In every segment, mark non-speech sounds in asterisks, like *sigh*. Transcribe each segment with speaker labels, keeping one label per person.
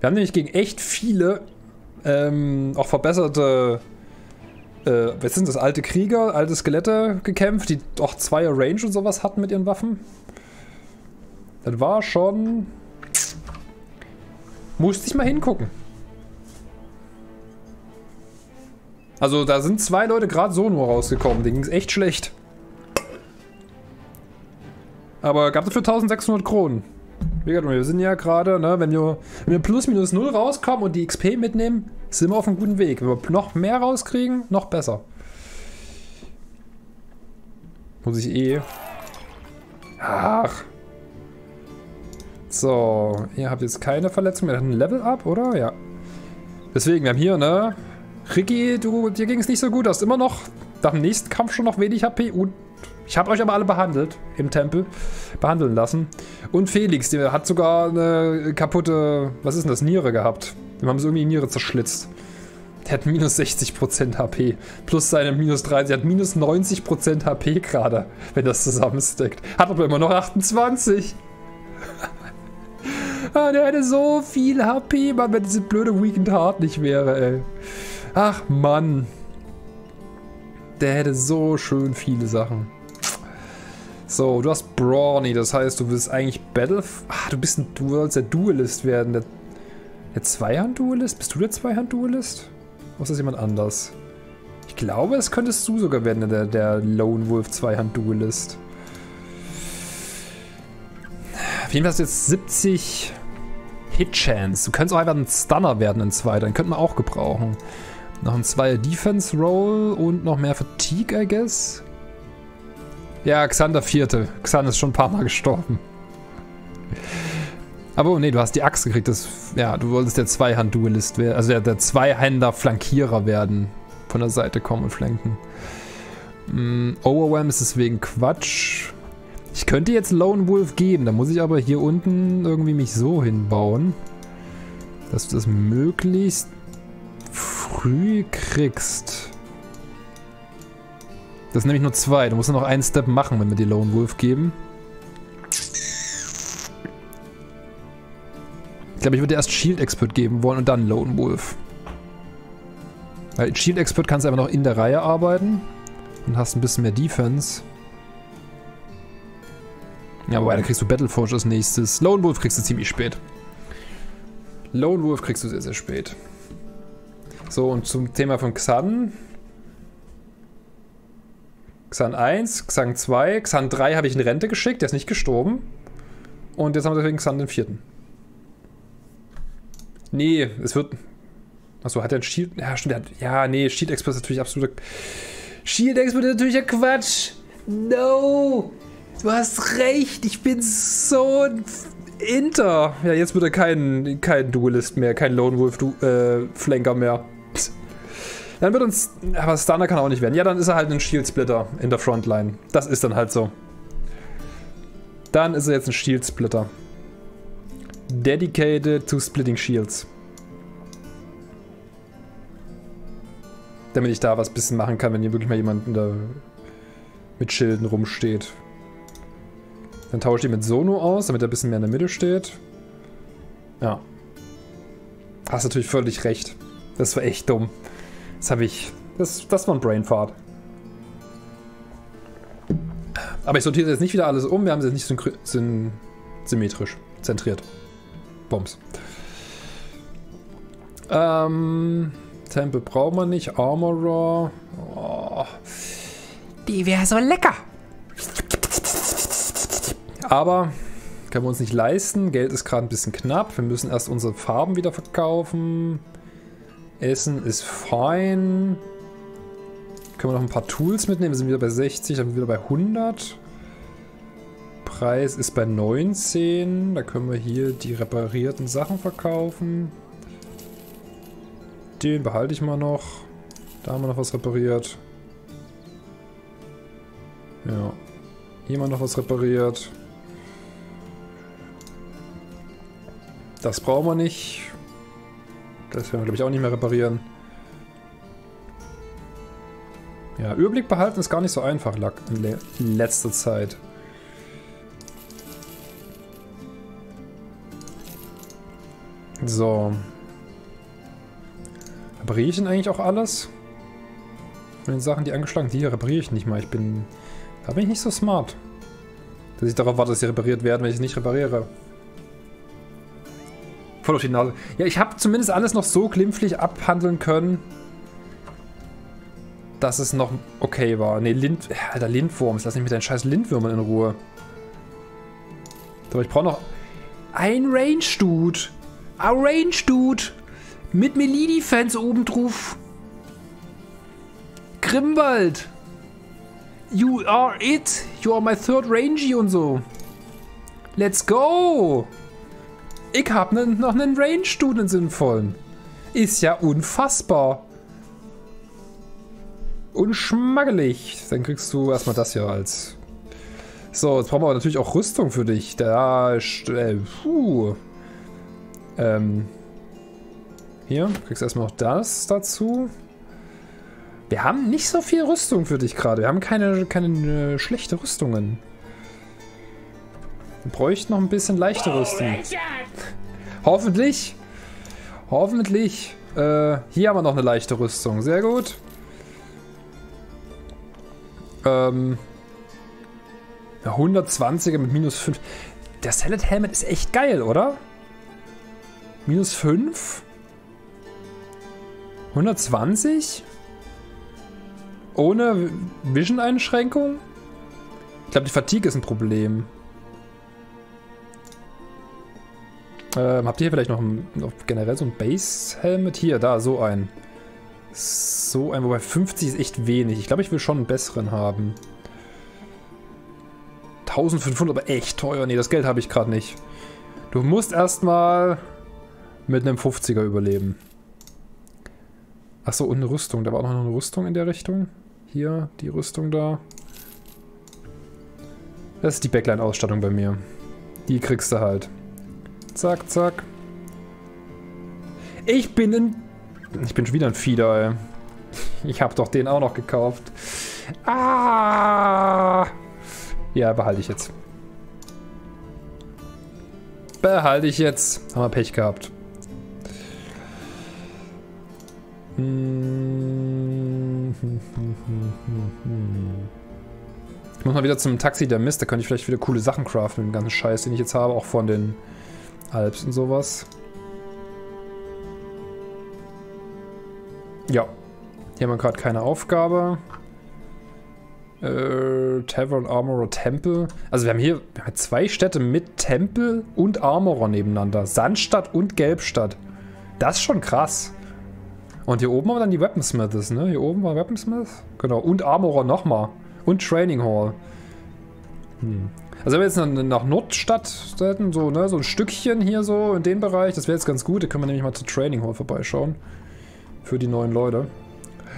Speaker 1: Wir haben nämlich gegen echt viele ähm, auch verbesserte, äh, was sind das, alte Krieger, alte Skelette gekämpft, die doch Zweier Range und sowas hatten mit ihren Waffen. Das war schon... Musste ich mal hingucken. Also da sind zwei Leute gerade so nur rausgekommen. Denen ging es echt schlecht. Aber gab dafür 1600 Kronen. Wir sind ja gerade, ne, wenn wir, wenn wir plus minus null rauskommen und die XP mitnehmen, sind wir auf einem guten Weg. Wenn wir noch mehr rauskriegen, noch besser. Muss ich eh. Ach. So, ihr habt jetzt keine Verletzung mehr. Ein Level up, oder? Ja. Deswegen, wir haben hier, ne? Ricky, du, dir ging es nicht so gut. Hast immer noch nach dem nächsten Kampf schon noch wenig HP und ich habe euch aber alle behandelt im Tempel, behandeln lassen. Und Felix, der hat sogar eine kaputte, was ist denn das, Niere gehabt. Wir haben so irgendwie die Niere zerschlitzt. Der hat minus 60% HP. Plus seine minus 30. Der hat minus 90% HP gerade, wenn das zusammensteckt. Hat aber immer noch 28. *laughs* ah, der hätte so viel HP, Mann, wenn diese blöde Weekend Heart nicht wäre, ey. Ach, Mann. Der hätte so schön viele Sachen. So, du hast Brawny, das heißt, du bist eigentlich Battle... Ah, du bist ein... Du sollst der Duelist werden. Der, der Zweihand-Duelist? Bist du der Zweihand-Duelist? Oder ist das jemand anders? Ich glaube, es könntest du sogar werden, der, der Lone Wolf Zweihand-Duelist. Auf jeden Fall hast du jetzt 70 Hit-Chance. Du könntest auch einfach ein Stunner werden in zwei. Dann könnte man auch gebrauchen. Noch ein Zweier Defense Roll und noch mehr Fatigue, I guess. Ja, Xander vierte. Xander ist schon ein paar Mal gestorben. Aber oh, nee, du hast die Axt gekriegt. Das, ja, du wolltest der Zweihand-Duelist werden. Also der, der Zweihänder-Flankierer werden. Von der Seite kommen und flanken. Mm, Overwhelm ist deswegen Quatsch. Ich könnte jetzt Lone Wolf geben. Da muss ich aber hier unten irgendwie mich so hinbauen. Dass du das möglichst früh kriegst. Das sind nämlich nur zwei. Du musst nur noch einen Step machen, wenn wir die Lone Wolf geben. Ich glaube, ich würde erst Shield Expert geben wollen und dann Lone Wolf. Weil Shield Expert kannst du einfach noch in der Reihe arbeiten. Und hast ein bisschen mehr Defense. Ja, wobei, dann kriegst du Battleforge als nächstes. Lone Wolf kriegst du ziemlich spät. Lone Wolf kriegst du sehr, sehr spät. So, und zum Thema von Xan. Xan 1, Xan 2, Xan 3 habe ich in Rente geschickt, der ist nicht gestorben. Und jetzt haben wir deswegen Xan den vierten. Nee, es wird. Achso, hat er ein Shield. Ja, stimmt. Hat, ja, nee, Shield Expert ist natürlich absoluter. Shield Expert ist natürlich Quatsch. No! Du hast recht, ich bin so ein Inter. Ja, jetzt wird er kein, kein Duelist mehr, kein Lone Wolf du äh, Flanker mehr. Dann wird uns... Aber Stunner kann auch nicht werden. Ja, dann ist er halt ein Shield Splitter in der Frontline. Das ist dann halt so. Dann ist er jetzt ein Shield Splitter. Dedicated to splitting shields. Damit ich da was bisschen machen kann, wenn hier wirklich mal jemand da mit Schilden rumsteht. Dann tausche ich ihn mit Sono aus, damit er ein bisschen mehr in der Mitte steht. Ja. Hast natürlich völlig recht. Das war echt dumm. Das habe ich. Das, das war ein Brainfart. Aber ich sortiere jetzt nicht wieder alles um. Wir haben es jetzt nicht syn symmetrisch zentriert. Bombs. Ähm. Tempel braucht man nicht. Armorer. Oh. Die wäre so lecker. Aber können wir uns nicht leisten. Geld ist gerade ein bisschen knapp. Wir müssen erst unsere Farben wieder verkaufen. Essen ist fein. Können wir noch ein paar Tools mitnehmen. Wir sind wieder bei 60, dann wieder bei 100. Preis ist bei 19. Da können wir hier die reparierten Sachen verkaufen. Den behalte ich mal noch. Da haben wir noch was repariert. Ja. Hier mal noch was repariert. Das brauchen wir nicht. Das werden wir, glaube ich, auch nicht mehr reparieren. Ja, Überblick behalten ist gar nicht so einfach in letzter Zeit. So. Repariere ich denn eigentlich auch alles? Von den Sachen, die angeschlagen Die hier repariere ich nicht mal. Ich bin... Da bin ich nicht so smart. Dass ich darauf warte, dass sie repariert werden, wenn ich sie nicht repariere. Voll auf die Nase. Ja, ich habe zumindest alles noch so glimpflich abhandeln können, dass es noch okay war. Ne, Lind... Alter, Lindwurm. Lass mich mit deinen scheiß Lindwürmern in Ruhe. Aber ich brauche noch... Ein Range-Dude. Ein Range-Dude. Mit Melee-Defense oben drauf. Grimwald. You are it. You are my third Rangy und so. Let's go. Ich hab ne, noch einen Range-Dude, einen sinnvollen. Ist ja unfassbar. Unschmackelig. Dann kriegst du erstmal das hier als... So, jetzt brauchen wir natürlich auch Rüstung für dich. Da... Äh, puh. Ähm... Hier, kriegst du erstmal noch das dazu. Wir haben nicht so viel Rüstung für dich gerade. Wir haben keine, keine äh, schlechte Rüstungen. Wir bräuchten noch ein bisschen leichte Rüstung. Hoffentlich. Hoffentlich. Äh, hier haben wir noch eine leichte Rüstung. Sehr gut. Ähm, 120er mit minus 5. Der Salad Helmet ist echt geil, oder? Minus 5? 120? Ohne Vision-Einschränkung? Ich glaube, die Fatigue ist ein Problem. Ähm, habt ihr hier vielleicht noch, ein, noch generell so ein Base-Helmet? Hier, da, so ein. So ein, wobei 50 ist echt wenig. Ich glaube, ich will schon einen besseren haben. 1500, aber echt teuer. Nee, das Geld habe ich gerade nicht. Du musst erstmal mit einem 50er überleben. Achso, und eine Rüstung. Da war auch noch eine Rüstung in der Richtung. Hier, die Rüstung da. Das ist die Backline-Ausstattung bei mir. Die kriegst du halt. Zack, zack. Ich bin ein... Ich bin schon wieder ein Fieder, ey. Ich hab doch den auch noch gekauft. Ah! Ja, behalte ich jetzt. Behalte ich jetzt. Haben wir Pech gehabt. Ich muss mal wieder zum Taxi der Mist. Da könnte ich vielleicht wieder coole Sachen craften. Den ganzen Scheiß, den ich jetzt habe. Auch von den Alps und sowas. Ja. Hier haben wir gerade keine Aufgabe. Äh, Tavern, Armorer, Tempel. Also wir haben hier wir haben zwei Städte mit Tempel und Armorer nebeneinander. Sandstadt und Gelbstadt. Das ist schon krass. Und hier oben haben wir dann die Weaponsmiths, ne? Hier oben war Weaponsmith. Genau. Und Armorer nochmal. Und Training Hall. Hm. Also wenn wir jetzt nach Nordstadt hätten, so, ne, so ein Stückchen hier so in dem Bereich, das wäre jetzt ganz gut. Da können wir nämlich mal zur Training Hall vorbeischauen. Für die neuen Leute.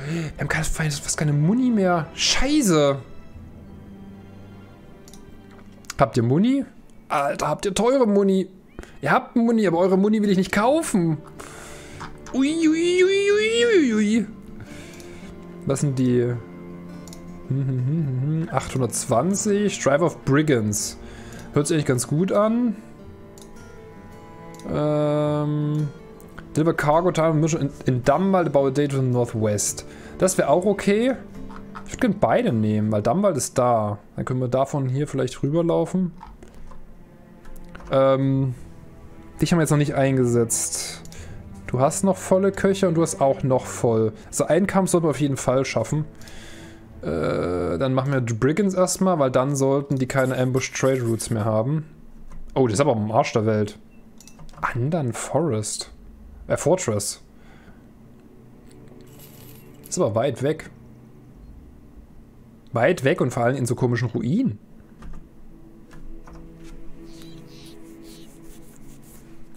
Speaker 1: Wir haben keine, fast keine Muni mehr. Scheiße. Habt ihr Muni? Alter, habt ihr teure Muni? Ihr habt Muni, aber eure Muni will ich nicht kaufen. Uiuiuiuiui. Ui, ui, ui, Was sind die? 820. Drive of Brigands. Hört sich eigentlich ganz gut an. Ähm, Deliver Cargo Time Mission in, in Damwald about a day to the northwest. Das wäre auch okay. Ich würde gerne beide nehmen, weil Damwald ist da. Dann können wir davon hier vielleicht rüberlaufen. Ähm, dich haben wir jetzt noch nicht eingesetzt. Du hast noch volle Köcher und du hast auch noch voll. Also einen Kampf sollten wir auf jeden Fall schaffen. Äh, dann machen wir Brigands erstmal, weil dann sollten die keine Ambush Trade Routes mehr haben. Oh, das ist aber am Arsch der Welt. Andern Forest. Äh, Fortress. Ist aber weit weg. Weit weg und vor allem in so komischen Ruinen.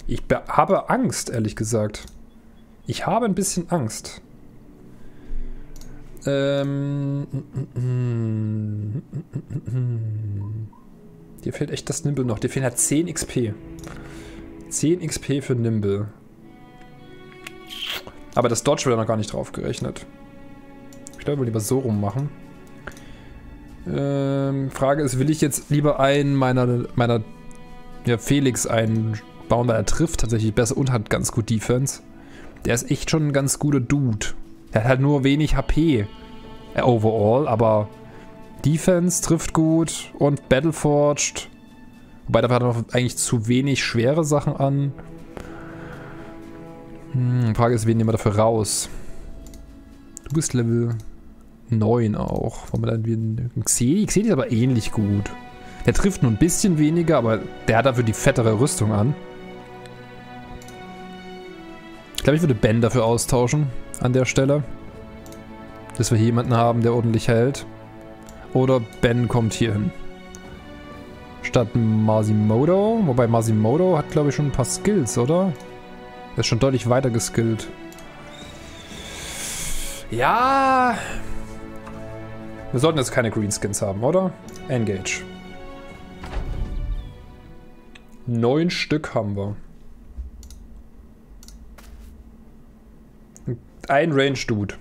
Speaker 1: Ich habe Angst, ehrlich gesagt. Ich habe ein bisschen Angst. Ähm. Dir fehlt echt das Nimble noch. Dir fehlen halt 10 XP. 10 XP für Nimble. Aber das Dodge wird noch gar nicht drauf gerechnet. Ich glaube, wir lieber so rum machen. Ähm, Frage ist, will ich jetzt lieber einen meiner, meiner ja, Felix einen bauen, weil er trifft tatsächlich besser und hat ganz gut Defense. Der ist echt schon ein ganz guter Dude. Der hat halt nur wenig HP äh, overall, aber Defense trifft gut und Battleforged. Wobei dafür hat er eigentlich zu wenig schwere Sachen an. Hm, Frage ist, wen nehmen wir dafür raus? Du bist Level 9 auch. Wollen wir dann wie ein Xeni? Xeni ist aber ähnlich gut. Der trifft nur ein bisschen weniger, aber der hat dafür die fettere Rüstung an. Ich glaube, ich würde Ben dafür austauschen an der Stelle. Dass wir hier jemanden haben, der ordentlich hält. Oder Ben kommt hier hin. Statt Masimoto. Wobei Masimoto hat, glaube ich, schon ein paar Skills, oder? Er ist schon deutlich weiter geskillt. Ja. Wir sollten jetzt keine Greenskins haben, oder? Engage. Neun Stück haben wir. Ein Range-Dude.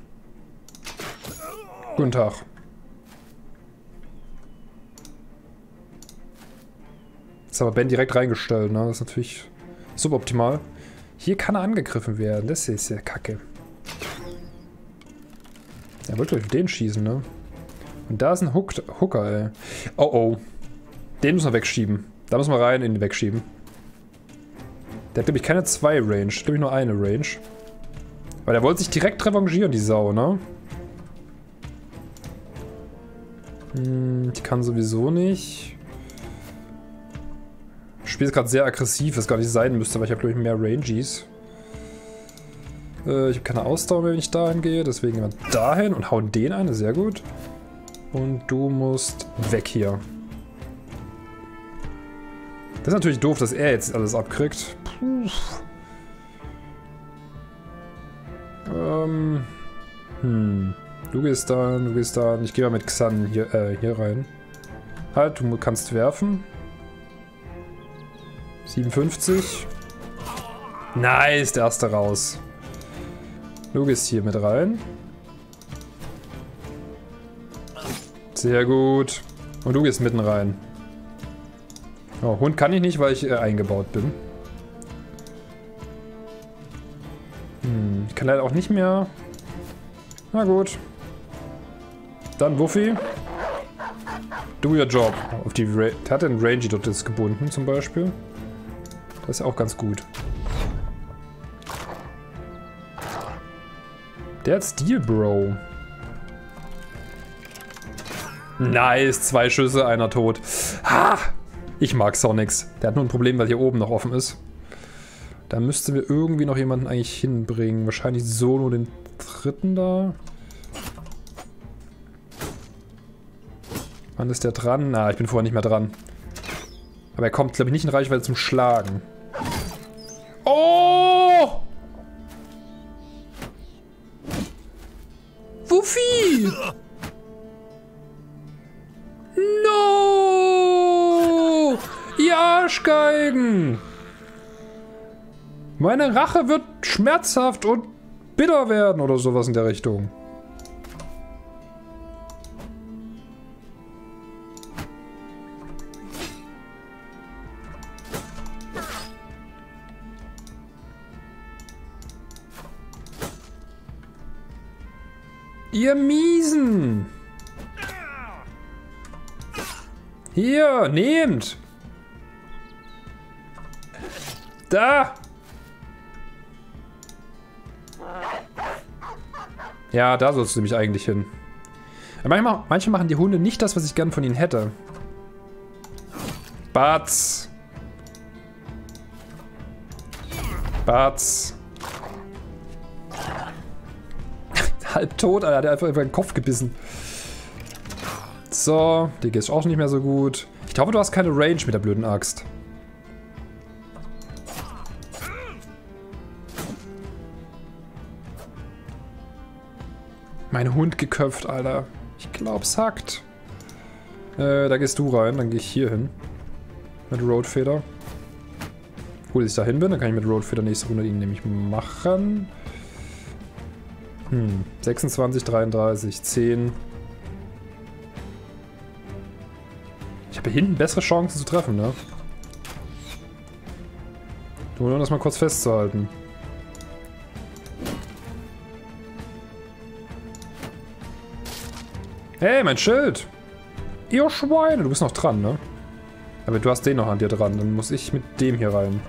Speaker 1: Guten Tag. Jetzt haben wir Ben direkt reingestellt, ne? Das ist natürlich suboptimal. Hier kann er angegriffen werden. Das ist ja kacke. Er wollte auf den schießen, ne? Und da ist ein Hook Hooker, ey. Oh oh. Den müssen wir wegschieben. Da müssen wir rein in den wegschieben. Der hat, glaube ich, keine zwei Range. Glaube ich, nur eine Range. Weil der wollte sich direkt revanchieren, die Sau, ne? Hm, ich kann sowieso nicht. Das Spiel ist gerade sehr aggressiv, was gar nicht sein müsste, weil ich habe, glaube ich, mehr Rangies. Äh, ich habe keine Ausdauer mehr, wenn ich dahin gehe, deswegen gehen wir dahin und hauen den eine, sehr gut. Und du musst weg hier. Das ist natürlich doof, dass er jetzt alles abkriegt. Puh. Du gehst da, du gehst da. Ich gehe mal mit Xan hier, äh, hier rein. Halt, du kannst werfen. 57. Nice, der erste raus. Du gehst hier mit rein. Sehr gut. Und du gehst mitten rein. Oh, Hund kann ich nicht, weil ich äh, eingebaut bin. Hm, ich kann leider auch nicht mehr. Na gut. Dann Wuffy. Do your job. Auf die Der hat den Rangy dort jetzt gebunden zum Beispiel. Das ist auch ganz gut. Der hat Steel, Bro. Nice, zwei Schüsse, einer tot. Ha! Ich mag Sonics. Der hat nur ein Problem, weil hier oben noch offen ist. Da müssten wir irgendwie noch jemanden eigentlich hinbringen. Wahrscheinlich so nur den dritten da. Wann ist der dran? Na, ich bin vorher nicht mehr dran. Aber er kommt, glaube ich, nicht in Reichweite zum Schlagen. Oh! Wuffi! Arschgeigen! Meine Rache wird schmerzhaft und bitter werden oder sowas in der Richtung. Ihr Miesen! Hier, nehmt! Da! Ja, da sollst du nämlich eigentlich hin. Manchmal, manche machen die Hunde nicht das, was ich gern von ihnen hätte. Batz. Batz. Halb tot, Alter. Der hat einfach über den Kopf gebissen. So, dir geht's auch nicht mehr so gut. Ich glaube, du hast keine Range mit der blöden Axt. Mein Hund geköpft, Alter. Ich glaub's hackt. Äh, da gehst du rein, dann gehe ich hier hin. Mit Roadfeder. Gut, dass ich da hin bin, dann kann ich mit Roadfeder nächste Runde ihn nämlich machen. Hm, 26, 33, 10. Ich habe hinten bessere Chancen zu treffen, ne? Nur um das mal kurz festzuhalten. Hey, mein Schild! Ihr Schweine! Du bist noch dran, ne? Aber du hast den noch an dir dran. Dann muss ich mit dem hier rein.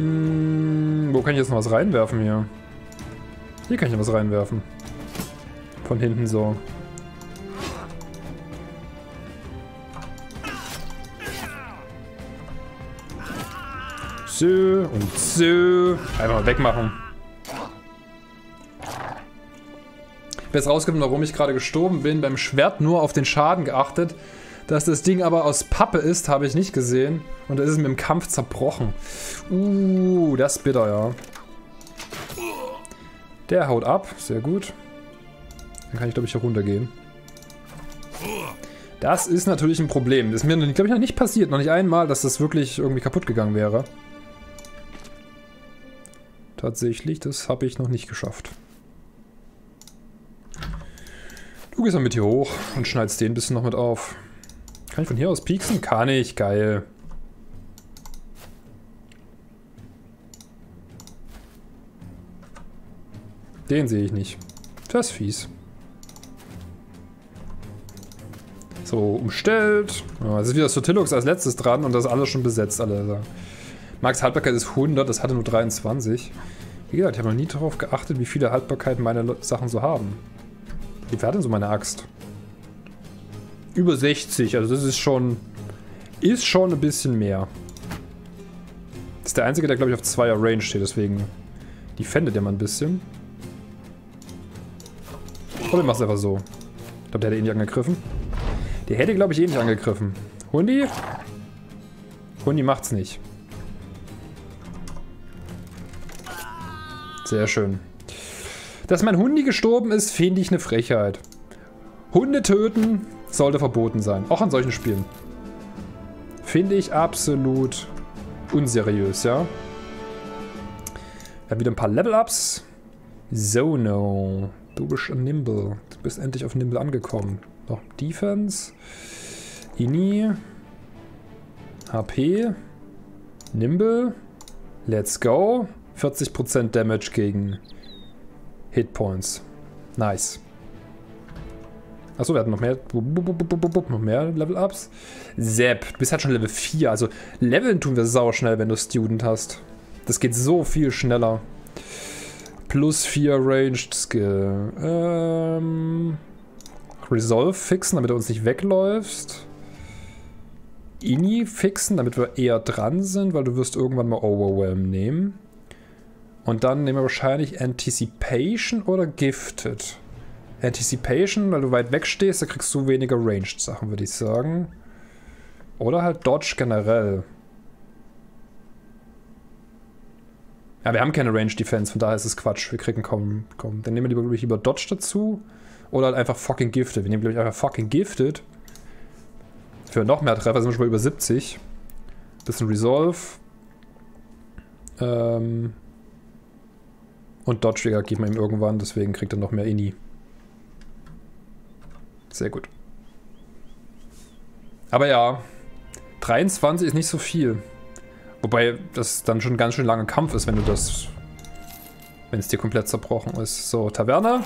Speaker 1: Hm, wo kann ich jetzt noch was reinwerfen hier? Hier kann ich noch was reinwerfen. Von hinten so. So und so. Einfach mal wegmachen. Habe jetzt rausgefunden, warum ich gerade gestorben bin. Beim Schwert nur auf den Schaden geachtet. Dass das Ding aber aus Pappe ist, habe ich nicht gesehen. Und da ist es mir im Kampf zerbrochen. Uh, das ist bitter, ja. Der haut ab. Sehr gut. Dann kann ich, glaube ich, hier runtergehen. Das ist natürlich ein Problem. Das ist mir, glaube ich, noch nicht passiert. Noch nicht einmal, dass das wirklich irgendwie kaputt gegangen wäre. Tatsächlich, das habe ich noch nicht geschafft. Du gehst mal mit hier hoch und schneidest den ein bisschen noch mit auf. Kann ich von hier aus pieksen? Kann ich, geil. Den sehe ich nicht. Das ist fies. So, umstellt. Es ist wieder Sotilux als letztes dran und das ist alles schon besetzt, alle. Max Haltbarkeit ist 100, das hatte nur 23. Wie gesagt, ich habe noch nie darauf geachtet, wie viele Haltbarkeiten meine Sachen so haben. Wie hat denn so meine Axt? Über 60, also das ist schon... Ist schon ein bisschen mehr. Das ist der einzige, der glaube ich auf 2er Range steht, deswegen... Die fändet ja mal ein bisschen. Oder wir machen einfach so. Ich glaube, der hätte eh nicht angegriffen. Der hätte, glaube ich, eh nicht angegriffen. Hundi? Hundi macht's nicht. Sehr schön. Dass mein Hundi gestorben ist, finde ich eine Frechheit. Hunde töten sollte verboten sein. Auch an solchen Spielen. Finde ich absolut unseriös, ja. Wir haben wieder ein paar Level-Ups. Zono. Du bist ein Nimble. Du bist endlich auf Nimble angekommen. Noch Defense. Ini. HP. Nimble. Let's go. 40% Damage gegen Hitpoints. Nice. Achso, wir hatten noch mehr, noch mehr Level-Ups. Sepp, du bist halt schon Level 4. Also leveln tun wir sau schnell, wenn du Student hast. Das geht so viel schneller. Plus 4 Ranged Skill. Ähm, Resolve fixen, damit du uns nicht wegläufst. Ini fixen, damit wir eher dran sind, weil du wirst irgendwann mal Overwhelm nehmen. Und dann nehmen wir wahrscheinlich Anticipation oder Gifted. Anticipation, weil du weit weg stehst, da kriegst du weniger Ranged Sachen, würde ich sagen. Oder halt Dodge generell. Ja, wir haben keine Range Defense, von daher ist es Quatsch. Wir kriegen kaum, kaum. Dann nehmen wir lieber, lieber Dodge dazu. Oder halt einfach fucking Gifted. Wir nehmen, glaube ich, einfach fucking Gifted. Für noch mehr Treffer sind wir schon mal über 70. Bisschen Resolve. Ähm, und Dodge gibt man ihm irgendwann, deswegen kriegt er noch mehr Ini. Sehr gut. Aber ja, 23 ist nicht so viel. Wobei das dann schon ein ganz schön langer Kampf ist, wenn du das... Wenn es dir komplett zerbrochen ist. So, Taverne.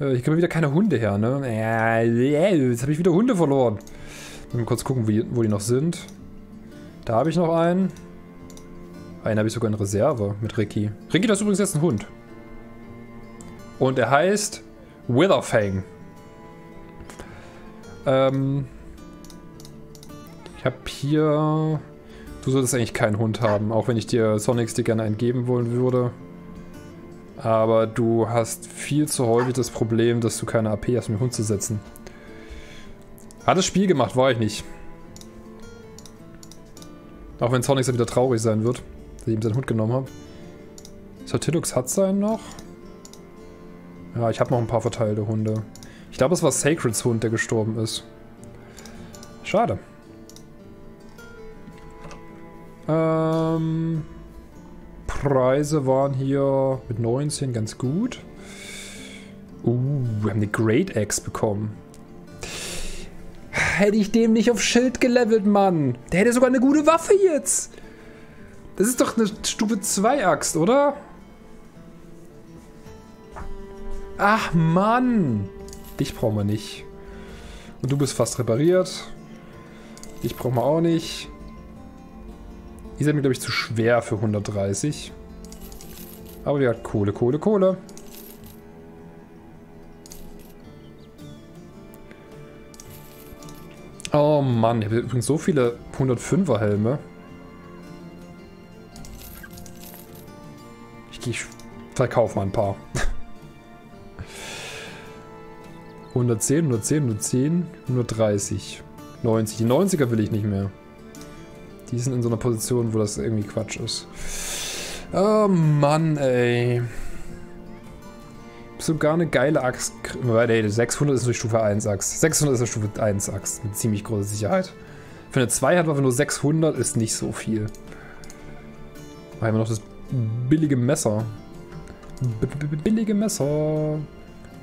Speaker 1: Äh, hier kommen wieder keine Hunde her, ne? Jetzt habe ich wieder Hunde verloren. Mal kurz gucken, wo die noch sind. Da habe ich noch einen. Einen habe ich sogar in Reserve mit Ricky. Ricky, das ist übrigens jetzt ein Hund. Und er heißt Witherfang. Ähm, ich habe hier... Du solltest eigentlich keinen Hund haben, auch wenn ich dir Sonics dir gerne einen geben wollen würde. Aber du hast viel zu häufig das Problem, dass du keine AP hast, um den Hund zu setzen. Hat das Spiel gemacht, war ich nicht. Auch wenn Sonics dann wieder traurig sein wird dass ich ihm seinen Hund genommen habe. Sautilux hat seinen noch. Ja, ich habe noch ein paar verteilte Hunde. Ich glaube, es war Sacreds Hund, der gestorben ist. Schade. Ähm, Preise waren hier mit 19 ganz gut. Uh, wir haben eine Great Axe bekommen. Hätte ich dem nicht auf Schild gelevelt, Mann. Der hätte sogar eine gute Waffe jetzt. Das ist doch eine Stufe 2 Axt, oder? Ach, Mann. Dich brauchen wir nicht. Und du bist fast repariert. Dich brauchen wir auch nicht. Die sind mir, glaube ich, zu schwer für 130. Aber wir haben Kohle, Kohle, Kohle. Oh Mann, ich habe übrigens so viele 105er Helme. Ich gehe verkaufe mal ein paar. *laughs* 110, 110, 110, 130, 90. Die 90er will ich nicht mehr. Die sind in so einer Position, wo das irgendwie Quatsch ist. Oh Mann, ey. Sogar eine geile Axt. Warte, 600 ist eine Stufe 1 Axt. 600 ist eine Stufe 1 Axt. Mit ziemlich großer Sicherheit. Für eine 2 hat man nur 600 ist nicht so viel. Haben wir noch das billige Messer. B -b billige Messer.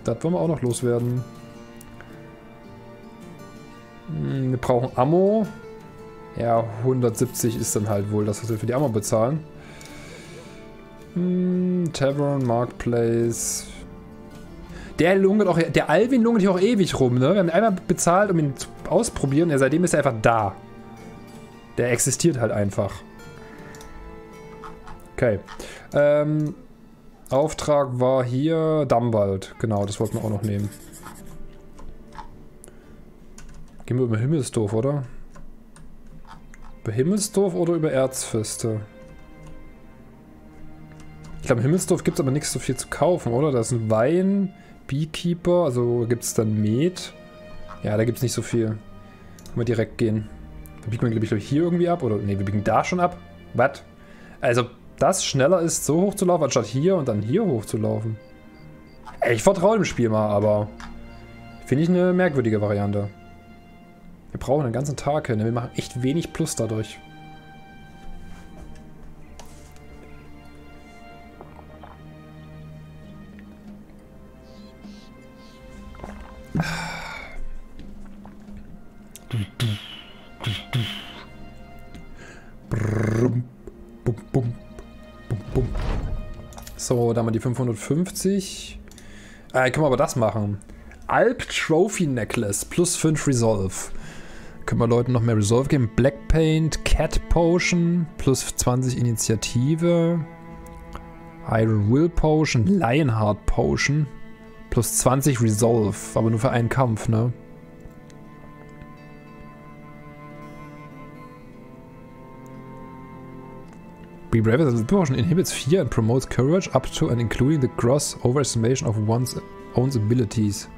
Speaker 1: Das wollen wir auch noch loswerden. Hm, wir brauchen Ammo. Ja, 170 ist dann halt wohl das, was wir für die Ammo bezahlen. Hm, Tavern, Marketplace. Der lungert auch, der Alvin lungert hier auch ewig rum, ne? Wir haben ihn einmal bezahlt, um ihn zu ausprobieren. Ja, seitdem ist er einfach da. Der existiert halt einfach. Okay. Ähm, Auftrag war hier Dammwald. Genau, das wollten wir auch noch nehmen. Gehen wir über Himmelsdorf, oder? Über Himmelsdorf oder über Erzfeste? Ich glaube, in Himmelsdorf gibt es aber nichts so viel zu kaufen, oder? Da ist ein Wein, Beekeeper, also gibt es dann Met. Ja, da gibt es nicht so viel. Können wir direkt gehen. Da biegen wir, glaube ich, hier irgendwie ab. Oder, ne, wir biegen da schon ab. Was? Also, das schneller ist, so hoch zu laufen, anstatt hier und dann hier hoch zu laufen. Ich vertraue dem Spiel mal, aber finde ich eine merkwürdige Variante. Wir brauchen einen ganzen Tag hin. Wir machen echt wenig Plus dadurch. So, dann haben wir die 550. Äh, können wir aber das machen. Alp Trophy Necklace plus 5 Resolve. Können wir Leuten noch mehr Resolve geben? Black Paint, Cat Potion plus 20 Initiative. Iron Will Potion, Lionheart Potion plus 20 Resolve, aber nur für einen Kampf, ne? Be brave as a potion inhibits fear and promotes courage up to and including the gross overestimation of one's own abilities.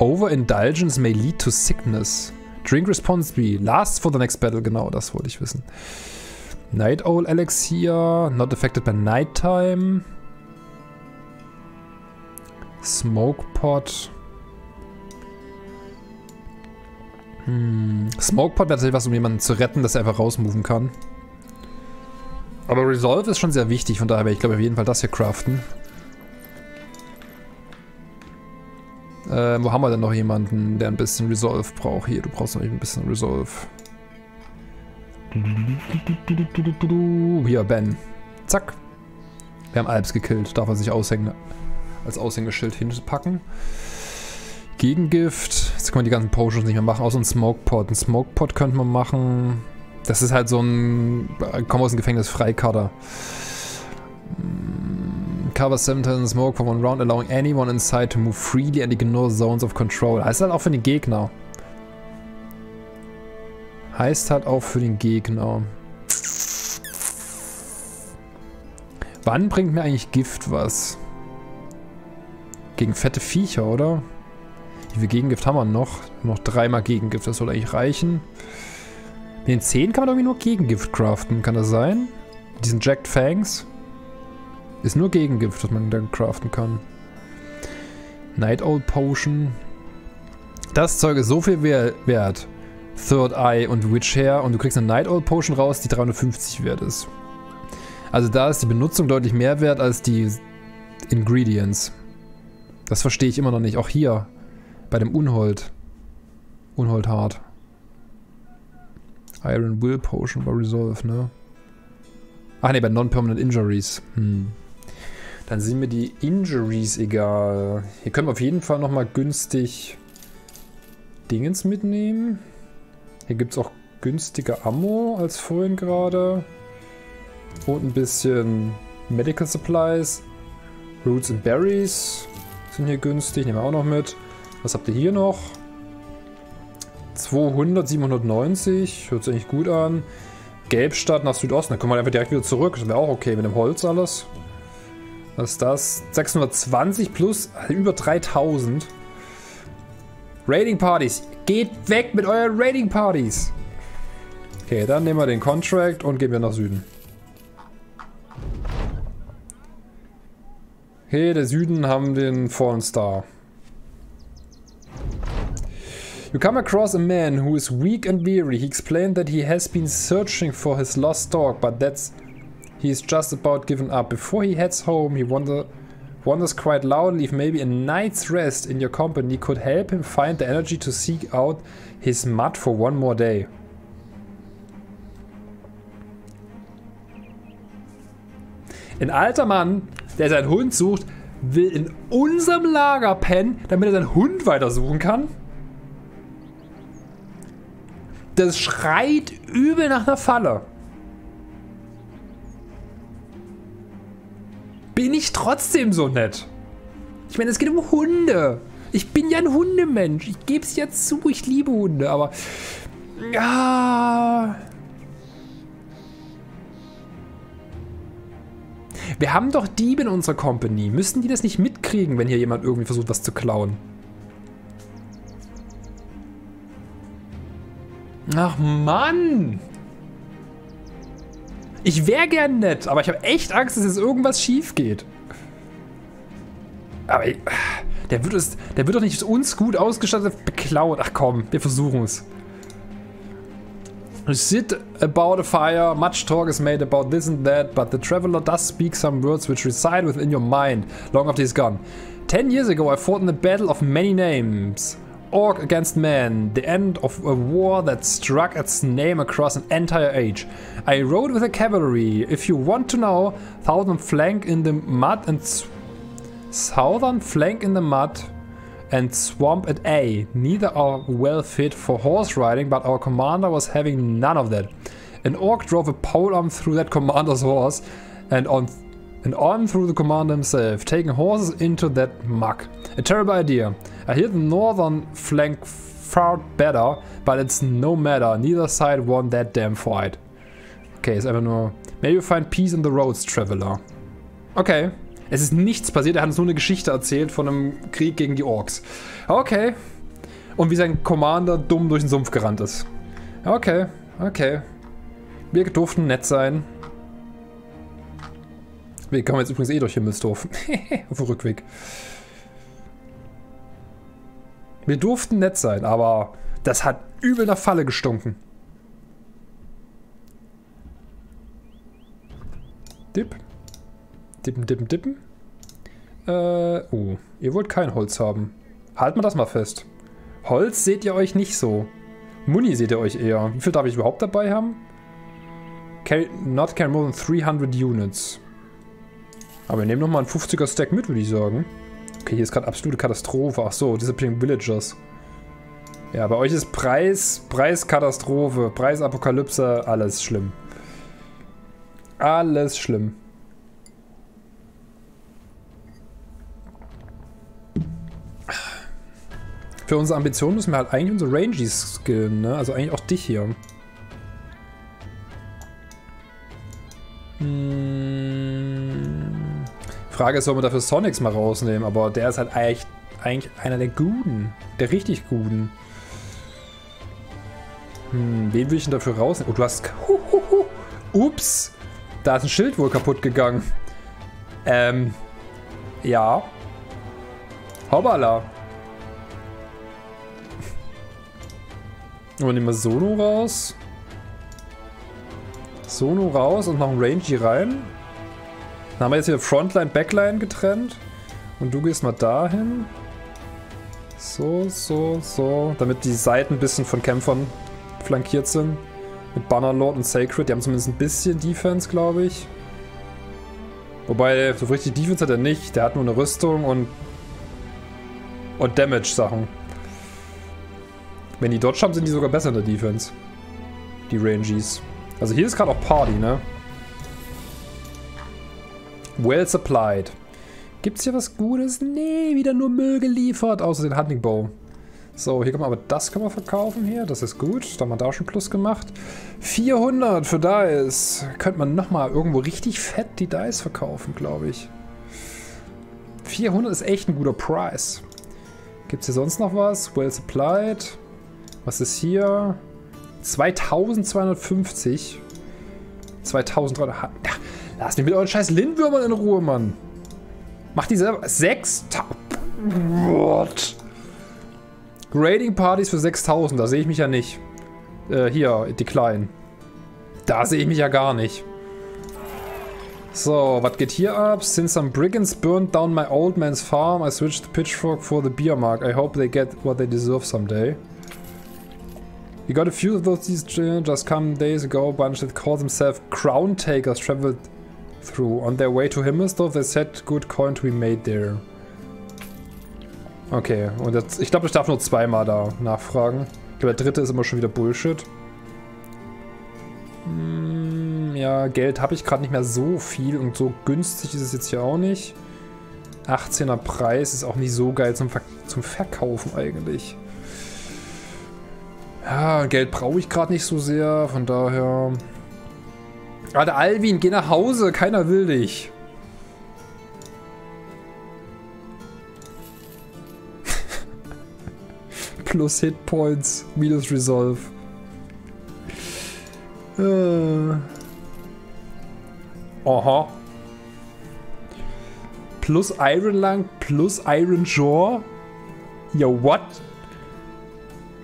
Speaker 1: Overindulgence may lead to sickness. Drink responsibly. Lasts for the next battle. Genau, das wollte ich wissen. Night Owl Elixir. Not affected by nighttime. Smoke Pot. Hm. Smoke Pot wäre tatsächlich was, um jemanden zu retten, dass er einfach rausmoven kann. Aber Resolve ist schon sehr wichtig, von daher werde ich glaube auf jeden Fall das hier craften. Äh, wo haben wir denn noch jemanden, der ein bisschen Resolve braucht? Hier, du brauchst noch ein bisschen Resolve. Hier, Ben. Zack. Wir haben Alps gekillt. Darf er sich aushängen, als Aushängeschild hinpacken. Gegengift. Jetzt können wir die ganzen Potions nicht mehr machen. Außer ein Smokepot. Ein Smokepot könnte man machen. Das ist halt so ein... Komm aus dem Gefängnis, Freikader. Cover 7 smoke for one round, allowing anyone inside to move freely and ignore zones of control. Heißt halt auch für den Gegner. Heißt halt auch für den Gegner. Wann bringt mir eigentlich Gift was? Gegen fette Viecher, oder? Wie viel Gegengift haben wir noch? Noch dreimal Gegengift, das soll eigentlich reichen. Mit den 10 kann man irgendwie nur Gegengift craften, kann das sein? Mit diesen Jacked Fangs? Ist nur Gegengift, was man dann craften kann. Night Old Potion. Das Zeug ist so viel wert. Third Eye und Witch Hair und du kriegst eine Night Old Potion raus, die 350 wert ist. Also da ist die Benutzung deutlich mehr wert als die Ingredients. Das verstehe ich immer noch nicht. Auch hier. Bei dem Unhold. Unhold hart. Iron Will Potion war Resolve, ne? Ach ne, bei Non-Permanent Injuries. Hm. Dann sind mir die Injuries egal. Hier können wir auf jeden Fall nochmal günstig Dingens mitnehmen. Hier gibt es auch günstige Ammo als vorhin gerade. Und ein bisschen Medical Supplies. Roots and Berries sind hier günstig. Nehmen wir auch noch mit. Was habt ihr hier noch? 200, 790. Hört sich eigentlich gut an. Gelbstadt nach Südosten. Da kommen wir einfach direkt wieder zurück. Das wäre auch okay mit dem Holz alles. Was ist das? 620 plus über 3000. Raiding Partys. Geht weg mit euren Raiding Partys. Okay, dann nehmen wir den Contract und gehen wir nach Süden. Okay, der Süden haben den Fallen Star. You come across a man who is weak and weary. He explained that he has been searching for his lost dog, but that's he is just about given up. Before he heads home, he wonder, wonders quite loudly if maybe a night's rest in your company could help him find the energy to seek out his mud for one more day. Ein alter Mann, der seinen Hund sucht, will in unserem Lager pennen, damit er seinen Hund weitersuchen kann? Das schreit übel nach einer Falle. Bin ich trotzdem so nett? Ich meine, es geht um Hunde. Ich bin ja ein Hundemensch. Ich gebe es jetzt zu, ich liebe Hunde, aber... Ja... Wir haben doch Diebe in unserer Company. Müssten die das nicht mitkriegen, wenn hier jemand irgendwie versucht, was zu klauen? Ach Mann! Ich wäre gern nett, aber ich habe echt Angst, dass jetzt irgendwas schief geht. Aber der wird, es, der wird doch nicht uns gut ausgestattet beklaut. Ach komm, wir versuchen es. Sit about a fire, much talk is made about this and that, but the traveler does speak some words which reside within your mind long after he's gone. Ten years ago I fought in the battle of many names. Orc against man, the end of a war that struck its name across an entire age. I rode with the cavalry. If you want to know, southern flank in the mud and southern flank in the mud and swamp at A. Neither are well fit for horse riding, but our commander was having none of that. An orc drove a polearm through that *laughs* commander's horse and on and on through the commander himself, taking horses into that muck. A terrible idea. I hear the northern flank far better, but it's no matter. Neither side won that damn fight. Okay, ist einfach nur... May you find peace in the roads, Traveler. Okay. Es ist nichts passiert, er hat uns nur eine Geschichte erzählt von einem Krieg gegen die Orks. Okay. Und wie sein Commander dumm durch den Sumpf gerannt ist. Okay, okay. Wir durften nett sein. Wir kommen jetzt übrigens eh durch Himmelsdorf. *laughs* Auf dem Rückweg. Wir durften nett sein, aber das hat übel nach Falle gestunken. Dip. Dippen, dippen, dippen. Äh, oh. Ihr wollt kein Holz haben. Halten wir das mal fest. Holz seht ihr euch nicht so. Muni seht ihr euch eher. Wie viel darf ich überhaupt dabei haben? Carry, not carry more than 300 units. Aber wir nehmen nochmal einen 50er Stack mit, würde ich sagen. Okay, hier ist gerade absolute Katastrophe. Ach so, Disappearing Villagers. Ja, bei euch ist Preis, Preiskatastrophe, Preisapokalypse, alles schlimm. Alles schlimm. Für unsere Ambitionen müssen wir halt eigentlich unsere Rangies skillen, ne? Also eigentlich auch dich hier. Hm. Frage ist, ob wir dafür Sonics mal rausnehmen, aber der ist halt eigentlich, eigentlich einer der Guten. Der richtig Guten. Hm, wen will ich denn dafür rausnehmen? Oh, du hast... Huhuhu. Ups. Da ist ein Schild wohl kaputt gegangen. Ähm. Ja. Hoppala. Und nehmen wir Sono raus. Sono raus und noch ein Rangy rein. Dann haben wir jetzt hier Frontline, Backline getrennt. Und du gehst mal dahin. So, so, so. Damit die Seiten ein bisschen von Kämpfern flankiert sind. Mit Bannerlord und Sacred. Die haben zumindest ein bisschen Defense, glaube ich. Wobei, so richtig Defense hat er nicht. Der hat nur eine Rüstung und... Und Damage-Sachen. Wenn die Dodge haben, sind die sogar besser in der Defense. Die Rangies. Also hier ist gerade auch Party, ne? Well supplied. Gibt's hier was Gutes? Nee, wieder nur Müll geliefert, außer den Hunting Bow. So, hier kann man aber das kann man verkaufen hier. Das ist gut. Da haben wir da schon Plus gemacht. 400 für Dice. Könnte man nochmal irgendwo richtig fett die Dice verkaufen, glaube ich. 400 ist echt ein guter Preis. Gibt es hier sonst noch was? Well supplied. Was ist hier? 2250. 2300. Ja, lass mich mit euren scheiß Lindwürmern in Ruhe, Mann. Macht die selber. 6000. What? Grading Partys für 6000, da sehe ich mich ja nicht. Äh, hier, Decline. Da sehe ich mich ja gar nicht. So, was geht hier ab? Since some brigands burned down my old man's farm, I switched the pitchfork for the beer mark. I hope they get what they deserve someday. We got a few of those these just come days ago. A bunch that call themselves crown takers traveled through. On their way to Himmelsdorf, they said good coin to be made there. Okay, und jetzt, ich glaube, ich darf nur zweimal da nachfragen. Ich glaube, der dritte ist immer schon wieder Bullshit. Hm, ja, Geld habe ich gerade nicht mehr so viel und so günstig ist es jetzt hier auch nicht. 18er Preis ist auch nicht so geil zum, Ver zum Verkaufen eigentlich. Ja, Geld brauche ich gerade nicht so sehr, von daher... Gerade Alvin, geh nach Hause, keiner will dich. *laughs* Plus Hitpoints, minus Resolve. Äh. Aha. Plus Iron Lung, plus Iron Jaw. Ja, what?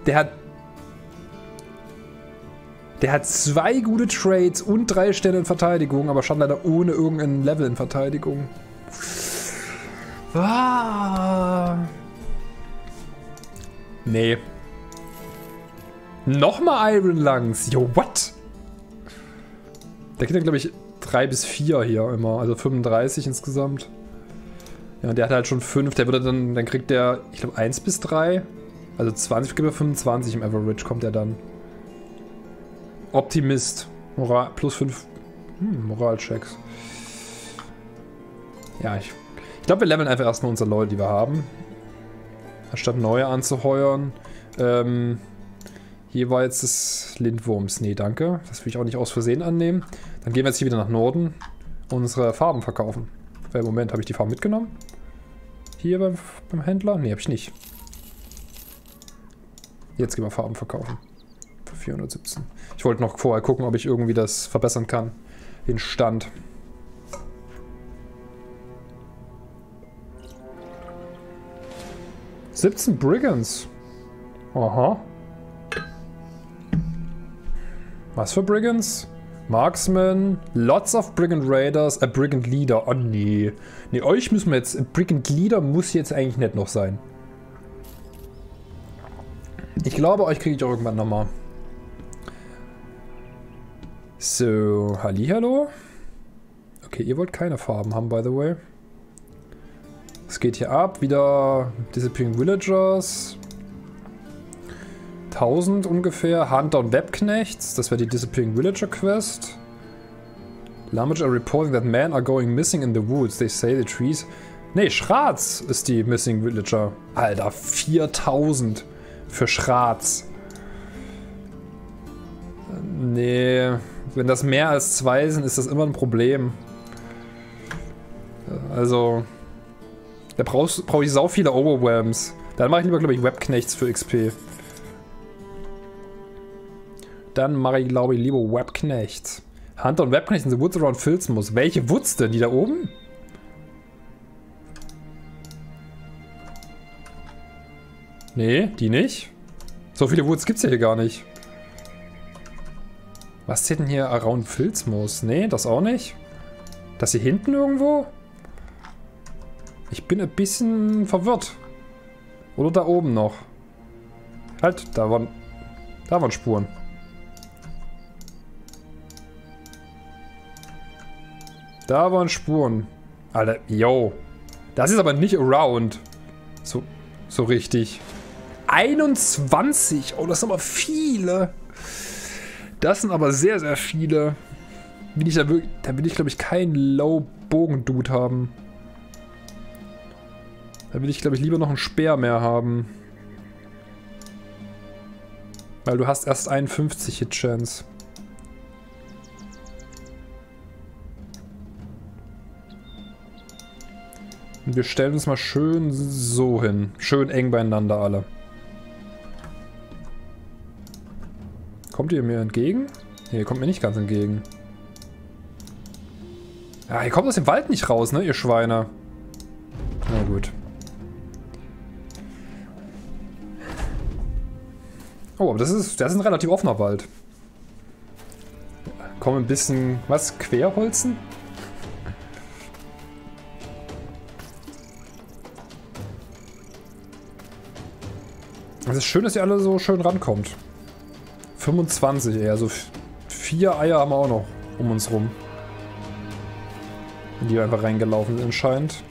Speaker 1: Der hat der hat zwei gute Trades und drei Sterne in Verteidigung, aber stand leider ohne irgendein Level in Verteidigung. Ah. Nee. Nochmal Iron Lungs. Yo, what? Der kriegt ja, glaube ich, 3 bis 4 hier immer. Also 35 insgesamt. Ja, der hat halt schon 5. Der würde dann, dann kriegt der, ich glaube, 1 bis 3. Also 20 gibt er 25 im Average kommt er dann. Optimist. Moral, plus 5 hm, Moralchecks. Ja, ich, ich glaube, wir leveln einfach erstmal unsere Leute, die wir haben. Anstatt neue anzuheuern. Ähm, hier war jetzt das Lindwurms. Nee, danke. Das will ich auch nicht aus Versehen annehmen. Dann gehen wir jetzt hier wieder nach Norden unsere Farben verkaufen. Weil Im Moment habe ich die Farben mitgenommen. Hier beim, beim Händler? Nee, habe ich nicht. Jetzt gehen wir Farben verkaufen. Für 417. Ich wollte noch vorher gucken, ob ich irgendwie das verbessern kann. Den Stand. Siebzehn Brigands. Aha. Was für Brigands? Marksman, lots of Brigand Raiders, a Brigand Leader. Oh nee. Nee, euch müssen wir jetzt. Brigand Leader muss jetzt eigentlich nicht noch sein. Ich glaube, euch kriege ich auch irgendwann nochmal. So, Hallihallo. Okay, ihr wollt keine Farben haben, by the way. Es geht hier ab. Wieder Disappearing Villagers. 1000 ungefähr. Hunter und Webknechts. Das wäre die Disappearing Villager Quest. Lamage are reporting that men are going missing in the woods. They say the trees... Ne, Schratz ist die Missing Villager. Alter, 4000 für Schratz. Nee, wenn das mehr als zwei sind, ist das immer ein Problem. Also, da brauche brauch ich sau viele Overwhelms. Dann mache ich lieber, glaube ich, Webknechts für XP. Dann mache ich, glaube ich, lieber Webknechts. Hunter und Webknechts in the Woods around Filzmus. Welche Woods denn? Die da oben? Nee, die nicht. So viele Woods gibt es ja hier gar nicht. Was steht denn hier around Filzmoos? Nee, das auch nicht. Das hier hinten irgendwo? Ich bin ein bisschen verwirrt. Oder da oben noch. Halt, da waren, da waren Spuren. Da waren Spuren. Alter, yo. Das ist aber nicht around. So, so richtig. 21. Oh, das sind aber viele. Das sind aber sehr, sehr viele. Will ich da, wirklich, da will ich, glaube ich, keinen Low-Bogen-Dude haben. Da will ich, glaube ich, lieber noch einen Speer mehr haben. Weil du hast erst 51 Hit-Chance. Und wir stellen uns mal schön so hin. Schön eng beieinander alle. Kommt ihr mir entgegen? Ne, ihr kommt mir nicht ganz entgegen. Ja, ihr kommt aus dem Wald nicht raus, ne, ihr Schweine. Na gut. Oh, aber das ist, das ist ein relativ offener Wald. Kommen ein bisschen, was, Querholzen? Es ist schön, dass ihr alle so schön rankommt. 25 eher, so vier Eier haben wir auch noch um uns rum. Die einfach reingelaufen sind anscheinend.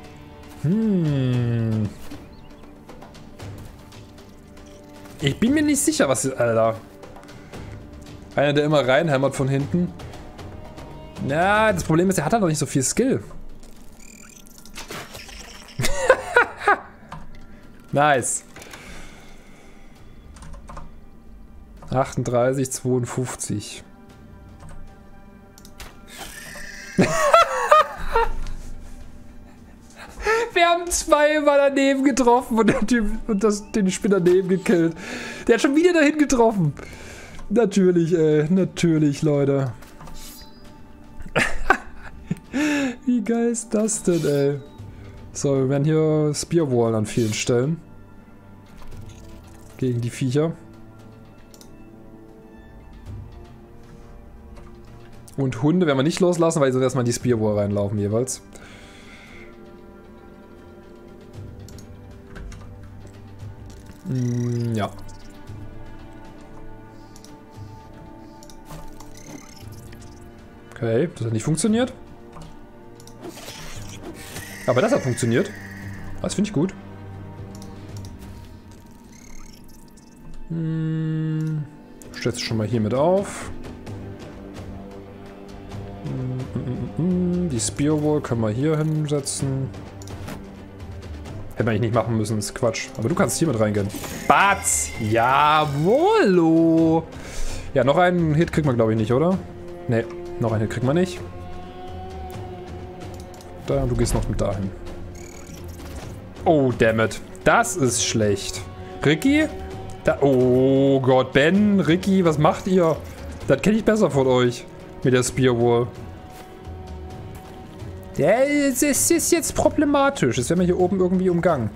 Speaker 1: Hm. Ich bin mir nicht sicher, was... Alter. Einer, der immer reinhämmert von hinten. Ja, das Problem ist, er hat halt noch nicht so viel Skill. *laughs* nice. 38, 52. *laughs* Wir haben zweimal daneben getroffen und und das, den Spinner daneben gekillt. Der hat schon wieder dahin getroffen. Natürlich, ey. Natürlich, Leute. *laughs* Wie geil ist das denn, ey? So, wir werden hier Spearwall an vielen Stellen. Gegen die Viecher. Und Hunde werden wir nicht loslassen, weil sie erstmal in die Spearwall reinlaufen jeweils. Mm, ja. Okay, das hat nicht funktioniert. Aber das hat funktioniert. Das finde ich gut. Hm, stellst du schon mal hier mit auf. Die Spearwall können wir hier hinsetzen. Hätte man nicht machen müssen, ist Quatsch. Aber du kannst hier mit reingehen. Batz! Jawollo! Ja, noch einen Hit kriegt man glaube ich nicht, oder? Ne, noch einen Hit kriegt man nicht. Da, du gehst noch mit dahin. Oh, dammit. Das ist schlecht. Ricky? Da, oh Gott, Ben, Ricky, was macht ihr? Das kenne ich besser von euch. Mit der Spearwall. Ja, es ist jetzt problematisch. Das werden wir hier oben irgendwie umgangen.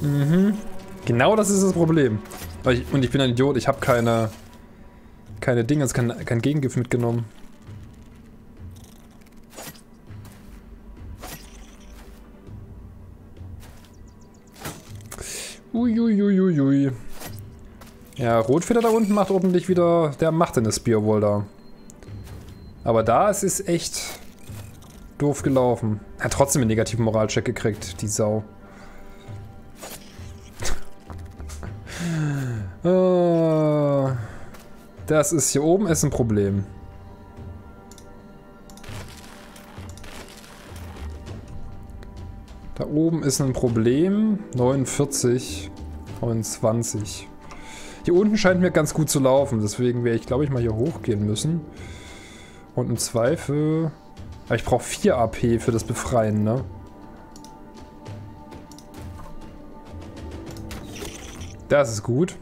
Speaker 1: Mhm. Genau das ist das Problem. Und ich bin ein Idiot. Ich habe keine... Keine Dinge, kein, kein Gegengift mitgenommen. Uiuiuiui. Ui, ui, ui. Ja, Rotfeder da unten macht ordentlich wieder... Der macht eine Spearwall da. Aber da ist es echt doof gelaufen. Hat trotzdem einen negativen Moralcheck gekriegt, die Sau. oh, *laughs* das ist hier oben ist ein Problem. Da oben ist ein Problem. 49, 29. Hier unten scheint mir ganz gut zu laufen. Deswegen werde ich, glaube ich, mal hier hochgehen müssen. Und im Zweifel... Aber ich brauche 4 AP für das Befreien, ne? Das ist gut.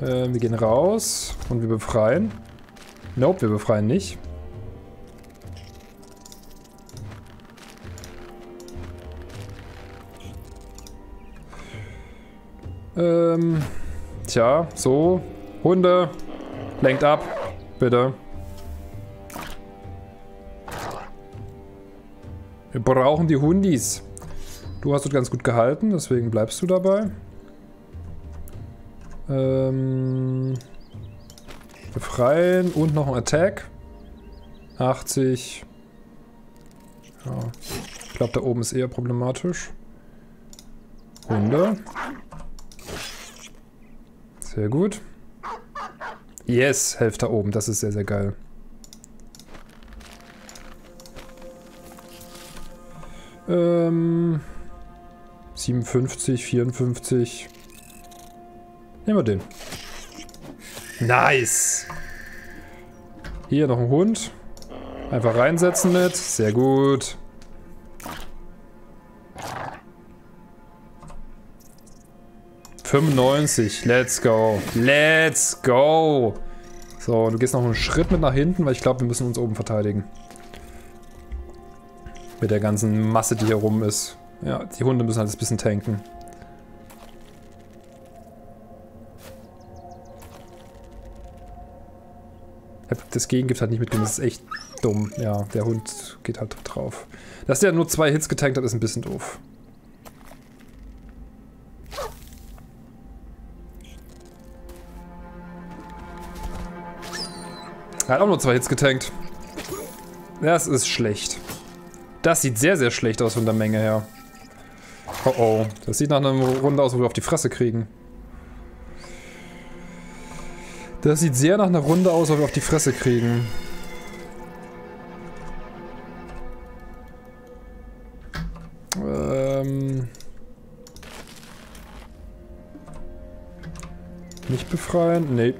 Speaker 1: Äh, wir gehen raus und wir befreien. Nope, wir befreien nicht. Ähm, tja, so. Hunde, Lenkt ab. Bitte. brauchen die Hundis. Du hast es ganz gut gehalten, deswegen bleibst du dabei. Ähm, befreien und noch ein Attack. 80. Ja. Ich glaube, da oben ist eher problematisch. Hunde. Sehr gut. Yes, Hälfte oben. Das ist sehr, sehr geil. Ähm, 57, 54. Nehmen wir den. Nice. Hier noch ein Hund. Einfach reinsetzen mit. Sehr gut. Fünfundneunzig. Let's go. Let's go. So, du gehst noch einen Schritt mit nach hinten, weil ich glaube, wir müssen uns oben verteidigen. Mit der ganzen Masse, die hier rum ist. Ja, die Hunde müssen halt ein bisschen tanken. Das Gegengift hat nicht mitgenommen, das ist echt dumm. Ja, der Hund geht halt drauf. Dass der nur zwei Hits getankt hat, ist ein bisschen doof. Er hat auch nur zwei Hits getankt. Das ist schlecht. Das sieht sehr, sehr schlecht aus von der Menge her. Oh oh. Das sieht nach einer Runde aus, wo wir auf die Fresse kriegen. Das sieht sehr nach einer Runde aus, wo wir auf die Fresse kriegen. Ähm... Nicht befreien? Nee.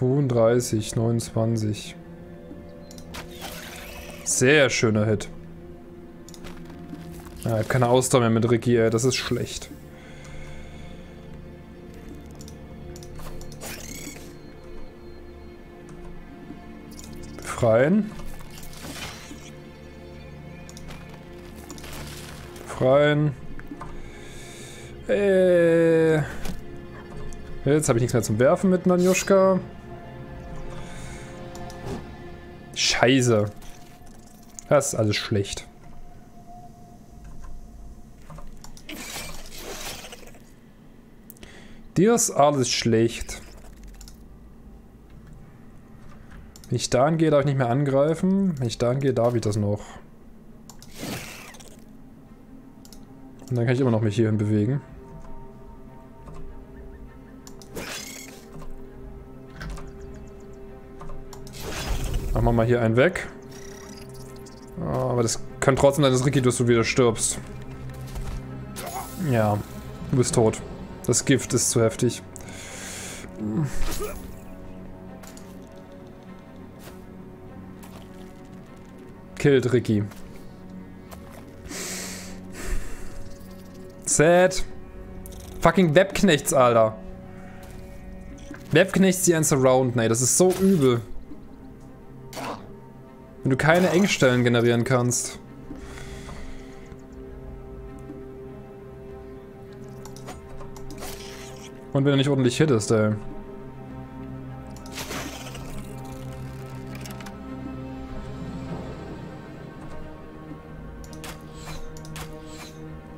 Speaker 1: Zweiunddreißig, neunundzwanzig. Sehr schöner Hit. Ja, ich keine Ausdauer mehr mit Ricky, ey. Das ist schlecht. Befreien. Befreien. Äh. Jetzt habe ich nichts mehr zum Werfen mit Nanjuschka. Scheiße. Das ist alles schlecht. Dir ist alles schlecht. Wenn ich da angehe, darf ich nicht mehr angreifen. Wenn ich da angehe, darf ich das noch. Und dann kann ich immer noch mich hierhin bewegen. Machen wir mal hier einen weg. aber das kann trotzdem sein, dass Ricky, dass du wieder stirbst. Ja, du bist tot. Das Gift ist zu heftig. Killt Ricky. Sad. Fucking Webknechts, Alter. Webknechts, die ein Surround, nee, das ist so übel. Wenn du keine Engstellen generieren kannst. Und wenn er nicht ordentlich hittest, ey.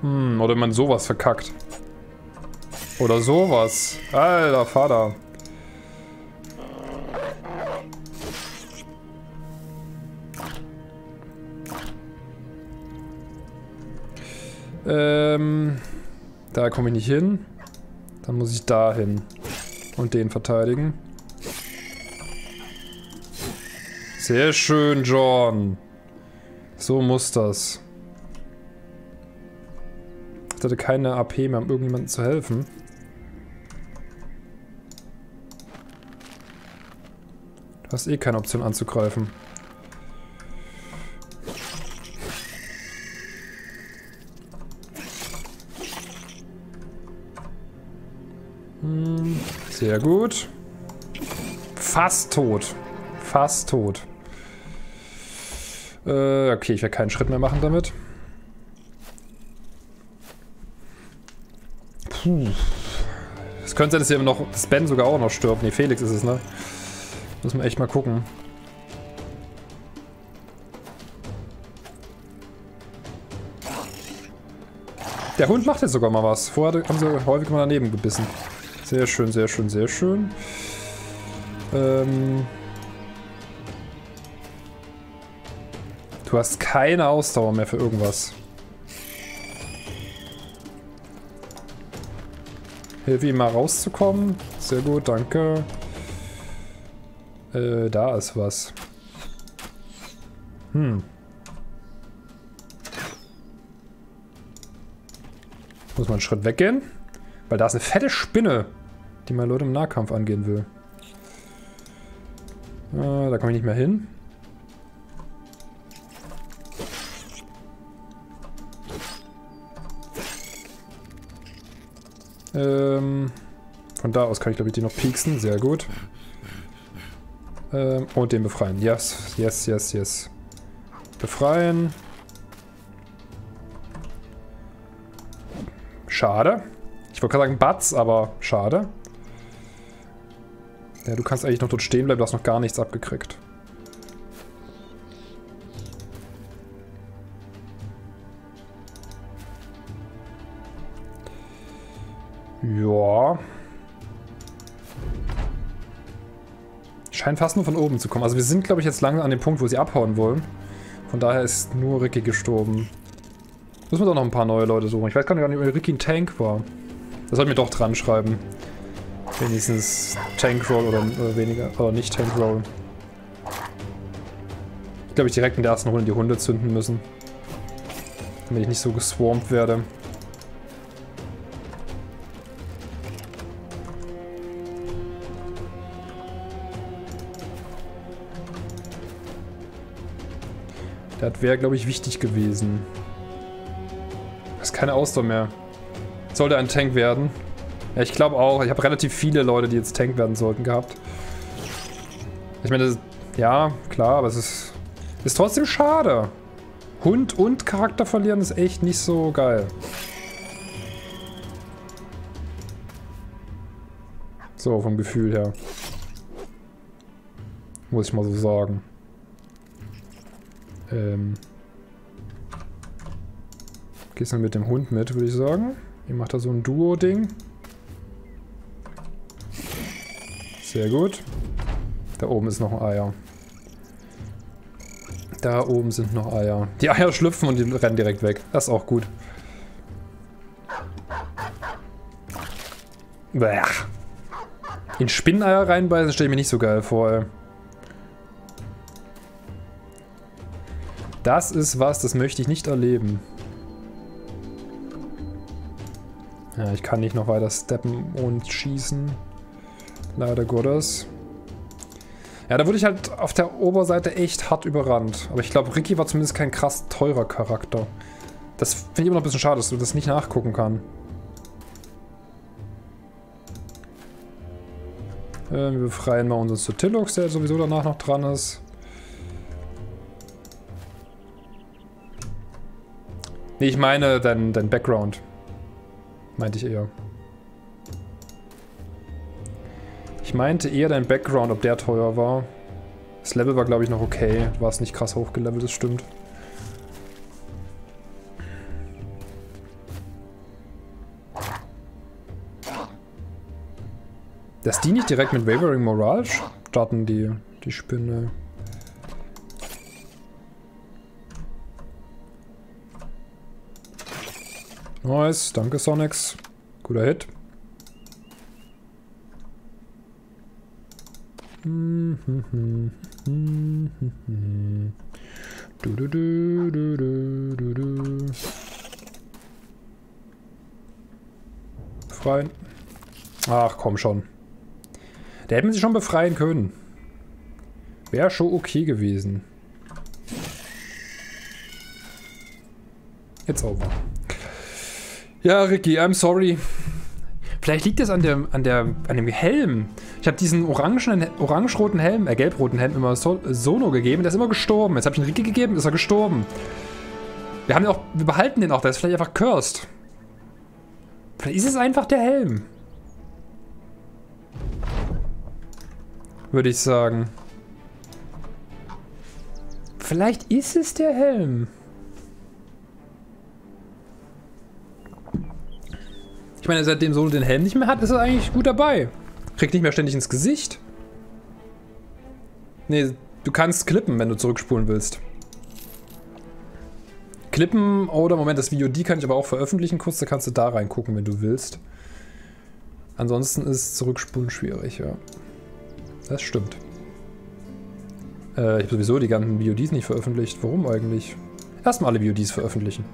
Speaker 1: Hm, oder wenn man sowas verkackt. Oder sowas. Alter Vater. Ähm, da komme ich nicht hin. Dann muss ich da hin und den verteidigen. Sehr schön, John. So muss das. Ich hatte keine AP mehr, um irgendjemandem zu helfen. Du hast eh keine Option anzugreifen. Sehr gut. Fast tot. Fast tot. Äh, okay, ich werde keinen Schritt mehr machen damit. Puh. Es könnte sein, dass hier noch das Ben sogar auch noch stirbt. Ne, Felix ist es, ne? Müssen wir echt mal gucken. Der Hund macht jetzt sogar mal was. Vorher haben sie häufig mal daneben gebissen. Sehr schön, sehr schön, sehr schön. Ähm du hast keine Ausdauer mehr für irgendwas. Hilfe ihm mal rauszukommen. Sehr gut, danke. Äh, da ist was. Hm. Muss man einen Schritt weggehen. Weil da ist eine fette Spinne, die mal Leute im Nahkampf angehen will. Äh, da komme ich nicht mehr hin. Ähm, von da aus kann ich glaube ich die noch pieksen. Sehr gut. Ähm, und den befreien. Yes, yes, yes, yes. Befreien. Schade. Ich wollte gerade sagen Batz, aber schade. Ja, du kannst eigentlich noch dort stehen bleiben, du hast noch gar nichts abgekriegt. Ja. Scheint fast nur von oben zu kommen. Also wir sind, glaube ich, jetzt langsam an dem Punkt, wo sie abhauen wollen. Von daher ist nur Ricky gestorben. Müssen wir doch noch ein paar neue Leute suchen. Ich weiß gar nicht, ob Ricky ein Tank war. Das sollten wir doch dran schreiben. Wenigstens Tankroll oder, oder weniger, oder nicht Tankroll. Ich glaube, ich direkt in der ersten Runde die Hunde zünden müssen. Damit ich nicht so geswarmt werde. Das wäre, glaube ich, wichtig gewesen. Das ist keine Ausdauer mehr. Sollte ein Tank werden. Ja, ich glaube auch. Ich habe relativ viele Leute, die jetzt Tank werden sollten, gehabt. Ich meine, ja, klar, aber es ist, ist trotzdem schade. Hund und Charakter verlieren ist echt nicht so geil. So, vom Gefühl her. Muss ich mal so sagen. Ähm. Gehst du mit dem Hund mit, würde ich sagen. Ihr macht da so ein Duo-Ding. Sehr gut. Da oben ist noch ein Eier. Da oben sind noch Eier. Die Eier schlüpfen und die rennen direkt weg. Das ist auch gut. Bäh. In Spinneneier reinbeißen stelle ich mir nicht so geil vor, ey. Das ist was, das möchte ich nicht erleben. Ja, ich kann nicht noch weiter steppen und schießen. Leider Gottes. Ja, da wurde ich halt auf der Oberseite echt hart überrannt. Aber ich glaube, Ricky war zumindest kein krass teurer Charakter. Das finde ich immer noch ein bisschen schade, dass du das nicht nachgucken kann. Äh, wir befreien mal unseren Sotilux, der sowieso danach noch dran ist. Nee, ich meine dein, dein Background. Meinte ich eher. Ich meinte eher dein Background, ob der teuer war. Das Level war, glaube ich, noch okay. War es nicht krass hochgelevelt, das stimmt. Dass die nicht direkt mit Wavering Morale starten, die, die Spinne. Nice, danke Sonics. Guter Hit. Du. Ach, komm schon. Der hätten sie schon befreien können. Wäre schon okay gewesen. It's over. Ja, Ricky, I'm sorry. Vielleicht liegt es an, der, an, der, an dem Helm. Ich habe diesen orangen, orange-roten Helm, äh, gelb-roten Helm immer so, Sono gegeben. Der ist immer gestorben. Jetzt habe ich ihn Ricky gegeben, ist er gestorben. Wir haben auch, wir behalten den auch. Der ist vielleicht einfach cursed. Vielleicht ist es einfach der Helm. Würde ich sagen. Vielleicht ist es der Helm. Ich meine, seitdem Solo den Helm nicht mehr hat, ist er eigentlich gut dabei. Kriegt nicht mehr ständig ins Gesicht. Nee, du kannst klippen, wenn du zurückspulen willst. Klippen oder Moment, das Video die kann ich aber auch veröffentlichen kurz, da kannst du da reingucken, wenn du willst. Ansonsten ist Zurückspulen schwierig, ja. Das stimmt. Äh, ich habe sowieso die ganzen VODs nicht veröffentlicht. Warum eigentlich? Erstmal alle VODs veröffentlichen.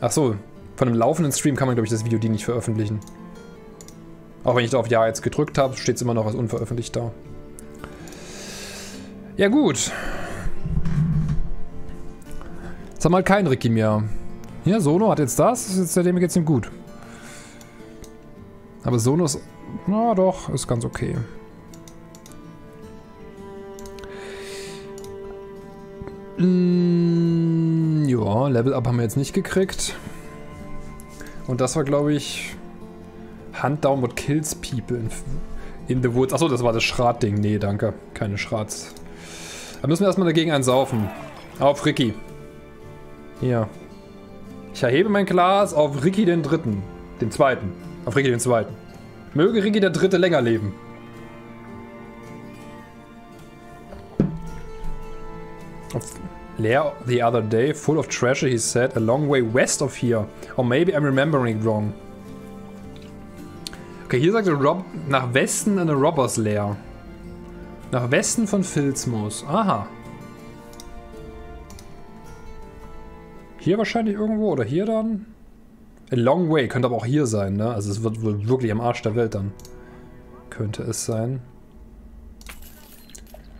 Speaker 1: Ach so, von einem laufenden Stream kann man, glaube ich, das VOD nicht veröffentlichen. Auch wenn ich da auf Ja jetzt gedrückt habe, steht es immer noch als unveröffentlicht da. Ja gut. Jetzt haben wir halt keinen Ricky mehr. Ja, Sono hat jetzt das, jetzt, seitdem geht's ihm gut. Aber Sono ist, na doch, ist ganz okay. Mm, ja, Level Up haben wir jetzt nicht gekriegt. Und das war, glaube ich, Hunt down what kills people in, in the woods. Achso, das war das Schrat-Ding. Nee, danke. Keine Schrats. Da müssen wir erstmal dagegen einen saufen. Auf Ricky. Hier. Ich erhebe mein Glas auf Ricky den Dritten. Den Zweiten. Auf Ricky den Zweiten. Möge Ricky der Dritte länger leben. Lair the other day, full of treasure, he said, a long way west of here. Or maybe I'm remembering wrong. Okay, hier sagt er Rob nach Westen eine Robbers Lair. Nach Westen von Filzmoos. Aha. Hier wahrscheinlich irgendwo oder hier dann? A long way, könnte aber auch hier sein, ne? Also es wird wohl wirklich am Arsch der Welt dann. Könnte es sein.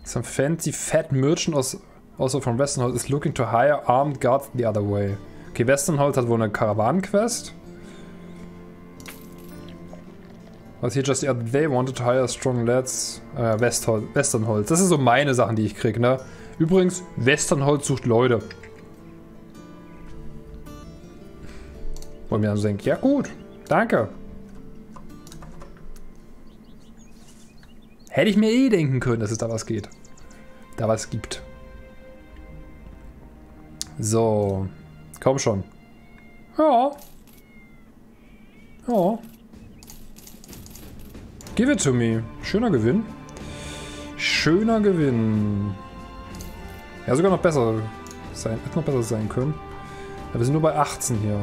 Speaker 1: Some fancy fat merchant aus, also from Westernholz is looking to hire armed guards the other way. Okay, Westernholz hat wohl eine Karawanenquest. Was hier just the other day wanted to hire strong lads. Äh, Westhol Westernholz. Das sind so meine Sachen, die ich krieg, ne? Übrigens, Westernholz sucht Leute. Wo mir dann denkt, ja gut, danke. Hätte ich mir eh denken können, dass es da was geht. Da was gibt. So. Komm schon. Ja. Ja. Give it to me. Schöner Gewinn. Schöner Gewinn. Ja, sogar noch besser sein. Hätte noch besser sein können. Ja, wir sind nur bei 18 hier.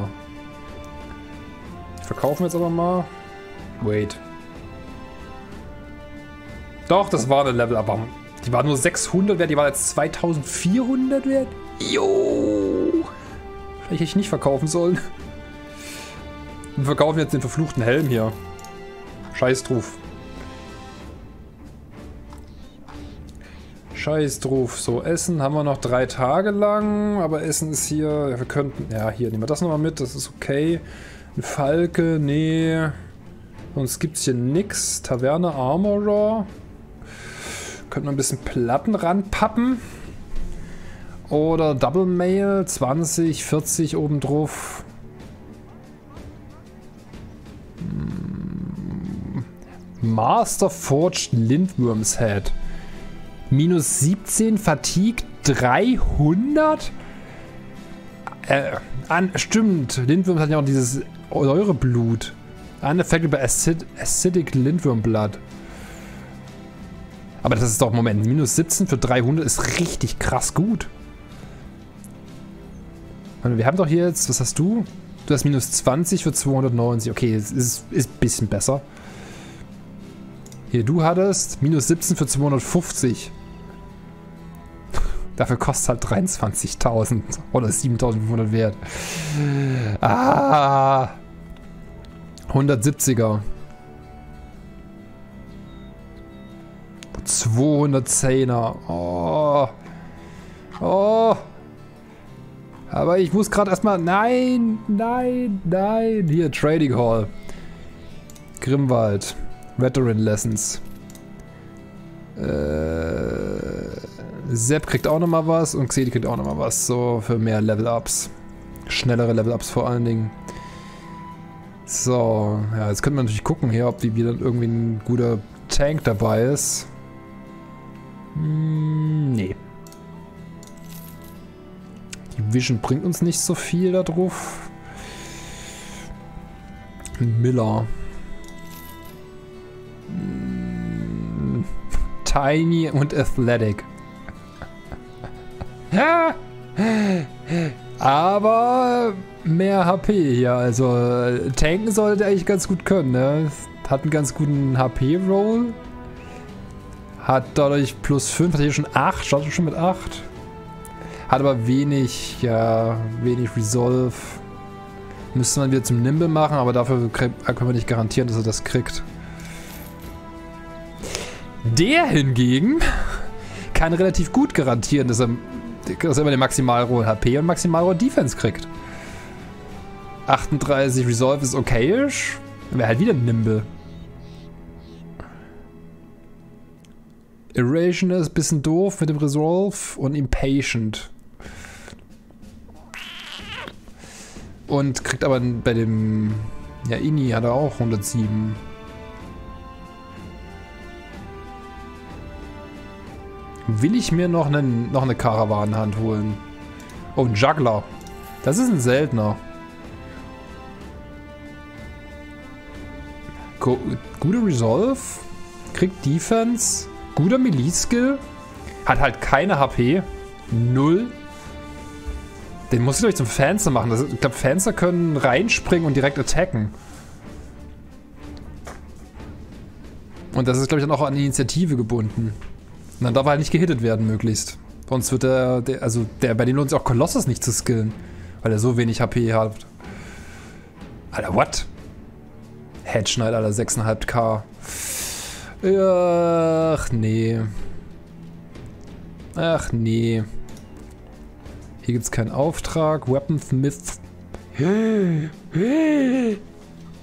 Speaker 1: Verkaufen wir jetzt aber mal. Wait. Doch, das war eine Level-Up. Die war nur 600 wert, die war jetzt 2400 wert. Jo. Vielleicht hätte ich nicht verkaufen sollen. Wir verkaufen jetzt den verfluchten Helm hier. Scheiß drauf. Scheiß drauf. So, Essen haben wir noch drei Tage lang. Aber Essen ist hier... Wir könnten... Ja, hier, nehmen wir das nochmal mit. Das ist okay. Ein Falke, nee. Sonst gibt es hier nix. Taverne Armorer. Könnte man ein bisschen Platten ranpappen. Oder Double Mail, 20, 40 obendrauf. Master Forged Lindworm's Head. Minus 17 Fatigue 300? Äh, an, stimmt. Lindworms hat ja auch dieses Säureblut. Unaffected by acid, Acidic Lindworm Blood. Aber das ist doch, Moment, minus 17 für 300 ist richtig krass gut. Wir haben doch hier jetzt, was hast du? Du hast minus 20 für 290. Okay, es ist, ist ein bisschen besser. Hier, du hattest minus 17 für 250. *laughs* Dafür kostet halt 23.000 oder 7.500 wert. Ah. 170er. 210er. Oh. Oh. Aber ich muss gerade erstmal... Nein, nein, nein. Hier, Trading Hall. Grimwald. Veteran Lessons. Äh, Sepp kriegt auch nochmal was und Xedi kriegt auch nochmal was. So für mehr Level-Ups. Schnellere Level-Ups vor allen Dingen. So, ja, jetzt könnte man natürlich gucken hier, ob wieder irgendwie ein guter Tank dabei ist. Hm, nee. Vision bringt uns nicht so viel da drauf. Miller. Hm, tiny und athletic. *laughs* Aber mehr HP hier. Also tanken sollte eigentlich ganz gut können. Ne? Hat einen ganz guten HP-Roll. Hat dadurch plus 5, hat hier schon 8, startet schon mit 8. Hat aber wenig, ja, wenig Resolve. Müsste man wieder zum Nimble machen, aber dafür können wir nicht garantieren, dass er das kriegt. Der hingegen *laughs* kann relativ gut garantieren, dass er, dass er immer den Maximalroll HP und Maximalroll Defense kriegt. 38 Resolve ist okayisch. Wäre halt wieder Nimble. Eration ist ein bisschen doof mit dem Resolve und Impatient. Und kriegt aber bei dem... Ja, Ini hat er auch 107. Will ich mir noch, einen, noch eine Karawanenhand holen? Oh, ein Juggler. Das ist ein seltener. Gute Resolve. Kriegt Defense. Guter Melee-Skill. Hat halt keine HP. Null. Den muss ich euch zum Fenster machen. Das, ich glaube, Fenster können reinspringen und direkt attacken. Und das ist, glaube ich, dann auch an die Initiative gebunden. Und dann darf er halt nicht gehittet werden, möglichst. Sonst wird der, der also der, bei dem lohnt sich auch Kolossus nicht zu skillen. Weil er so wenig HP hat. Alter, what? Headschneid, Alter, 6,5k. Ach, nee. Ach, nee. Hier gibt es keinen Auftrag. Weaponsmith.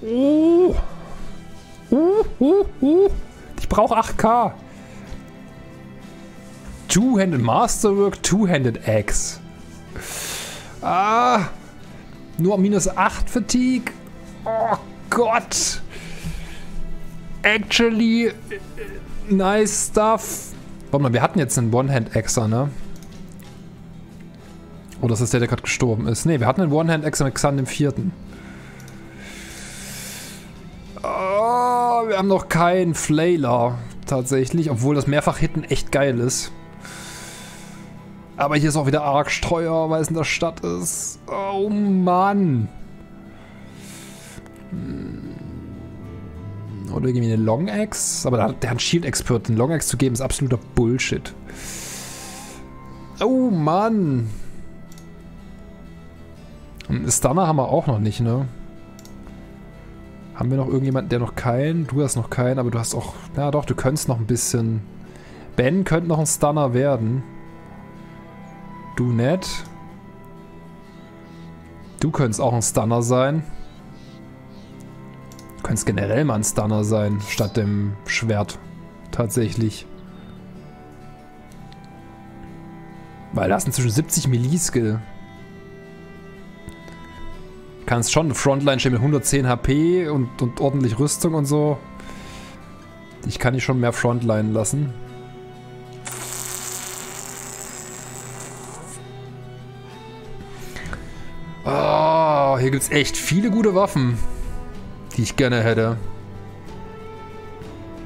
Speaker 1: Oh. Uh, uh, uh. Ich brauche 8k. Two-Handed Masterwork, Two-Handed Axe. Ah. Nur minus 8 Fatigue. Oh Gott. Actually, nice stuff. Warte mal, wir hatten jetzt einen One-Hand-Exer, ne? Oh, das ist der, der gerade gestorben ist. Ne, wir hatten einen One-Hand-Exer mit Xan dem vierten. Oh, wir haben noch keinen Flailer. Tatsächlich, obwohl das Mehrfach-Hitten echt geil ist. Aber hier ist auch wieder arg Streuer, weil es in der Stadt ist. Oh Mann. Oder irgendwie eine Long Axe. Aber der hat Shield Expert. Einen Long Axe zu geben ist absoluter Bullshit. Oh Mann. Einen Stunner haben wir auch noch nicht, ne? Haben wir noch irgendjemanden, der noch keinen? Du hast noch keinen, aber du hast auch... Ja doch, du könntest noch ein bisschen... Ben könnte noch ein Stunner werden. Du nett. Du könntest auch ein Stunner sein. Du könntest generell mal ein Stunner sein, statt dem Schwert. Tatsächlich. Weil da ist inzwischen 70 Melee-Skill. Kannst schon Frontline stehen mit 110 HP und, und ordentlich Rüstung und so. Ich kann dich schon mehr Frontline lassen. Oh, hier gibt es echt viele gute Waffen, die ich gerne hätte.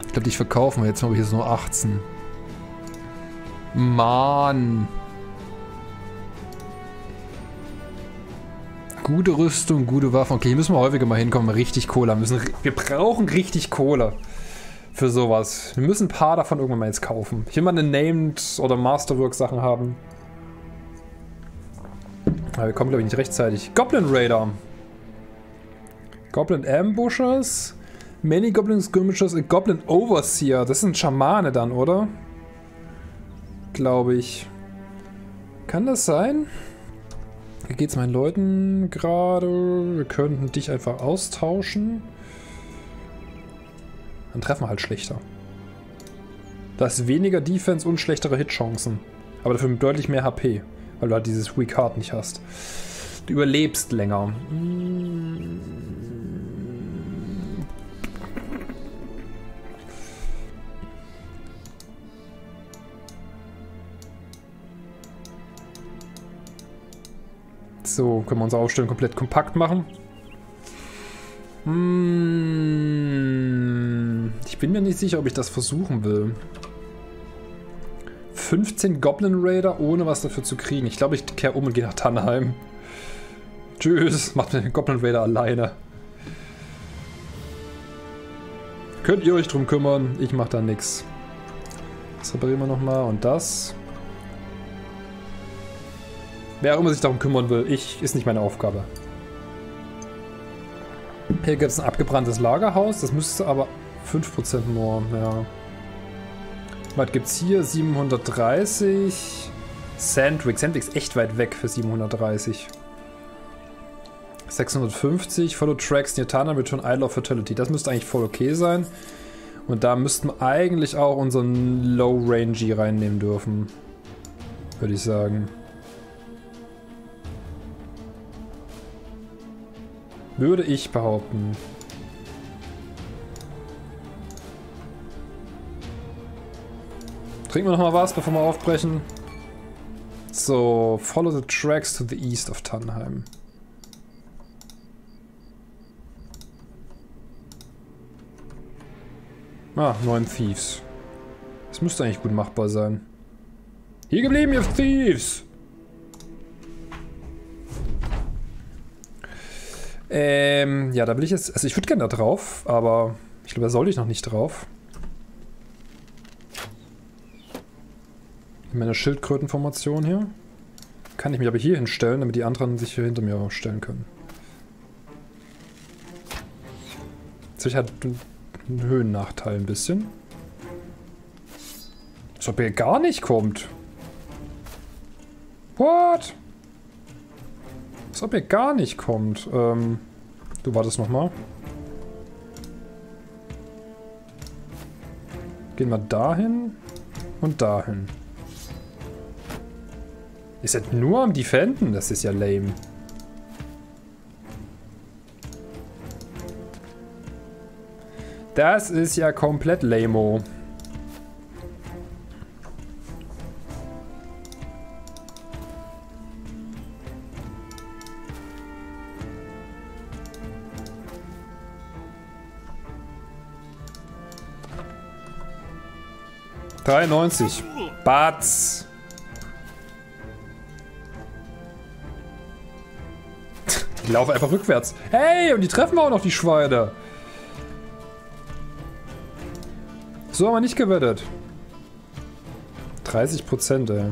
Speaker 1: Ich glaube, die verkaufen wir jetzt aber hier ist nur 18. Mann. Gute Rüstung, gute Waffen. Okay, hier müssen wir häufiger mal hinkommen. Richtig Cola. Müssen, wir brauchen richtig Kohle für sowas. Wir müssen ein paar davon irgendwann mal jetzt kaufen. Ich will mal eine Named oder Masterwork Sachen haben. Aber wir kommen, glaube ich, nicht rechtzeitig. Goblin Raider. Goblin Ambushers. Many Goblin Skirmishers und Goblin Overseer. Das sind Schamane dann, oder? Glaube ich. Kann das sein? Wie geht's meinen Leuten gerade? Wir könnten dich einfach austauschen. Dann treffen wir halt schlechter. Da ist weniger Defense und schlechtere Hitchancen. Aber dafür deutlich mehr HP. Weil du halt dieses Weak Heart nicht hast. Du überlebst länger. So, können wir unsere Aufstellung komplett kompakt machen. Hm, ich bin mir nicht sicher, ob ich das versuchen will. 15 Goblin Raider, ohne was dafür zu kriegen. Ich glaube, ich kehre um und gehe nach Tannheim. Tschüss, *laughs* macht mir den Goblin Raider alleine. Könnt ihr euch drum kümmern, ich mache da nichts. Das reparieren wir nochmal und das. Wer auch immer sich darum kümmern will, ich, ist nicht meine Aufgabe. Hier gibt es ein abgebranntes Lagerhaus, das müsste aber 5% nur, ja. Was gibt es hier? 730. Sandwick. Sandwick ist echt weit weg für 730. 650. Follow Tracks near Tana Return Isle of Fertility. Das müsste eigentlich voll okay sein. Und da müssten wir eigentlich auch unseren Low Rangy reinnehmen dürfen. Würde ich sagen. Würde ich behaupten. Trinken wir noch mal was, bevor wir aufbrechen. So, follow the tracks to the east of Tannheim. Ah, neun Thieves. Das müsste eigentlich gut machbar sein. Hier geblieben, ihr Thieves! Ähm, ja, da will ich jetzt... Also ich würde gerne da drauf, aber ich glaube, da soll ich noch nicht drauf. In meiner Schildkrötenformation hier. Kann ich mich aber hier hinstellen, damit die anderen sich hier hinter mir stellen können. Jetzt hat einen Höhennachteil ein bisschen. Als ob er gar nicht kommt. What? Als ob er gar nicht kommt. Ähm, du wartest nochmal. Gehen wir dahin und dahin. Ist er nur am Defenden? Das ist ja lame. Das ist ja komplett lame. Dreiundneunzig. Batz. *laughs* Die laufen einfach rückwärts. Hey, und die treffen auch noch die Schweine. So haben wir nicht gewettet. 30 Prozent, ey.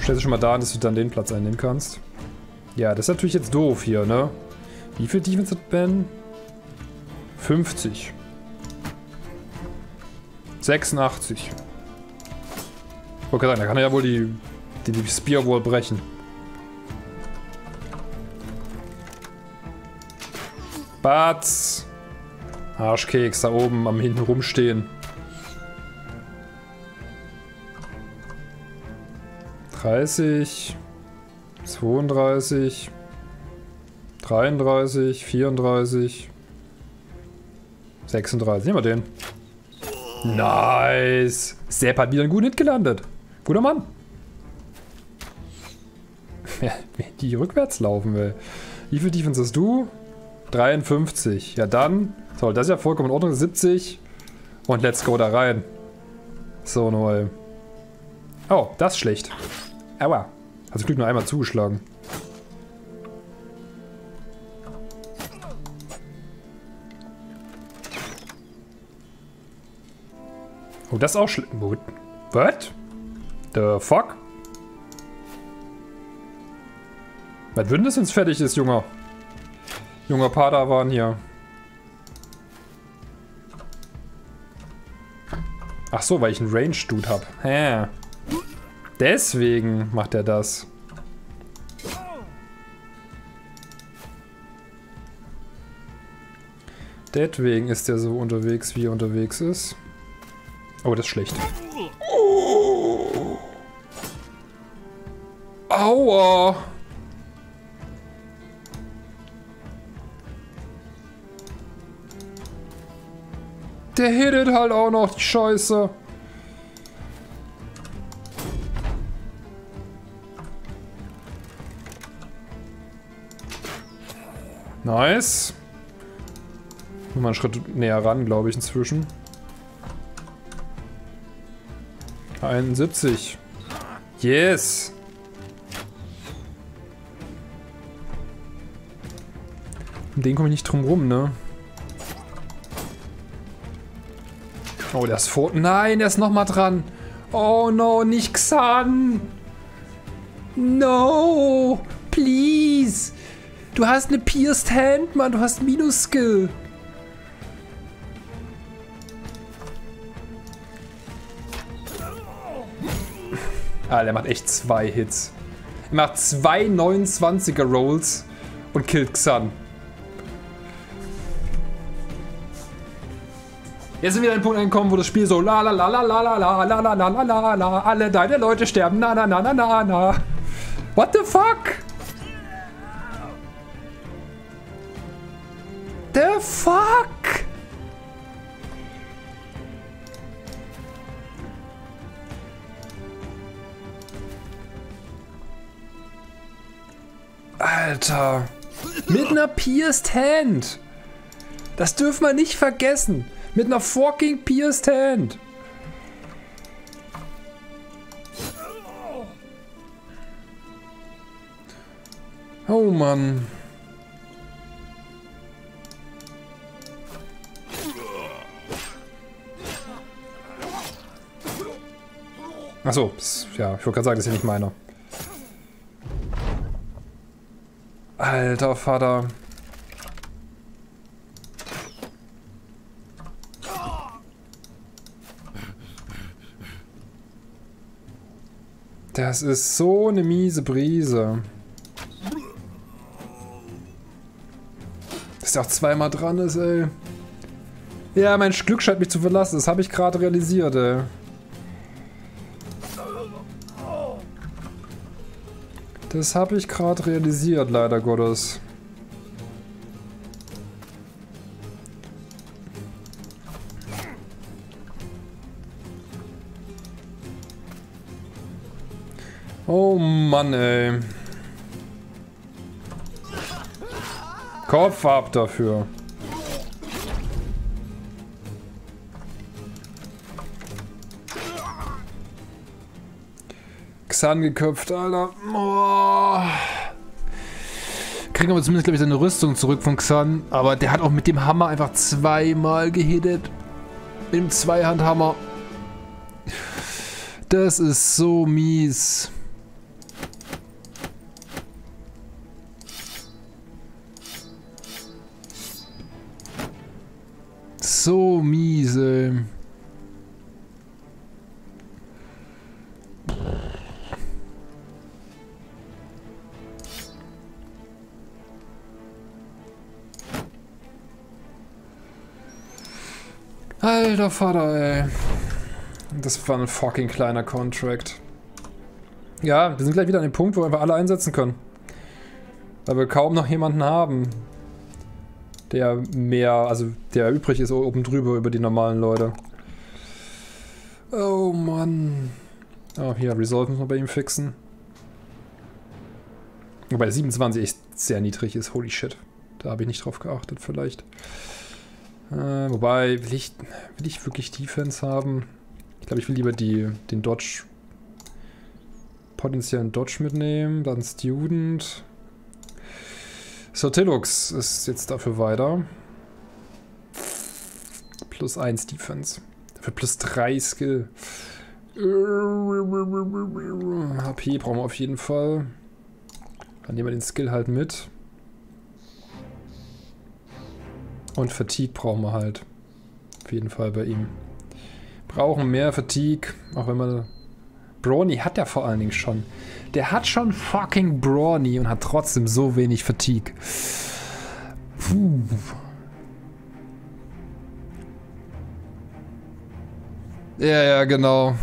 Speaker 1: Stell dich schon mal da dass du dann den Platz einnehmen kannst. Ja, das ist natürlich jetzt doof hier, ne? Wie viel Defense hat Ben? 50. 86. Ich wollte sagen, da kann er ja wohl die, die, die Spear wohl brechen. Batz. Arschkeks da oben am hinten rumstehen. 30, 32, 33, 34, 36. Nehmen wir den. Nice. Sepp hat wieder einen guten Hit gelandet. Guter Mann. *laughs* Wer, die rückwärts laufen will. Wie viel Defense hast du? 53. Ja dann so, das ist ja vollkommen in Ordnung. 70. Und let's go da rein. So, neu. Oh, das ist schlecht. Aua. Hat zum Glück nur einmal zugeschlagen. Oh, das ist auch schlecht. What? The fuck? Was würden das, wenn es fertig ist, Junger? Junger Padawan hier. Ach so, weil ich einen Range-Dude habe. Hä? Deswegen macht er das. Deswegen ist er so unterwegs, wie er unterwegs ist. Oh, das ist schlecht. Oh. Aua. Der hittet halt auch noch, die Scheiße. Nice. Nur mal einen Schritt näher ran, glaube ich, inzwischen. 71. Yes. Um den komme ich nicht drum rum, ne? Oh, der ist vor... Nein, der ist nochmal dran. Oh no, nicht Xan. No. Please. Du hast eine Pierced Hand, Mann. Du hast Minus-Skill. Ah, der macht echt zwei Hits. Er macht zwei 29er Rolls und killt Xan. Jetzt sind wir an den Punkt angekommen, wo das Spiel so la la la la la la la la la la la la alle deine Leute sterben na na na na na na. What the fuck? The fuck? Alter. Mit einer Pierced Hand. Das dürfen wir nicht vergessen. Mit einer fucking Pierced Hand. Oh Mann. Achso, ja, ich wollte gerade sagen, das ist ja nicht meiner. Alter Vater. Das ist so eine miese Brise. Dass der auch zweimal dran ist, ey. Ja, mein Glück scheint mich zu verlassen. Das habe ich gerade realisiert, ey. Das habe ich gerade realisiert, leider Gottes. Oh Mann, ey. Kopf ab dafür. Xan geköpft, Alter. Oh. Kriegen aber zumindest, glaube ich, seine Rüstung zurück von Xan. Aber der hat auch mit dem Hammer einfach zweimal gehittet. Mit dem Zweihandhammer. Das ist so mies. Alter Vater, ey. Das war ein fucking kleiner Contract. Ja, wir sind gleich wieder an dem Punkt, wo wir alle einsetzen können. Weil wir kaum noch jemanden haben der mehr, also der übrig ist oben drüber über die normalen Leute. Oh Mann. Oh, hier, Resolve müssen wir bei ihm fixen. Wobei 27 echt sehr niedrig ist, holy shit. Da habe ich nicht drauf geachtet vielleicht. Äh, wobei, will ich, will ich wirklich Defense haben? Ich glaube, ich will lieber die, den Dodge, potenziellen Dodge mitnehmen, dann Student. Sotilux ist jetzt dafür weiter. Plus 1 Defense. Dafür plus 3 Skill. HP brauchen wir auf jeden Fall. Dann nehmen wir den Skill halt mit. Und Fatigue brauchen wir halt. Auf jeden Fall bei ihm. Brauchen mehr Fatigue. Auch wenn man... Brawny hat er vor allen Dingen schon. Der hat schon fucking Brawny und hat trotzdem so wenig Fatigue. Puh. Ja, ja, genau.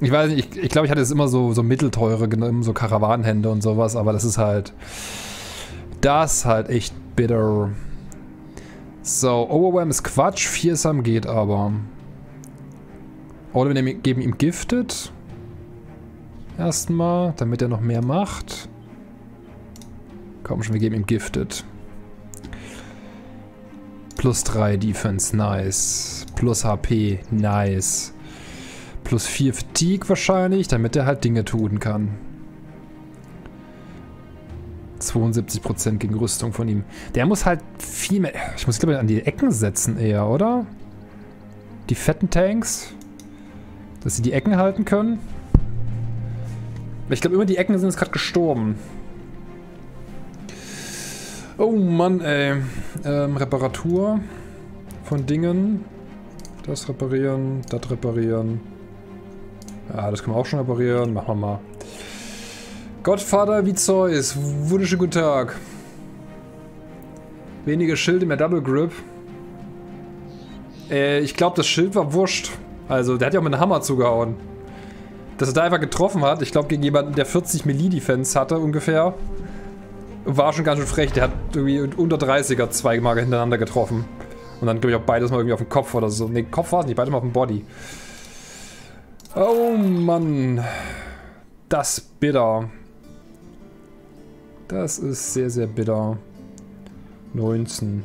Speaker 1: Ich weiß nicht, ich, ich glaube, ich hatte jetzt immer so, so mittelteure genommen, so Karawanenhände und sowas, aber das ist halt. Das halt echt bitter. So, Overwhelm ist Quatsch, Viersam geht aber. Oder wir geben ihm Gifted. Erstmal, damit er noch mehr macht. Komm schon, wir geben ihm Gifted. Plus 3 Defense, nice. Plus HP, nice. Plus 4 Fatigue wahrscheinlich, damit er halt Dinge tun kann. 72% gegen Rüstung von ihm. Der muss halt viel mehr... Ich muss glaube ich an die Ecken setzen eher, oder? Die fetten Tanks. Dass sie die Ecken halten können. Ich glaube immer die Ecken sind jetzt gerade gestorben. Oh Mann, ey. Ähm, Reparatur von Dingen. Das reparieren, das reparieren. Ja, das können wir auch schon reparieren. Machen wir mal. Gottvater wie Zeus. Wunderschönen guten Tag. Weniger Schilde, mehr Double Grip. Äh, ich glaube, das Schild war wurscht. Also, der hat ja auch mit einem Hammer zugehauen. Dass er da einfach getroffen hat, ich glaube, gegen jemanden, der 40 Melee Defense hatte ungefähr, war schon ganz schön frech. Der hat irgendwie unter 30er zweimal hintereinander getroffen. Und dann, glaube ich, auch beides mal irgendwie auf den Kopf oder so. Ne, Kopf war es nicht, beides mal auf den Body. Oh Mann. Das bitter. Das ist sehr, sehr bitter. 19.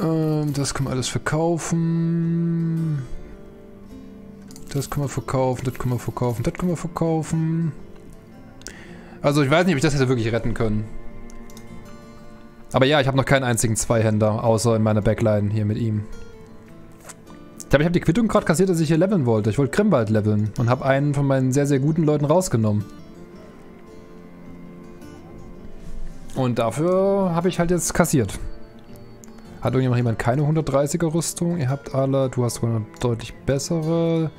Speaker 1: Ähm, das kann man alles verkaufen. Das können wir verkaufen, das können wir verkaufen, das können wir verkaufen. Also ich weiß nicht, ob ich das hätte wirklich retten können. Aber ja, ich habe noch keinen einzigen Zweihänder, außer in meiner Backline hier mit ihm. Ich glaube, ich habe die Quittung gerade kassiert, dass ich hier leveln wollte. Ich wollte Grimwald leveln und habe einen von meinen sehr, sehr guten Leuten rausgenommen. Und dafür habe ich halt jetzt kassiert. Hat irgendjemand jemand keine 130er Rüstung? Ihr habt alle, du hast eine deutlich bessere.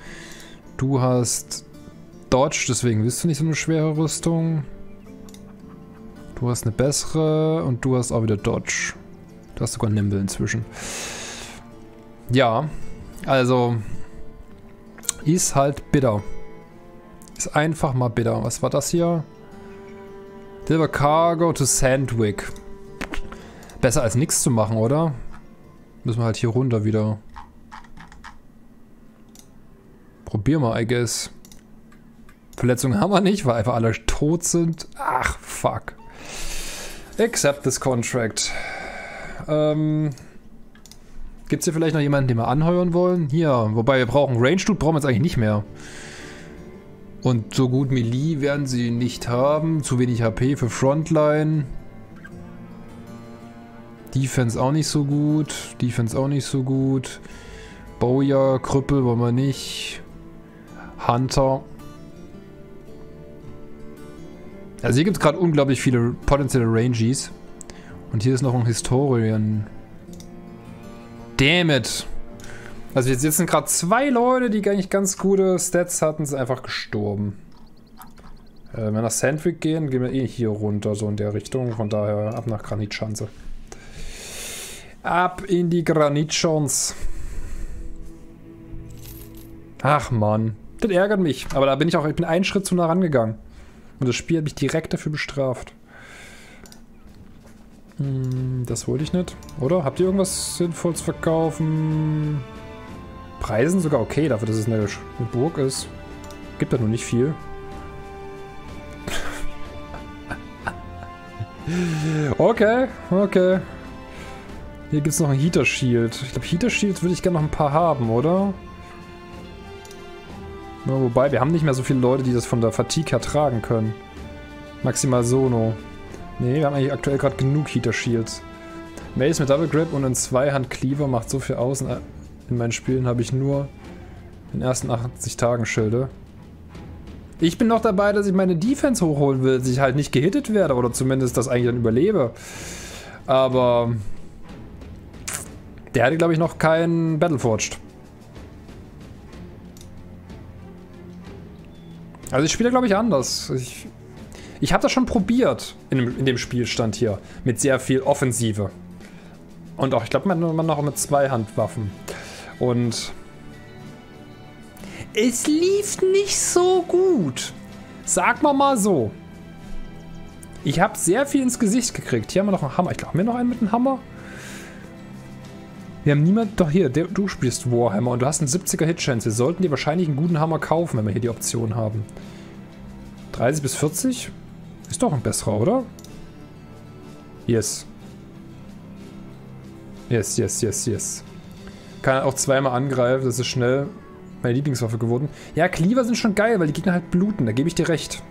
Speaker 1: Du hast Dodge, deswegen willst du nicht so eine schwere Rüstung. Du hast eine bessere und du hast auch wieder Dodge. Du hast sogar Nimble inzwischen. Ja, also ist halt bitter. Ist einfach mal bitter. Was war das hier? Deliver Cargo to Sandwick. Besser als nichts zu machen, oder? Müssen wir halt hier runter wieder. Probier mal, I guess. Verletzungen haben wir nicht, weil einfach alle tot sind. Ach, fuck. Accept this contract. Ähm... Gibt es hier vielleicht noch jemanden, den wir anheuern wollen? Hier, wobei wir brauchen Range-Dude, brauchen wir jetzt eigentlich nicht mehr. Und so gut Melee werden sie nicht haben. Zu wenig HP für Frontline. Defense auch nicht so gut. Defense auch nicht so gut. Bowyer, Krüppel wollen wir nicht. Hunter. Also hier gibt es gerade unglaublich viele potenzielle Rangies. Und hier ist noch ein Historian. Damn it. Also jetzt sind gerade zwei Leute, die eigentlich ganz gute Stats hatten, sind einfach gestorben. Äh, wenn wir nach Sandwick gehen, gehen wir eh hier runter, so in der Richtung. Von daher ab nach Granitschanze. Ab in die Granitschons. Ach man, das ärgert mich. Aber da bin ich auch, ich bin einen Schritt zu nah rangegangen. Und das Spiel hat mich direkt dafür bestraft. Hm, das wollte ich nicht. Oder? Habt ihr irgendwas Sinnvolles verkaufen? Preisen sogar okay, dafür, dass es eine, eine Burg ist. Gibt ja nur nicht viel. *laughs* okay, okay. Hier gibt es noch ein Heater Shield. Ich glaube, Heater Shields würde ich gerne noch ein paar haben, oder? Ja, wobei, wir haben nicht mehr so viele Leute, die das von der Fatigue her tragen können. Maximal Sono. Ne, wir haben eigentlich aktuell gerade genug Heater Shields. Mace mit Double Grip und ein Zweihand Cleaver macht so viel aus. In meinen Spielen habe ich nur in den ersten 80 Tagen Schilde. Ich bin noch dabei, dass ich meine Defense hochholen will, dass ich halt nicht gehittet werde oder zumindest das eigentlich dann überlebe. Aber der hatte, glaube ich, noch keinen Battleforged. Also ich spiele, glaube ich, anders. Ich, ich habe das schon probiert in dem, in dem Spielstand hier. Mit sehr viel Offensive. Und auch, ich glaube, man, man noch mit zwei Handwaffen. Und es lief nicht so gut. Sag mal mal so. Ich habe sehr viel ins Gesicht gekriegt. Hier haben wir noch einen Hammer. Ich glaube, haben wir noch einen mit einem Hammer? Wir haben niemand... Doch hier, der, du spielst Warhammer und du hast einen 70er Hitchance. Wir sollten dir wahrscheinlich einen guten Hammer kaufen, wenn wir hier die Option haben. 30 bis 40? Ist doch ein besserer, oder? Yes. Yes, yes, yes, yes. Kann auch zweimal angreifen, das ist schnell meine Lieblingswaffe geworden. Ja, Cleaver sind schon geil, weil die Gegner halt bluten, da gebe ich dir recht.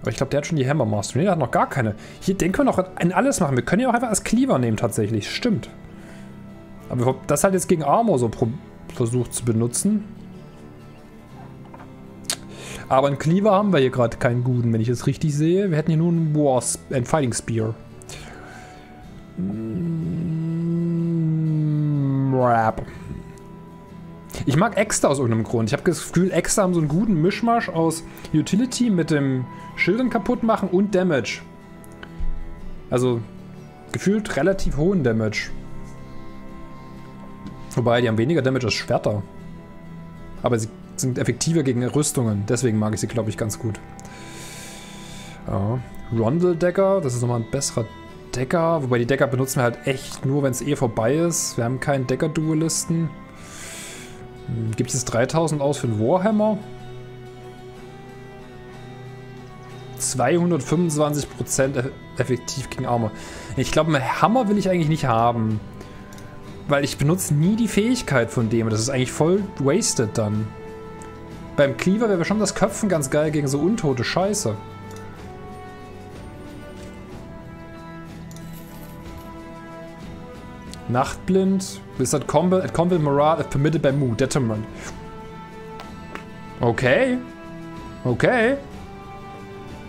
Speaker 1: Aber ich glaube, der hat schon die Hammer Master. Nee, der hat noch gar keine. Hier denken wir noch an alles machen. Wir können ja auch einfach als Cleaver nehmen, tatsächlich. Stimmt. Aber das halt jetzt gegen Armor so versucht zu benutzen. Aber einen Cleaver haben wir hier gerade keinen guten, wenn ich es richtig sehe. Wir hätten hier nur einen War, ein Fighting Spear. Rap. Ich mag Extra aus irgendeinem Grund. Ich habe das Gefühl, Extra haben so einen guten Mischmasch aus Utility mit dem Schildern kaputt machen und Damage. Also gefühlt relativ hohen Damage. Wobei, die haben weniger Damage als Schwerter. Aber sie sind effektiver gegen Rüstungen. Deswegen mag ich sie, glaube ich, ganz gut. Ja. Rondel Decker, das ist nochmal ein besserer Decker. Wobei die Decker benutzen wir halt echt nur, wenn es eh vorbei ist. Wir haben keinen Decker-Duelisten. Hm, gibt es 3000 aus für einen Warhammer? 225% effektiv gegen Armor. Ich glaube, einen Hammer will ich eigentlich nicht haben. Weil ich benutze nie die Fähigkeit von dem. Das ist eigentlich voll wasted dann. Beim Cleaver wäre schon das Köpfen ganz geil gegen so untote Scheiße. Nachtblind. Wizard Combat at Combat Morale if permitted by Mood. Determined. Okay. Okay.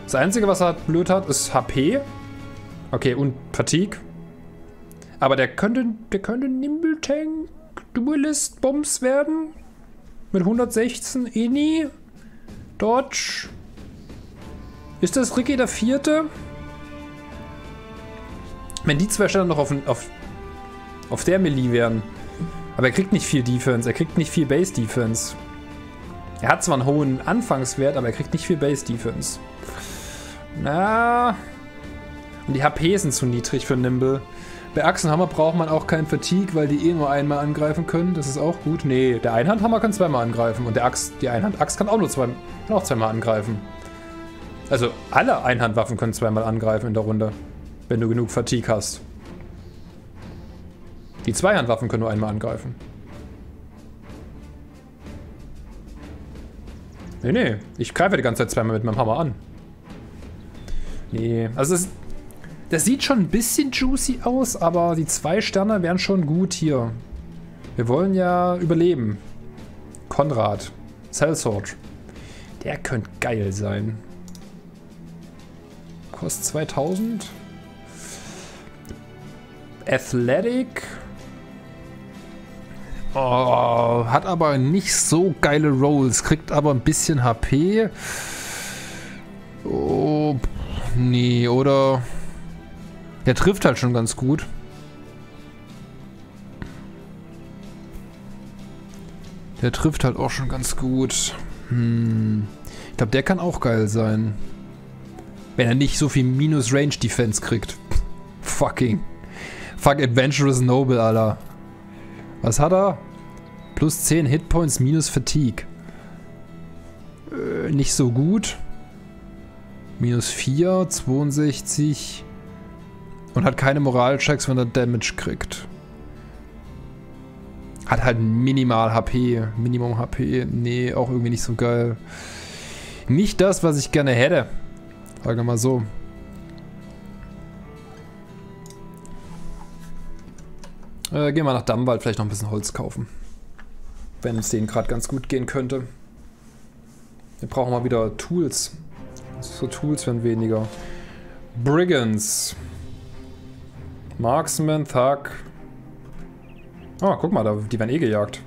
Speaker 1: Das Einzige, was er blöd hat, ist HP. Okay, und Fatigue. Aber der könnte, der könnte Nimble Tank Duelist Bombs werden. Mit 116 Inni. Dodge. Ist das Ricky der Vierte? Wenn die zwei Stellen noch auf, auf auf der Melee werden. Aber er kriegt nicht viel Defense, er kriegt nicht viel Base Defense. Er hat zwar einen hohen Anfangswert, aber er kriegt nicht viel Base Defense. Na. Und die HP sind zu niedrig für Nimble. Bei Achsenhammer braucht man auch keinen Fatigue, weil die eh nur einmal angreifen können. Das ist auch gut. Nee, der Einhandhammer kann zweimal angreifen. Und der Axt, die Einhand-Axt kann auch nur zwei, kann auch zweimal angreifen. Also alle Einhandwaffen können zweimal angreifen in der Runde. Wenn du genug Fatigue hast. Die Zweihandwaffen können nur einmal angreifen. Nee, nee. Ich greife die ganze Zeit zweimal mit meinem Hammer an. Nee, also es, das sieht schon ein bisschen juicy aus, aber die zwei Sterne wären schon gut hier. Wir wollen ja überleben. Konrad. Sellsword. Der könnte geil sein. Kostet 2000. Athletic. Oh, hat aber nicht so geile Rolls, kriegt aber ein bisschen HP. Oh, nee, oder? Der trifft halt schon ganz gut. Der trifft halt auch schon ganz gut. Hm. Ich glaube, der kann auch geil sein. Wenn er nicht so viel Minus-Range-Defense kriegt. *laughs* Fucking. Fuck Adventurous Noble, Alter. Was hat er? Plus 10 Hitpoints minus Fatigue. Äh, nicht so gut. Minus 4, 62. Und hat keine Moralchecks, wenn er Damage kriegt. Hat halt minimal HP. Minimum HP. Nee, auch irgendwie nicht so geil. Nicht das, was ich gerne hätte. Sagen wir mal so. Äh, gehen wir nach Dammwald, vielleicht noch ein bisschen Holz kaufen. Wenn es denen gerade ganz gut gehen könnte. Wir brauchen mal wieder Tools. So Tools werden weniger. Brigands. Marksman, Thug. Oh, guck mal, da, die werden eh gejagt.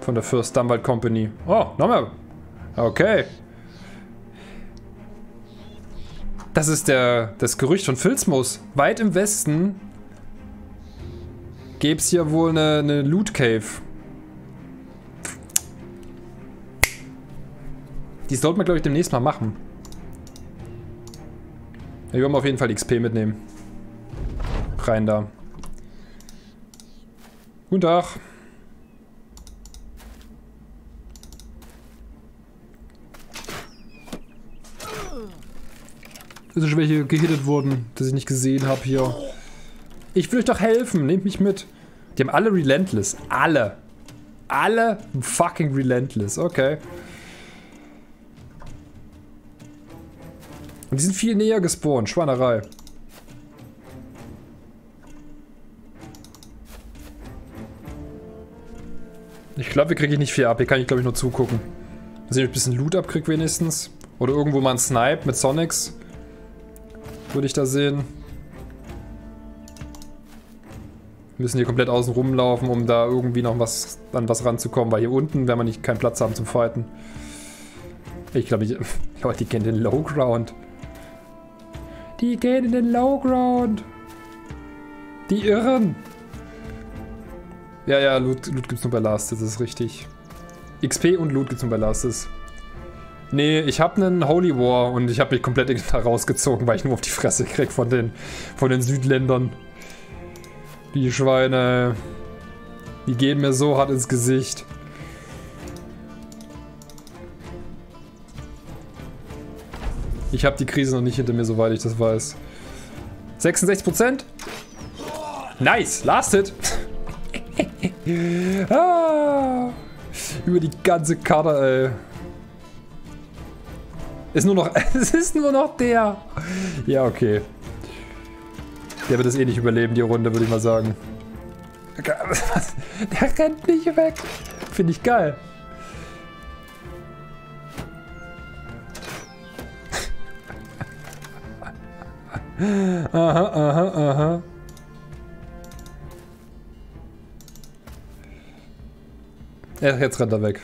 Speaker 1: Von der First Dumbwald Company. Oh, nochmal. Okay. Das ist der, das Gerücht von Filzmus. Weit im Westen gäbe es hier wohl eine, eine Loot Cave. Die sollten wir, glaube ich, demnächst mal machen. Wir wollen auf jeden Fall XP mitnehmen. Rein da. Guten Tag. Da sind schon welche gehittet worden, dass ich nicht gesehen habe hier. Ich will euch doch helfen, nehmt mich mit. Die haben alle Relentless. Alle. Alle fucking Relentless. Okay. Und die sind viel näher gespawnt. Schweinerei. Ich glaube, wir kriegen nicht viel ab. Hier kann ich, glaube ich, nur zugucken. Dass ich ein bisschen Loot abkriege wenigstens. Oder irgendwo mal ein Snipe mit Sonics. Würde ich da sehen. Wir müssen hier komplett außen rumlaufen, um da irgendwie noch was an was ranzukommen, weil hier unten werden wir nicht keinen Platz haben zum Fighten. Ich glaube, ich, *laughs* Leute, die kennen den Low Ground. Die gehen in den Low Ground. Die Irren. Ja, ja, Loot, Loot gibt's nur bei Lastes, das ist richtig. XP und Loot gibt's nur bei Lastes. Nee, ich habe einen Holy War und ich habe mich komplett *laughs* rausgezogen, weil ich nur auf die Fresse krieg von den, von den Südländern. Die Schweine. Die gehen mir so hart ins Gesicht. Ich habe die Krise noch nicht hinter mir, soweit ich das weiß. 66%? Nice, lasted. *laughs* ah, über die ganze Karte, ey. Ist nur noch, *laughs* es ist nur noch der. Ja, okay. Der wird es eh nicht überleben, die Runde, würde ich mal sagen. *laughs* Der rennt nicht weg. Finde ich geil. Aha, aha, aha. Jetzt rennt er weg.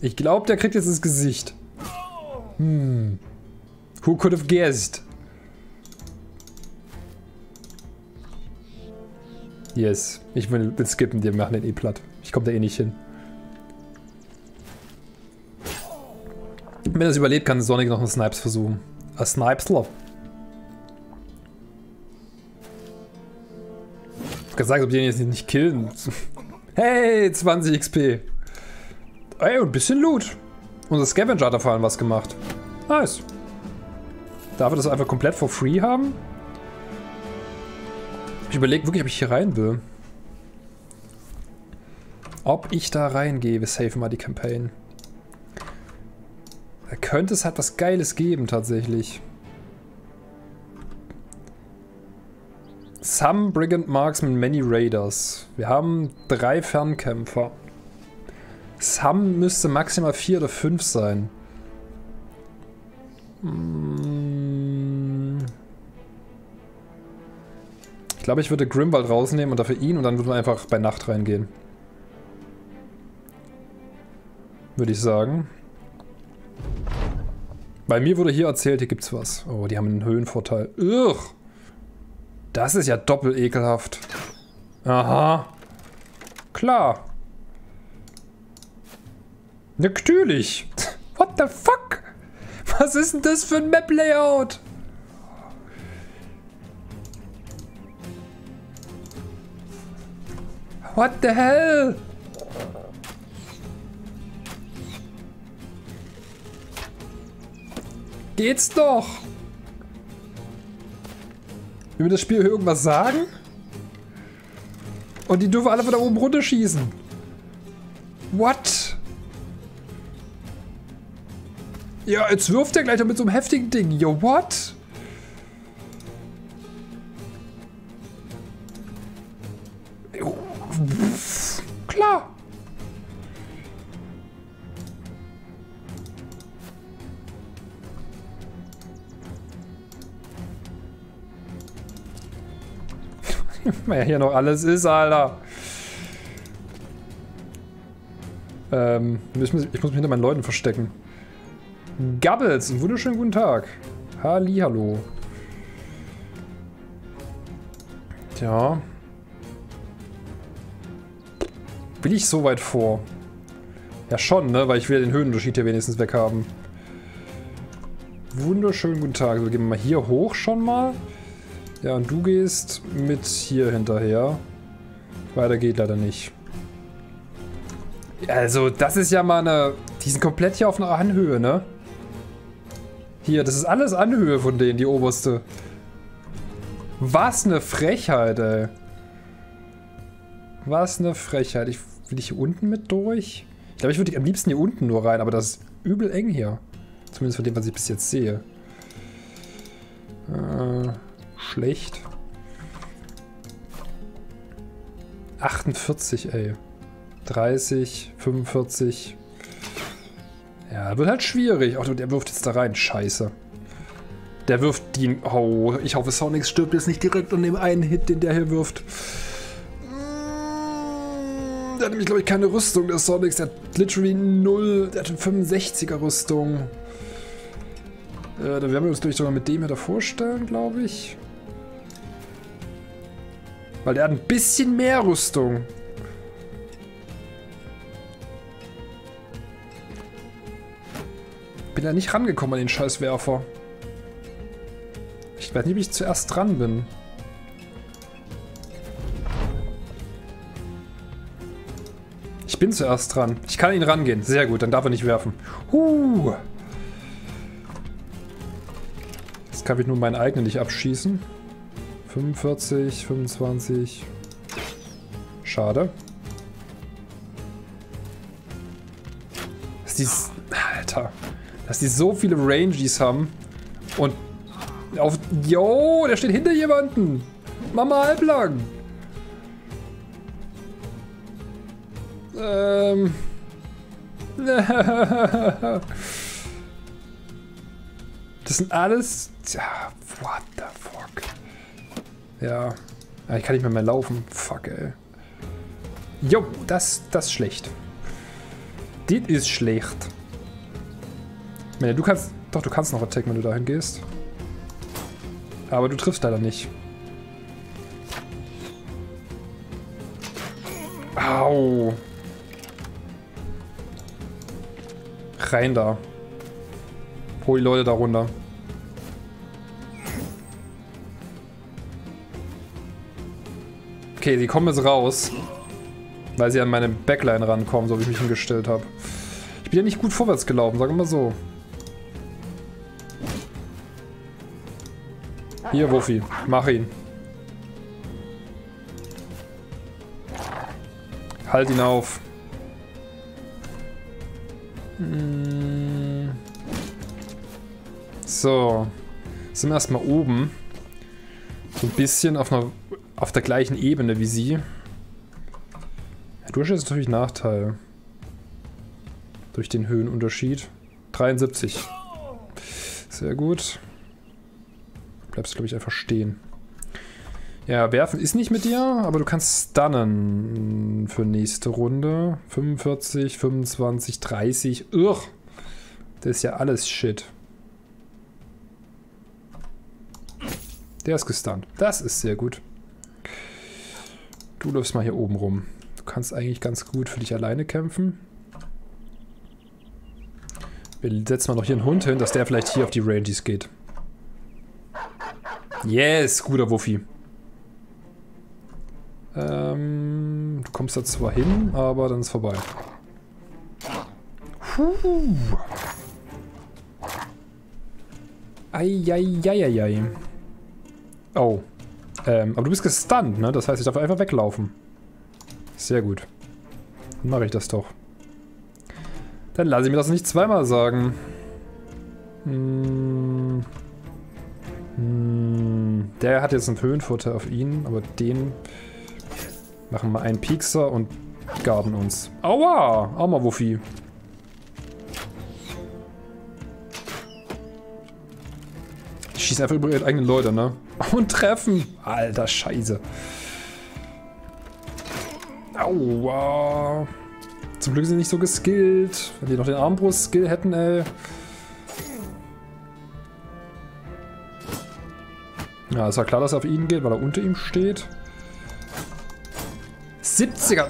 Speaker 1: Ich glaube, der kriegt jetzt ins Gesicht. Hm. Who could have guessed? Yes. Ich will, will skippen, die machen den eh platt. Ich komme da eh nicht hin. Wenn er es überlebt, kann Sonic noch einen Snipes versuchen. Ein Snipesler. Gesagt, ob die den jetzt nicht killen. *laughs* Hey, 20 XP. Ey, und ein bisschen Loot. Unser Scavenger hat da vor allem was gemacht. Nice. Darf er das einfach komplett for free haben? Ich überlege wirklich, ob ich hier rein will. Ob ich da reingehe. Wir safen mal die Campaign. Da könnte es halt was Geiles geben, tatsächlich. Some Brigand Marksmen, many Raiders. Wir haben drei Fernkämpfer. Some müsste maximal vier oder fünf sein. Hm. Ich glaube, ich würde Grimwald rausnehmen und dafür ihn und dann würden wir einfach bei Nacht reingehen. Würde ich sagen. Bei mir wurde hier erzählt, hier gibt's was. Oh, die haben einen Höhenvorteil. Ugh. Das ist ja doppelt ekelhaft. Aha. Klar. Natürlich. What the fuck? Was ist denn das für ein Map-Layout? What the hell? Geht's doch? Mir das Spiel irgendwas sagen? Und die dürfen alle von da oben runterschießen. What? Ja, jetzt wirft er gleich noch mit so einem heftigen Ding. Yo, what? *laughs* Wer hier noch alles ist, Alter. Ähm, ich muss, ich muss mich hinter meinen Leuten verstecken. Gabbles, einen wunderschönen guten Tag. Hallo. Tja. Will ich so weit vor? Ja schon, ne? Weil ich will den Höhenunterschied hier wenigstens weghaben. Wunderschönen guten Tag. So, gehen wir mal hier hoch schon mal. Ja, und du gehst mit hier hinterher. Weiter geht leider nicht. Also, das ist ja mal eine... Die sind komplett hier auf einer Anhöhe, ne? Hier, das ist alles Anhöhe von denen, die oberste. Was eine Frechheit, ey. Was eine Frechheit. Ich, will ich hier unten mit durch? Ich glaube, ich würde am liebsten hier unten nur rein, aber das ist übel eng hier. Zumindest von dem, was ich bis jetzt sehe. Äh, schlecht. 48, ey. 30, 45. Ja, wird halt schwierig. Ach, der wirft jetzt da rein. Scheiße. Der wirft die... Oh, ich hoffe, Sonic stirbt jetzt nicht direkt an dem einen Hit, den der hier wirft. Der hat nämlich, glaube ich, keine Rüstung, der Sonic. Der hat literally null. Der hat eine 65er Rüstung. Äh, da werden wir uns durch sogar mit dem hier davor stellen, glaube ich. Weil der hat ein bisschen mehr Rüstung. Bin da nicht rangekommen an den Scheißwerfer. Ich weiß nicht, wie ich zuerst dran bin. Ich bin zuerst dran. Ich kann ihn rangehen. Sehr gut, dann darf er nicht werfen. Huh. Jetzt kann ich nur meinen eigenen nicht abschießen. 45, 25. Schade. Dass die... Alter. Dass die so viele Rangies haben. Und auf... Yo, der steht hinter jemanden. Mama halblang. Ähm... *laughs* Das sind alles... What. Ja. Ich kann nicht mehr mehr laufen. Fuck, ey. Jo, das, das ist schlecht. Das ist schlecht. Ich meine, du kannst... Doch, du kannst noch attacken, wenn du dahin gehst. Aber du triffst leider nicht. Au. Rein da. Hol die Leute da runter. Okay, sie kommen jetzt raus. Weil sie an meine Backline rankommen, so wie ich mich hingestellt habe. Ich bin ja nicht gut vorwärts gelaufen, sagen wir mal so. Hier, Wuffi. Mach ihn. Halt ihn auf. Hm. So. Sind wir erstmal oben. So ein bisschen auf, einer, auf der gleichen Ebene wie sie. Ja, du hast jetzt natürlich Nachteil. Durch den Höhenunterschied. 73. Sehr gut. Bleibst, glaube ich, einfach stehen. Ja, werfen ist nicht mit dir, aber du kannst stunnen für nächste Runde. 45, 25, 30. Ugh. Das ist ja alles Shit. Der ist gestunt. Das ist sehr gut. Du läufst mal hier oben rum. Du kannst eigentlich ganz gut für dich alleine kämpfen. Wir setzen mal noch hier einen Hund hin, dass der vielleicht hier auf die Ranges geht. Yes, guter Wuffi. Ähm, du kommst da zwar hin, aber dann ist vorbei. Puh. Eieieiei. Oh. Ähm, aber du bist gestunt, ne? Das heißt, ich darf einfach weglaufen. Sehr gut. Dann mache ich das doch. Dann lasse ich mir das nicht zweimal sagen. Hm. Hm, der hat jetzt einen Höhenvorteil auf ihn, aber den machen wir einen Piekser und garden uns. Aua! Armer Wuffi. Schießen einfach über ihre eigenen Leute, ne? Und treffen! Alter, scheiße. Aua. Zum Glück sind sie nicht so geskillt. Wenn die noch den Armbrust-Skill hätten, ey. Ja, ist ja klar, dass er auf ihn geht, weil er unter ihm steht. 70er.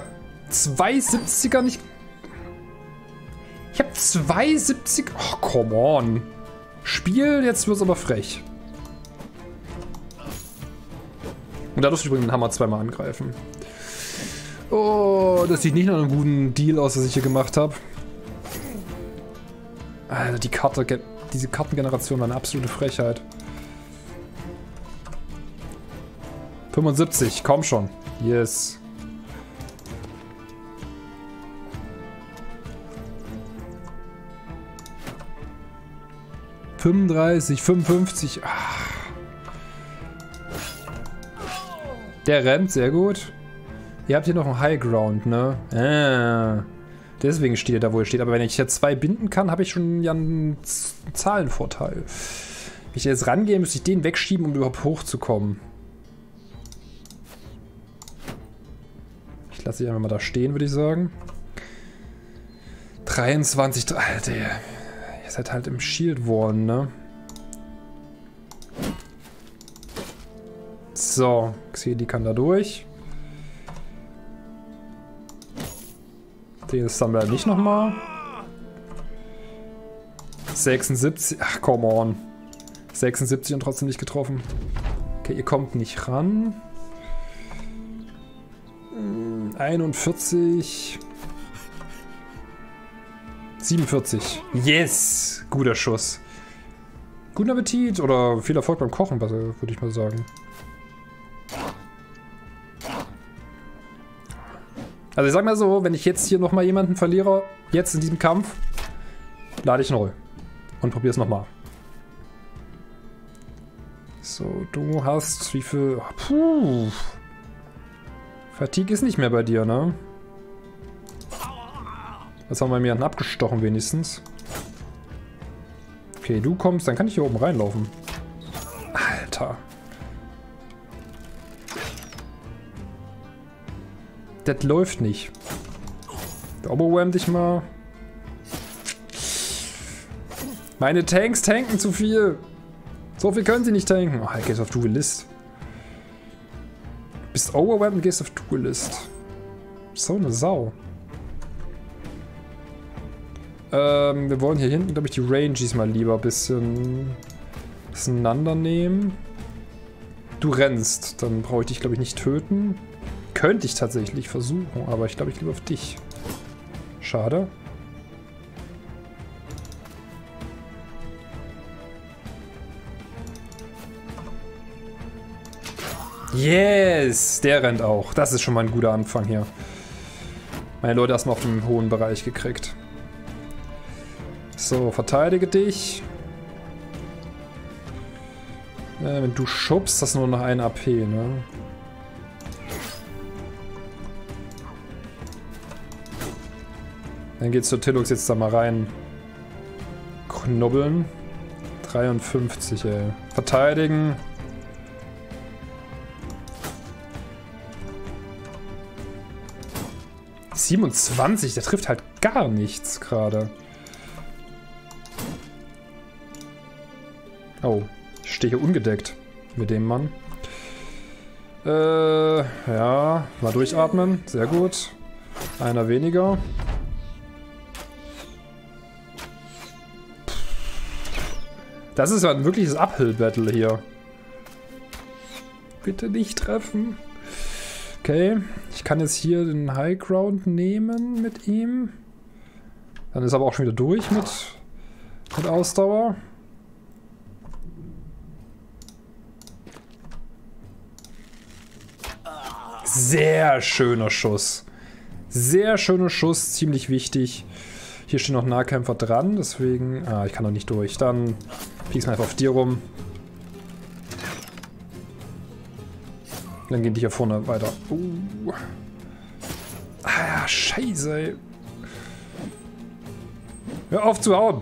Speaker 1: Zwei 70er nicht... Ich habe zwei 70... Oh, come on. Spiel, jetzt wird's aber frech. Und da durfte ich übrigens den Hammer zweimal angreifen. Oh, das sieht nicht nach einem guten Deal aus, was ich hier gemacht habe. Alter, die Karte, diese Kartengeneration war eine absolute Frechheit. 75, komm schon. Yes. Fünfunddreißig, 55. Ach. Der rennt, sehr gut. Ihr habt hier noch einen High Ground, ne? Ah. Deswegen steht er da, wo er steht. Aber wenn ich jetzt zwei binden kann, habe ich schon ja einen Zahlenvorteil. Wenn ich jetzt rangehe, müsste ich den wegschieben, um überhaupt hochzukommen. Ich lasse dich einfach mal da stehen, würde ich sagen. 23, Alter. Ihr seid halt im Shield Warn, ne? So, Xeli kann da durch. Den dann nicht nochmal. 76. Ach, come on. 76 und trotzdem nicht getroffen. Okay, ihr kommt nicht ran. 41. 47. Yes! Guter Schuss. Guten Appetit oder viel Erfolg beim Kochen, würde ich mal sagen. Also ich sag mal so, wenn ich jetzt hier nochmal jemanden verliere, jetzt in diesem Kampf, lade ich neu. Und probiere es nochmal. So, du hast wie viel... Puh. Fatigue ist nicht mehr bei dir, ne? Jetzt haben wir mir abgestochen wenigstens. Okay, du kommst, dann kann ich hier oben reinlaufen. Alter. Das läuft nicht. Overwhelm dich mal. Meine Tanks tanken zu viel. So viel können sie nicht tanken. Oh, geht auf Duelist. Bist overwhelmed und gehst auf Duelist. So eine Sau. Ähm, wir wollen hier hinten, glaube ich, die Rangies mal lieber ein bisschen auseinandernehmen. Du rennst, dann brauche ich dich, glaube ich, nicht töten. Könnte ich tatsächlich versuchen, aber ich glaube, ich lieber auf dich. Schade. Yes! Der rennt auch. Das ist schon mal ein guter Anfang hier. Meine Leute erstmal auf dem hohen Bereich gekriegt. So, verteidige dich. Äh, wenn du schubst, hast du nur noch ein AP, ne? Dann geht's zur Tillux jetzt da mal rein. Knobbeln. 53, ey. Verteidigen. ...27, der trifft halt gar nichts gerade. Oh, ich stehe hier ungedeckt mit dem Mann. Äh, ja, mal durchatmen. Sehr gut. Einer weniger. Das ist ja ein wirkliches Uphill-Battle hier. Bitte nicht treffen. Okay, ich kann jetzt hier den High Ground nehmen mit ihm. Dann ist aber auch schon wieder durch mit, mit Ausdauer. Sehr schöner Schuss. Sehr schöner Schuss, ziemlich wichtig. Hier stehen noch Nahkämpfer dran, deswegen... Ah, ich kann noch nicht durch. Dann piekst mal einfach auf dir rum. Dann gehen die hier vorne weiter. Uh. Ah, scheiße, ey. Hör auf zu hauen!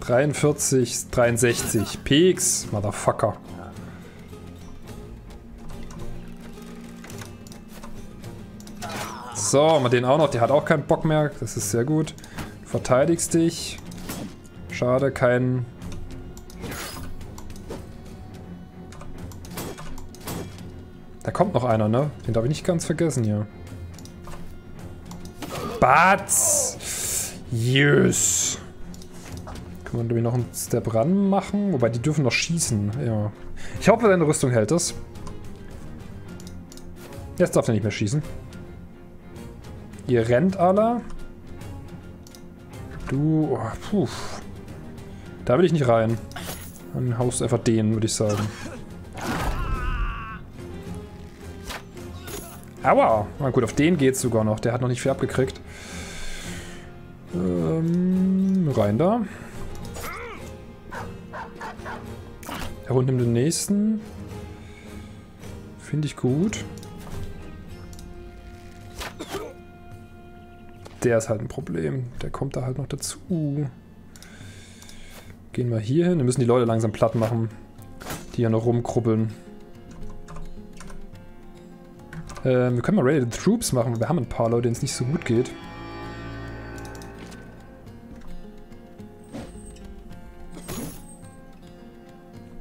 Speaker 1: Dreiundvierzig, 63. Peaks, Motherfucker. So, wir den auch noch. Der hat auch keinen Bock mehr. Das ist sehr gut. Du verteidigst dich. Schade, kein... Da kommt noch einer, ne? Den darf ich nicht ganz vergessen hier. Batz! Yes. Kann man, noch einen Step ran machen? Wobei, die dürfen noch schießen. Ja. Ich hoffe, deine Rüstung hält das. Jetzt darf er nicht mehr schießen. Ihr rennt alle. Du... Oh, puh. Da will ich nicht rein. Dann haust du einfach den, würde ich sagen. Aua! Na gut, auf den geht's sogar noch. Der hat noch nicht viel abgekriegt. Ähm, rein da. Der Hund nimmt den nächsten. Finde ich gut. Der ist halt ein Problem. Der kommt da halt noch dazu. Gehen wir hier hin. Wir müssen die Leute langsam platt machen, die hier noch rumkrubbeln. Ähm, wir können mal Rated Troops machen, wir haben ein paar Leute, denen es nicht so gut geht.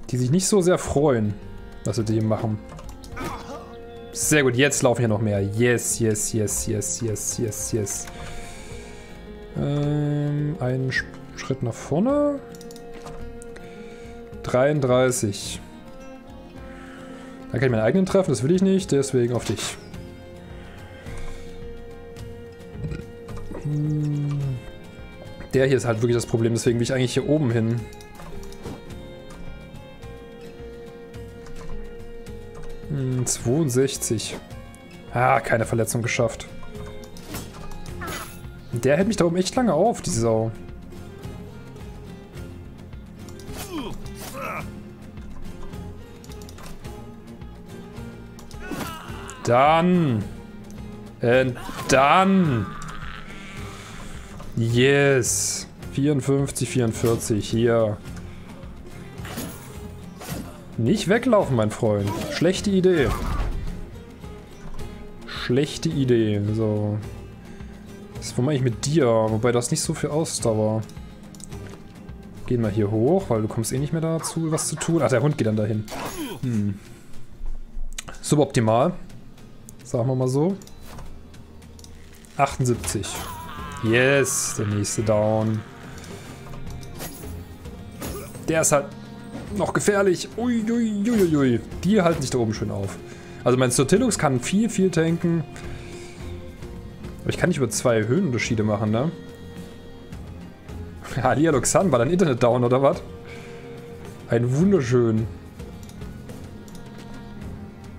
Speaker 1: Die sich nicht so sehr freuen, dass wir die machen. Sehr gut, jetzt laufen hier noch mehr. Yes, yes, yes, yes, yes, yes, yes. Ähm, einen Schritt nach vorne. 33. Da kann ich meinen eigenen treffen, das will ich nicht, deswegen auf dich. Hm. Der hier ist halt wirklich das Problem, deswegen will ich eigentlich hier oben hin. Hm, 62. Ah, keine Verletzung geschafft. Der hält mich da oben echt lange auf, die Sau. Dann. Und dann. Yes. 54, 44. Hier. Nicht weglaufen, mein Freund. Schlechte Idee. Schlechte Idee. So. Was mache ich mit dir? Wobei das nicht so viel Ausdauer. Gehen wir hier hoch, weil du kommst eh nicht mehr dazu, was zu tun. Ach, der Hund geht dann dahin. Hm. Suboptimal. Sagen wir mal so. 78. Yes, der nächste down. Der ist halt noch gefährlich. Uiuiuiui. Ui, ui, ui. Die halten sich da oben schön auf. Also mein Sotilux kann viel, viel tanken. Aber ich kann nicht über zwei Höhenunterschiede machen, ne? Ja, Alia Luxan, war dein Internet down oder was? Ein wunderschön.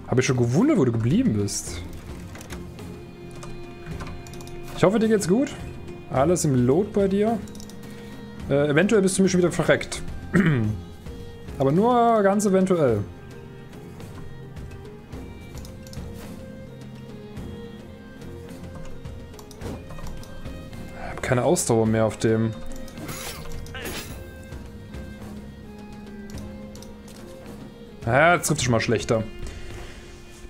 Speaker 1: Habe ich schon gewundert, wo du geblieben bist. Ich hoffe, dir geht's gut. Alles im Load bei dir. Äh, eventuell bist du mir schon wieder verreckt. *clears throat* Aber nur ganz eventuell. Ich habe keine Ausdauer mehr auf dem. Ja, jetzt trifft es schon mal schlechter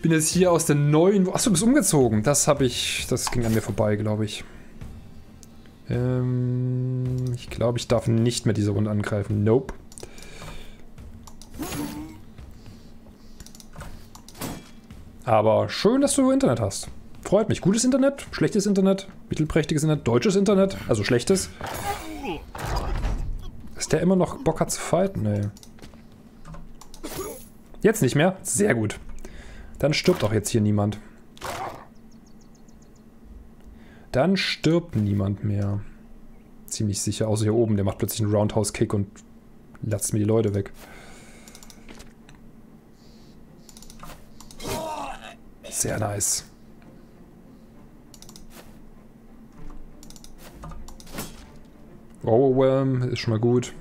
Speaker 1: bin jetzt hier aus der neuen... Achso, du bist umgezogen. Das habe ich... Das ging an mir vorbei, glaube ich. Ähm, ich glaube, ich darf nicht mehr diese Runde angreifen. Nope. Aber schön, dass du Internet hast. Freut mich. Gutes Internet, schlechtes Internet, mittelprächtiges Internet, deutsches Internet, also schlechtes. Ist der immer noch Bock hat zu fighten? Nee. Jetzt nicht mehr? Sehr gut. Dann stirbt auch jetzt hier niemand. Dann stirbt niemand mehr. Ziemlich sicher. Außer hier oben, der macht plötzlich einen Roundhouse-Kick und latzt mir die Leute weg. Sehr nice. Overwhelm ist schon mal gut.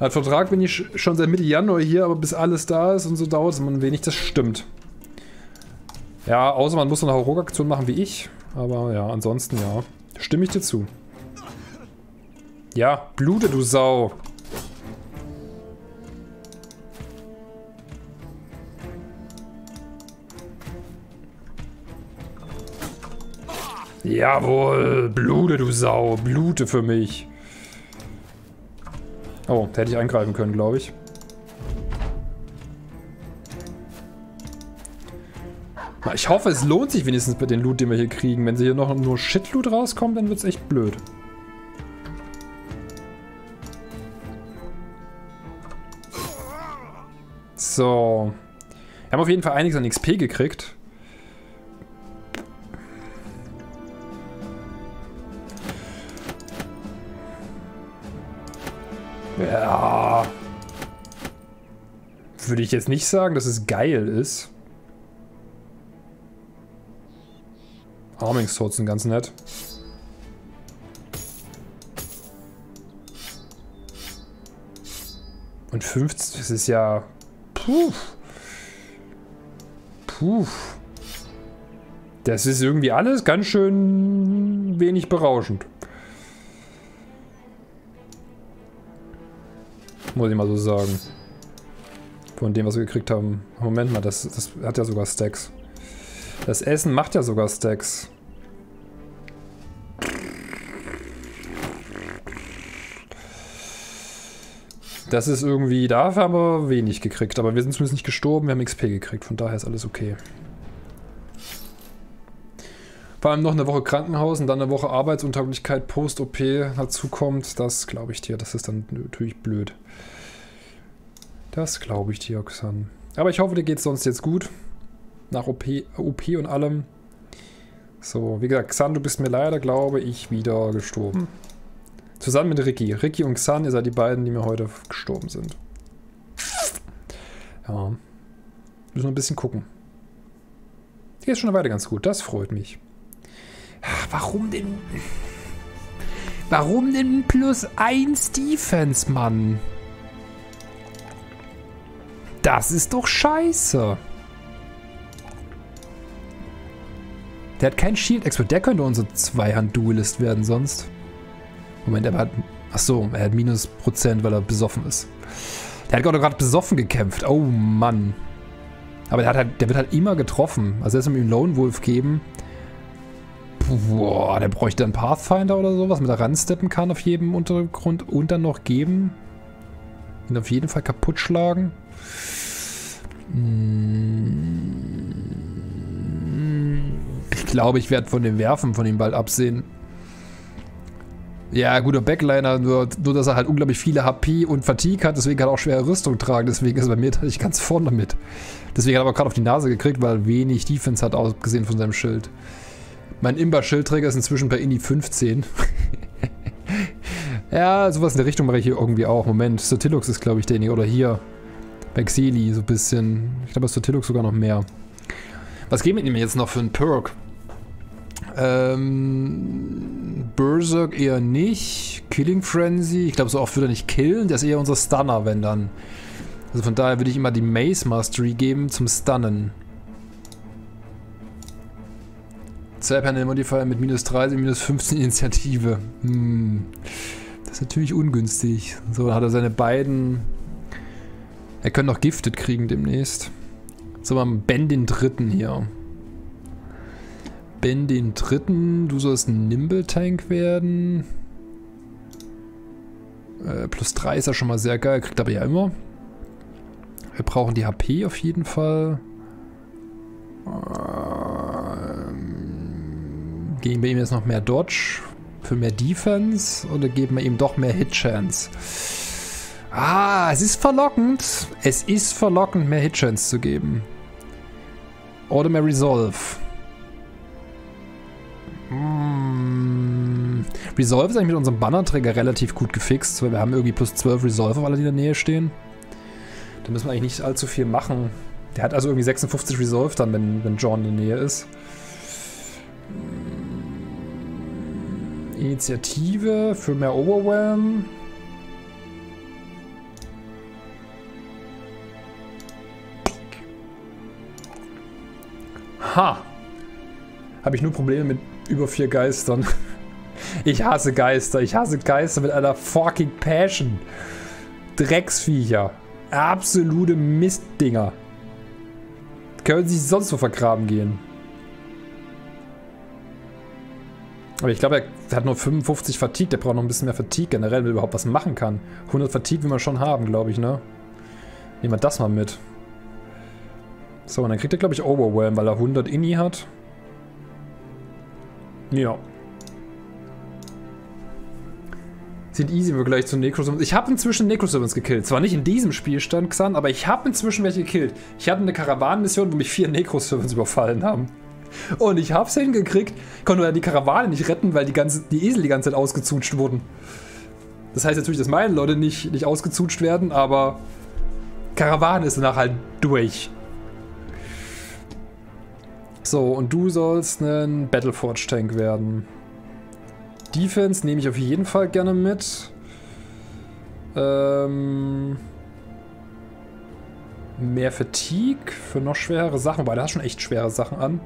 Speaker 1: Als Vertrag bin ich schon seit Mitte Januar hier, aber bis alles da ist und so dauert es immer ein wenig. Das stimmt. Ja, außer man muss noch eine Hauruck-Aktion machen wie ich. Aber ja, ansonsten ja. Stimme ich dir zu. Ja, blute, du Sau. Jawohl, blute du Sau, blute für mich. Oh, hätte ich eingreifen können, glaube ich. Ich hoffe, es lohnt sich wenigstens bei den Loot, den wir hier kriegen. Wenn sie hier noch nur Shit-Loot rauskommt, dann es echt blöd. So. Wir haben auf jeden Fall einiges an XP gekriegt. Ja. Würde ich jetzt nicht sagen, dass es geil ist. Arming Swords sind ganz nett. Und 50, das ist ja... Puh. Puh. Das ist irgendwie alles ganz schön wenig berauschend. Muss ich mal so sagen. Von dem, was wir gekriegt haben. Moment mal, das, das hat ja sogar Stacks. Das Essen macht ja sogar Stacks. Das ist irgendwie, dafür haben wir wenig gekriegt, aber wir sind zumindest nicht gestorben, wir haben XP gekriegt, von daher ist alles okay. Vor allem noch eine Woche Krankenhaus und dann eine Woche Arbeitsuntauglichkeit post-OP dazu kommt, das glaube ich dir, das ist dann natürlich blöd. Das glaube ich dir, Oxan. Aber ich hoffe, dir geht es sonst jetzt gut. Nach OP, OP und allem. So, wie gesagt, Xan, du bist mir leider, glaube ich, wieder gestorben. Zusammen mit Ricky. Ricky und Xan, ihr seid die beiden, die mir heute gestorben sind. Ja. Müssen wir ein bisschen gucken. Hier ist schon eine Weile ganz gut. Das freut mich. Warum denn... Warum denn plus 1 Defense, Mann? Das ist doch scheiße. Der hat kein Shield Expert. Der könnte unser Zweihand-Duelist werden sonst. Moment, er hat... Achso, er hat minus Prozent, weil er besoffen ist. Der hat gerade besoffen gekämpft. Oh Mann. Aber der, halt, der, wird halt immer getroffen. Also wenn wir ihm Lone Wolf geben... Boah, der bräuchte einen Pathfinder oder sowas, mit er ransteppen kann auf jedem Untergrund und dann noch geben. Ihn auf jeden Fall kaputt schlagen. Ich glaube, ich werde von dem Werfen von ihm bald absehen. Ja, guter Backliner, nur, nur dass er halt unglaublich viele HP und Fatigue hat, deswegen kann er auch schwere Rüstung tragen, deswegen ist er bei mir tatsächlich ganz vorne damit. Deswegen hat er aber gerade auf die Nase gekriegt, weil er wenig Defense hat, ausgesehen von seinem Schild. Mein Imba-Schildträger ist inzwischen bei Indie 15. *laughs* ja, sowas in der Richtung mache ich hier irgendwie auch. Moment, Sotilux ist glaube ich derjenige, oder hier. Bei Xeli so ein bisschen. Ich glaube, bei Sotilux sogar noch mehr. Was geben wir ihm jetzt noch für einen Perk? Ähm, Berserk eher nicht. Killing Frenzy. Ich glaube, so oft würde er nicht killen. Der ist eher unser Stunner, wenn dann. Also von daher würde ich immer die Mace Mastery geben zum Stunnen. Zellpanel Modifier mit minus 30, minus 15 Initiative. Hm. Das ist natürlich ungünstig. So, dann hat er seine beiden. Er könnte noch Gifted kriegen demnächst. So, mal Ben den dritten hier. Ben den dritten. Du sollst ein Nimble-Tank werden. Äh, plus 3 ist ja schon mal sehr geil. Kriegt aber ja immer. Wir brauchen die HP auf jeden Fall. Ähm, geben wir ihm jetzt noch mehr Dodge für mehr Defense oder geben wir ihm doch mehr Hit-Chance? Ah, es ist verlockend. Es ist verlockend, mehr Hit-Chance zu geben. Oder mehr Resolve. Hm. Resolve ist eigentlich mit unserem Bannerträger relativ gut gefixt, weil wir haben irgendwie plus 12 Resolve auf alle, die in der Nähe stehen. Da müssen wir eigentlich nicht allzu viel machen. Der hat also irgendwie 56 Resolve dann, wenn, wenn John in der Nähe ist. Initiative für mehr Overwhelm. Ha! Habe ich nur Probleme mit über vier Geistern. *laughs* Ich hasse Geister. Ich hasse Geister mit einer fucking Passion. Drecksviecher. Absolute Mistdinger. Können sich sonst so vergraben gehen. Aber ich glaube, er hat nur 55 Fatigue. Der braucht noch ein bisschen mehr Fatigue generell, wenn er überhaupt was machen kann. 100 Fatigue will man schon haben, glaube ich, ne? Nehmen wir das mal mit. So, und dann kriegt er, glaube ich, Overwhelm, weil er 100 Inni hat. Ja. Sind easy im Vergleich zu Necrosummons. Ich habe inzwischen Necrosummons gekillt. Zwar nicht in diesem Spielstand, Xan, aber ich habe inzwischen welche gekillt. Ich hatte eine Karawanenmission, wo mich vier Necrosummons *laughs* überfallen haben. Und ich hab's hingekriegt, konnte ja die Karawane nicht retten, weil die, ganze, die Esel die ganze Zeit ausgezutscht wurden. Das heißt natürlich, dass meine Leute nicht, nicht ausgezutscht werden, aber Karawane ist danach halt durch. So, und du sollst ein Battleforge-Tank werden. Defense nehme ich auf jeden Fall gerne mit. Ähm, mehr Fatigue für noch schwerere Sachen. Wobei, da hast schon echt schwere Sachen an.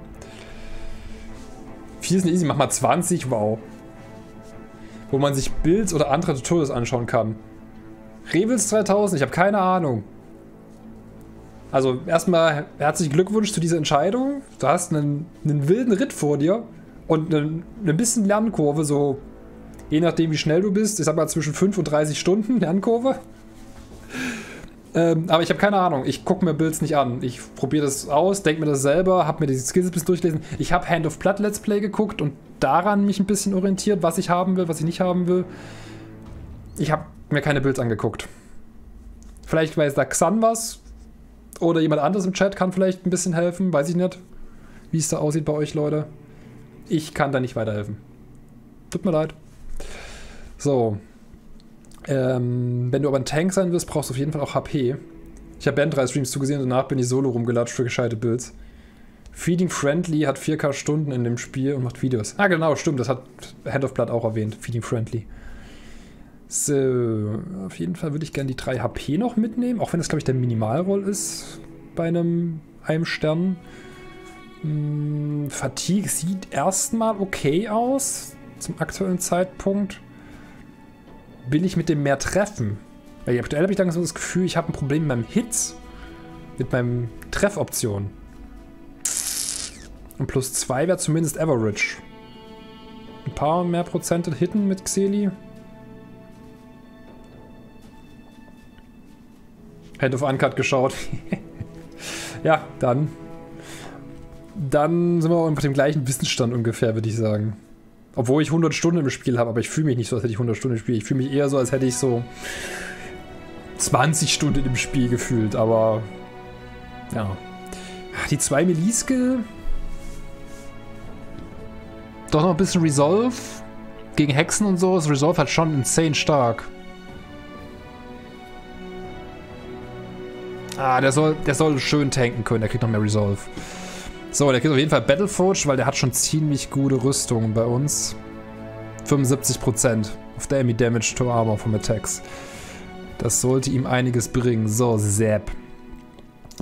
Speaker 1: 4 ist easy, mach mal 20, wow. Wo man sich Builds oder andere Tutorials anschauen kann. Revels 3000, ich habe keine Ahnung. Also erstmal herzlichen Glückwunsch zu dieser Entscheidung. Du hast einen, einen wilden Ritt vor dir und eine, eine bisschen Lernkurve, so je nachdem wie schnell du bist. Ich sag mal zwischen 5 und 30 Stunden Lernkurve. Ähm, aber ich habe keine Ahnung. Ich gucke mir Builds nicht an. Ich probiere das aus, denke mir das selber, habe mir die Skills bis durchlesen. Ich habe Hand of Blood Let's Play geguckt und daran mich ein bisschen orientiert, was ich haben will, was ich nicht haben will. Ich habe mir keine Builds angeguckt. Vielleicht weiß da Xan was, oder jemand anderes im Chat kann vielleicht ein bisschen helfen. Weiß ich nicht, wie es da aussieht bei euch, Leute. Ich kann da nicht weiterhelfen. Tut mir leid. So. Ähm, wenn du aber ein Tank sein wirst, brauchst du auf jeden Fall auch HP. Ich habe Ben drei Streams zugesehen und danach bin ich solo rumgelatscht für gescheite Builds. Feeding Friendly hat 4K Stunden in dem Spiel und macht Videos. Ah, genau, stimmt. Das hat Hand of Blood auch erwähnt. Feeding Friendly. So, auf jeden Fall würde ich gerne die 3 HP noch mitnehmen, auch wenn das, glaube ich, der Minimalroll ist bei einem, einem Stern. Hm, Fatigue sieht erstmal okay aus zum aktuellen Zeitpunkt. Will ich mit dem mehr treffen? Weil aktuell habe ich dann so das Gefühl, ich habe ein Problem mit meinem Hits, mit meinem Treffoption. Und plus 2 wäre zumindest Average. Ein paar mehr Prozente hitten mit Xeli. Head of Uncut geschaut. *laughs* ja, dann. Dann sind wir auf dem gleichen Wissensstand ungefähr, würde ich sagen. Obwohl ich 100 Stunden im Spiel habe, aber ich fühle mich nicht so, als hätte ich 100 Stunden im Spiel. Ich fühle mich eher so, als hätte ich so 20 Stunden im Spiel gefühlt, aber ja. Die zwei Meliske. Doch noch ein bisschen Resolve. Gegen Hexen und so. Das Resolve hat schon insane stark. Ah, der soll, der soll schön tanken können. Der kriegt noch mehr Resolve. So, der kriegt auf jeden Fall Battleforge, weil der hat schon ziemlich gute Rüstungen bei uns. 75% auf Enemy Damage to Armor vom Attacks. Das sollte ihm einiges bringen. So, Zap.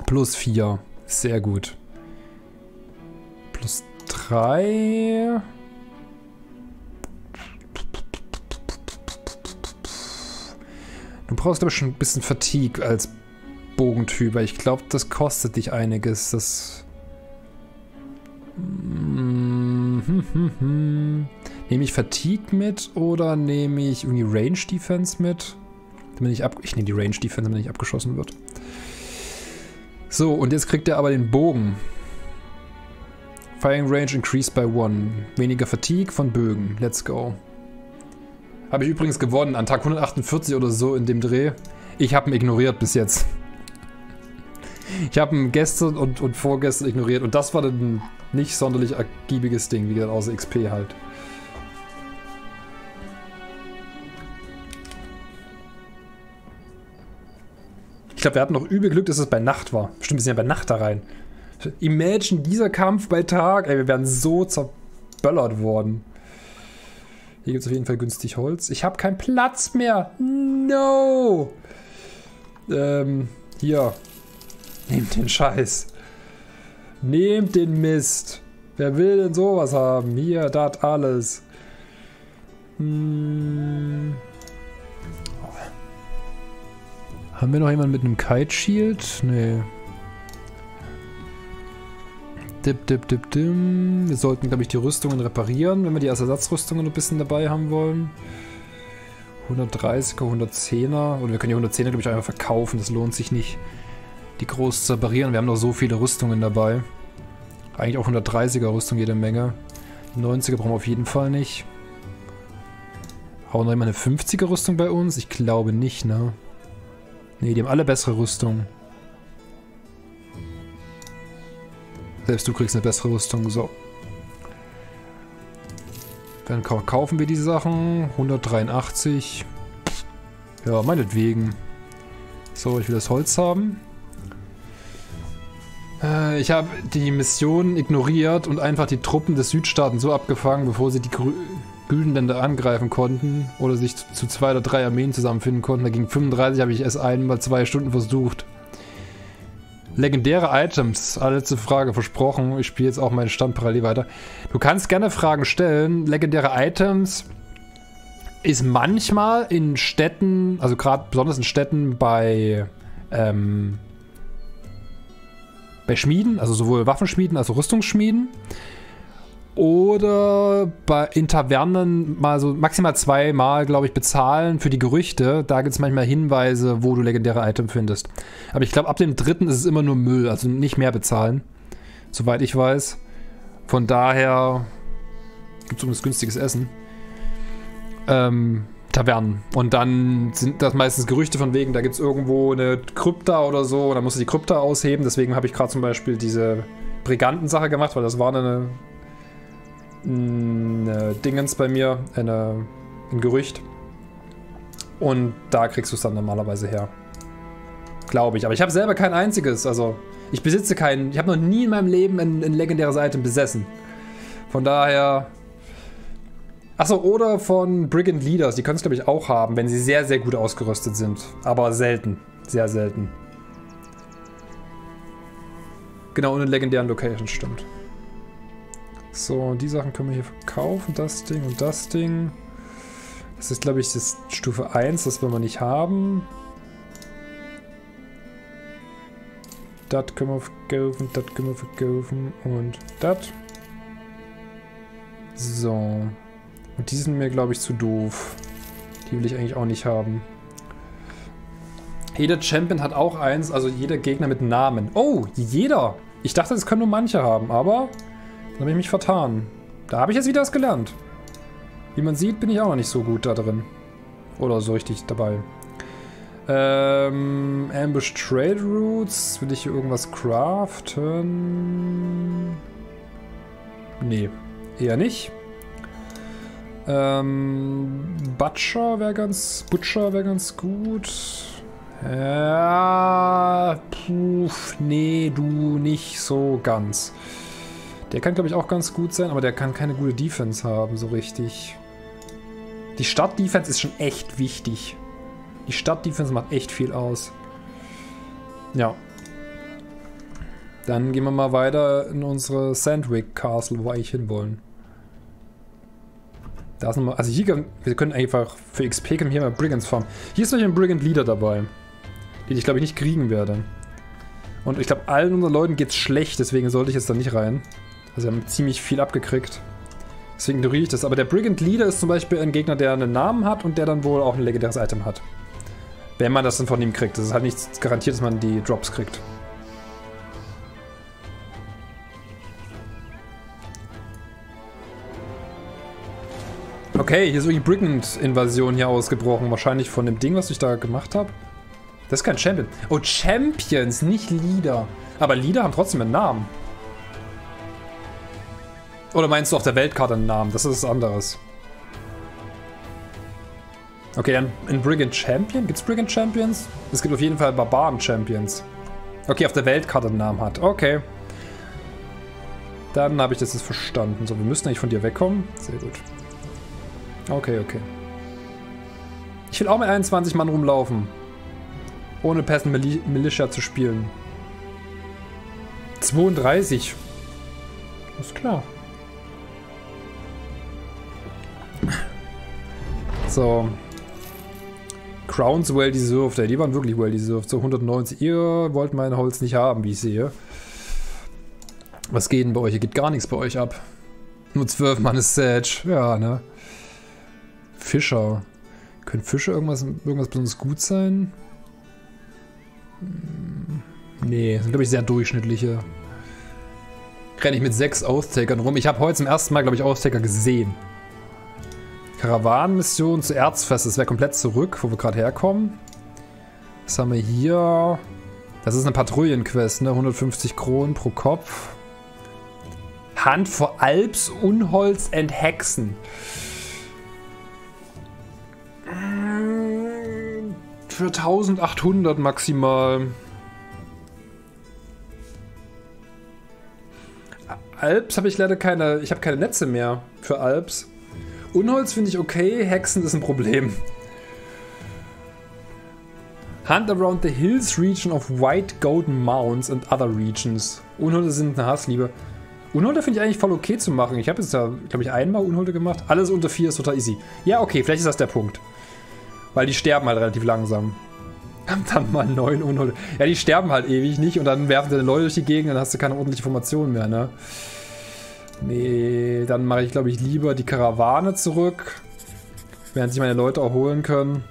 Speaker 1: Plus 4. Sehr gut. Plus 3. Du brauchst aber schon ein bisschen Fatigue als Bogentyp, ich glaube, das kostet dich einiges. Das. Nehme ich Fatigue mit oder nehme ich irgendwie Range Defense mit? Damit ich ab ich nehme die Range Defense, damit nicht abgeschossen wird. So, und jetzt kriegt er aber den Bogen. Firing Range increased by one. Weniger Fatigue von Bögen. Let's go. Habe ich übrigens gewonnen an Tag 148 oder so in dem Dreh. Ich habe ihn ignoriert bis jetzt. Ich habe ihn gestern und, und vorgestern ignoriert und das war dann nicht sonderlich ergiebiges Ding, wie gesagt, außer XP halt. Ich glaube, wir hatten noch übel Glück, dass es bei Nacht war. Stimmt, wir sind ja bei Nacht da rein. Imagine dieser Kampf bei Tag. Ey, wir wären so zerböllert worden. Hier gibt es auf jeden Fall günstig Holz. Ich habe keinen Platz mehr. No! Ähm, hier. Nehmt den Scheiß. Nehmt den Mist. Wer will denn sowas haben? Hier, das alles. Hm. Haben wir noch jemanden mit einem Kite-Shield? Nee. Dip, dip, dip, dim. Wir sollten, glaube ich, die Rüstungen reparieren, wenn wir die Ersatzrüstungen ein bisschen dabei haben wollen. 130er, 110er. Oder wir können die 110er, glaube ich, einfach verkaufen. Das lohnt sich nicht die groß zu reparieren. Wir haben noch so viele Rüstungen dabei. Eigentlich auch 130er Rüstung jede Menge. Die 90er brauchen wir auf jeden Fall nicht. Brauchen noch immer eine 50er Rüstung bei uns? Ich glaube nicht, ne? Ne, die haben alle bessere Rüstung. Selbst du kriegst eine bessere Rüstung, so. Dann kaufen wir die Sachen. 183. Ja, meinetwegen. So, ich will das Holz haben. Äh, ich habe die Mission ignoriert und einfach die Truppen des Südstaaten so abgefangen, bevor sie die Grü Güldenländer angreifen konnten oder sich zu, zwei oder drei Armeen zusammenfinden konnten. Da ging 35 habe ich erst einmal zwei Stunden versucht. Legendäre Items, alle zur Frage versprochen. Ich spiele jetzt auch meinen Stand parallel weiter. Du kannst gerne Fragen stellen. Legendäre Items ist manchmal in Städten, also gerade besonders in Städten bei ähm, bei Schmieden, also sowohl Waffenschmieden als auch Rüstungsschmieden. Oder bei in Tavernen mal so maximal zweimal, glaube ich, bezahlen für die Gerüchte. Da gibt es manchmal Hinweise, wo du legendäre Items findest. Aber ich glaube, ab dem dritten ist es immer nur Müll, also nicht mehr bezahlen. Soweit ich weiß. Von daher gibt es zumindest günstiges Essen. Ähm, Tavernen. Und dann sind das meistens Gerüchte von wegen, da gibt es irgendwo eine Krypta oder so, und dann musst du die Krypta ausheben. Deswegen habe ich gerade zum Beispiel diese Brigantensache gemacht, weil das war eine, eine Dingens bei mir, eine, ein Gerücht. Und da kriegst du es dann normalerweise her. Glaube ich. Aber ich habe selber kein einziges. Also, ich besitze keinen. Ich habe noch nie in meinem Leben ein, ein legendäres Item besessen. Von daher Achso, oder von Brigand Leaders. Die können es, glaube ich, auch haben, wenn sie sehr, sehr gut ausgerüstet sind. Aber selten. Sehr selten. Genau, in legendären Locations, stimmt. So, die Sachen können wir hier verkaufen. Das Ding und das Ding. Das ist, glaube ich, das Stufe 1. Das wollen wir nicht haben. Das können wir verkaufen, das können wir verkaufen und das. So. Und die sind mir, glaube ich, zu doof. Die will ich eigentlich auch nicht haben. Jeder Champion hat auch eins, also jeder Gegner mit Namen. Oh, jeder! Ich dachte, das können nur manche haben, aber dann habe ich mich vertan. Da habe ich jetzt wieder was gelernt. Wie man sieht, bin ich auch noch nicht so gut da drin. Oder so richtig dabei. Ähm, Ambush Trade Routes. Will ich hier irgendwas craften? Nee, eher nicht. Ähm, Butcher wäre ganz, Butcher wäre ganz gut. Ja, puf, nee, du nicht so ganz. Der kann, glaube ich, auch ganz gut sein, aber der kann keine gute Defense haben, so richtig. Die Stadtdefense ist schon echt wichtig. Die Stadtdefense macht echt viel aus. Ja. Dann gehen wir mal weiter in unsere Sandwick Castle, wo wir eigentlich hinwollen. Da ist nochmal, also hier, wir können einfach für XP können hier mal Brigands farmen. Hier ist noch ein Brigand Leader dabei, den ich glaube ich nicht kriegen werde. Und ich glaube allen unseren Leuten geht's schlecht, deswegen sollte ich jetzt da nicht rein. Also wir haben ziemlich viel abgekriegt. Deswegen ignoriere ich das. Aber der Brigand Leader ist zum Beispiel ein Gegner, der einen Namen hat und der dann wohl auch ein legendäres Item hat. Wenn man das dann von ihm kriegt. Das ist halt nicht garantiert, dass man die Drops kriegt. Okay, hier ist irgendwie Brigand-Invasion hier ausgebrochen. Wahrscheinlich von dem Ding, was ich da gemacht habe. Das ist kein Champion. Oh, Champions, nicht Leader. Aber Leader haben trotzdem einen Namen. Oder meinst du auf der Weltkarte einen Namen? Das ist was anderes. Okay, dann in Brigand Champion? Gibt es Brigand Champions? Es gibt auf jeden Fall Barbaren Champions. Okay, auf der Weltkarte einen Namen hat. Okay. Dann habe ich das jetzt verstanden. So, wir müssen eigentlich von dir wegkommen. Sehr gut. Okay, okay. Ich will auch mit 21 Mann rumlaufen. Ohne Peasant Mil Militia zu spielen. 32. Ist klar. So. Crowns well deserved. Ey, die waren wirklich well deserved. So 190. Ihr wollt mein Holz nicht haben, wie ich sehe. Was geht denn bei euch? Hier geht gar nichts bei euch ab. Nur 12 Mann ist Sage. Ja, ne? Fischer. Können Fische irgendwas, irgendwas besonders gut sein? Hm, nee, sind glaube ich sehr durchschnittliche. Renne ich mit sechs Austaker rum. Ich habe heute zum ersten Mal, glaube ich, Austaker gesehen. Karawanenmission zu Erzfest. Das wäre komplett zurück, wo wir gerade herkommen. Was haben wir hier? Das ist eine Patrouillenquest, ne? 150 Kronen pro Kopf. Hand vor Alps, Unholz and Hexen. Für 1800 maximal. Alps habe ich leider keine. Ich habe keine Netze mehr für Alps. Unholz finde ich okay, Hexen ist ein Problem. Hunt around the hills region of White Golden Mounds and other regions. Unholde sind eine Hassliebe. Unholde finde ich eigentlich voll okay zu machen. Ich habe jetzt ja, glaube ich, einmal Unholde gemacht. Alles unter 4 ist total easy. Ja, okay, vielleicht ist das der Punkt. Weil die sterben halt relativ langsam. Dann mal neun Unholde. Ja, die sterben halt ewig nicht und dann werfen deine Leute durch die Gegend dann hast du keine ordentliche Formation mehr, ne? Nee, dann mache ich, glaube ich, lieber die Karawane zurück. Während sich meine Leute erholen können.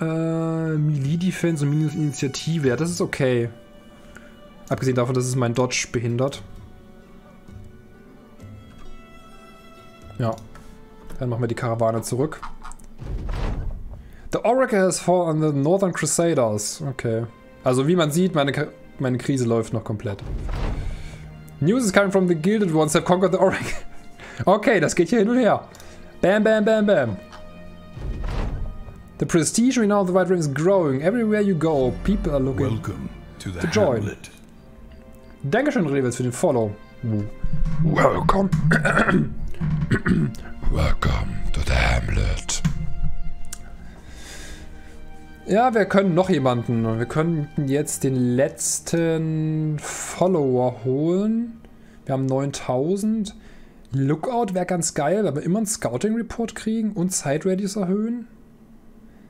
Speaker 1: Äh, Melee Defense und Minus Initiative. Ja, das ist okay. Abgesehen davon, dass es mein Dodge behindert. Ja. Dann machen wir die Karawane zurück. The Oracle has fallen on the Northern Crusaders. Okay. Also wie man sieht, meine, meine Krise läuft noch komplett. News is coming from the Gilded Ones have conquered the Oracle. *laughs* okay, das geht hier hin und her. Bam, bam, bam, bam. The prestige renown of the White Ring is growing. Everywhere you go, people are looking
Speaker 2: Welcome to, the
Speaker 1: to join.
Speaker 2: Hamlet.
Speaker 1: Dankeschön, Revels, für den Follow. Welcome. *clears throat* Welcome to the Hamlet. Ja, wir können noch jemanden. Wir könnten jetzt den letzten Follower holen. Wir haben 9000. Lookout wäre ganz geil, weil wir immer einen Scouting-Report kriegen und Side-Radius erhöhen.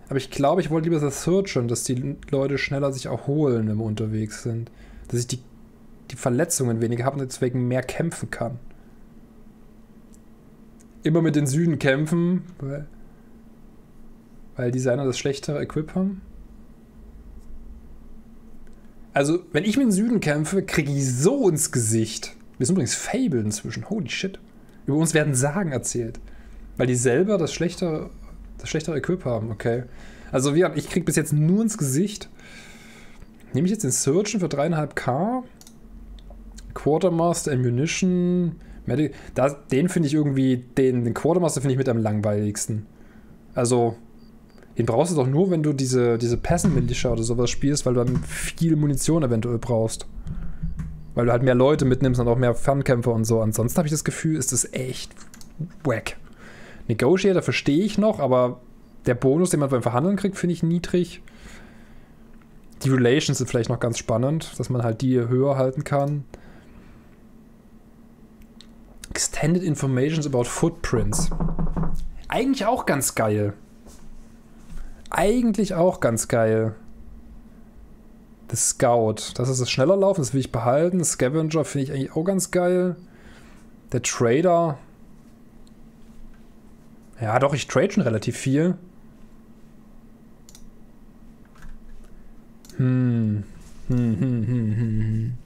Speaker 1: Aber ich glaube, ich wollte lieber The Surgeon, dass die Leute schneller sich erholen, wenn wir unterwegs sind. Dass ich die, die Verletzungen weniger habe und deswegen mehr kämpfen kann. Immer mit den Süden kämpfen, weil, weil die Seiner das schlechtere Equip haben. Also, wenn ich mit den Süden kämpfe, kriege ich so ins Gesicht. Wir sind übrigens Fable inzwischen. Holy shit. Über uns werden Sagen erzählt. Weil die selber das schlechtere, das schlechtere Equip haben, okay. Also, wie, ich kriege bis jetzt nur ins Gesicht. Nehme ich jetzt den Surgeon für 3,5k? Quartermaster, Ammunition, Medic. Da, den finde ich irgendwie, den, den Quartermaster finde ich mit am langweiligsten. Also, den brauchst du doch nur, wenn du diese, diese Peasant Militia oder sowas spielst, weil du dann viel Munition eventuell brauchst. Weil du halt mehr Leute mitnimmst und auch mehr Fernkämpfer und so. Ansonsten habe ich das Gefühl, ist das echt wack. Negotiator verstehe ich noch, aber der Bonus, den man beim Verhandeln kriegt, finde ich niedrig. Die Relations sind vielleicht noch ganz spannend, dass man halt die höher halten kann. Extended Informations about Footprints. Eigentlich auch ganz geil. Eigentlich auch ganz geil. The Scout. Das ist das schneller Laufen, das will ich behalten. Scavenger finde ich eigentlich auch ganz geil. Der Trader. Ja, doch, ich trade schon relativ viel. Hm. Hm, hm, hm, hm, hm.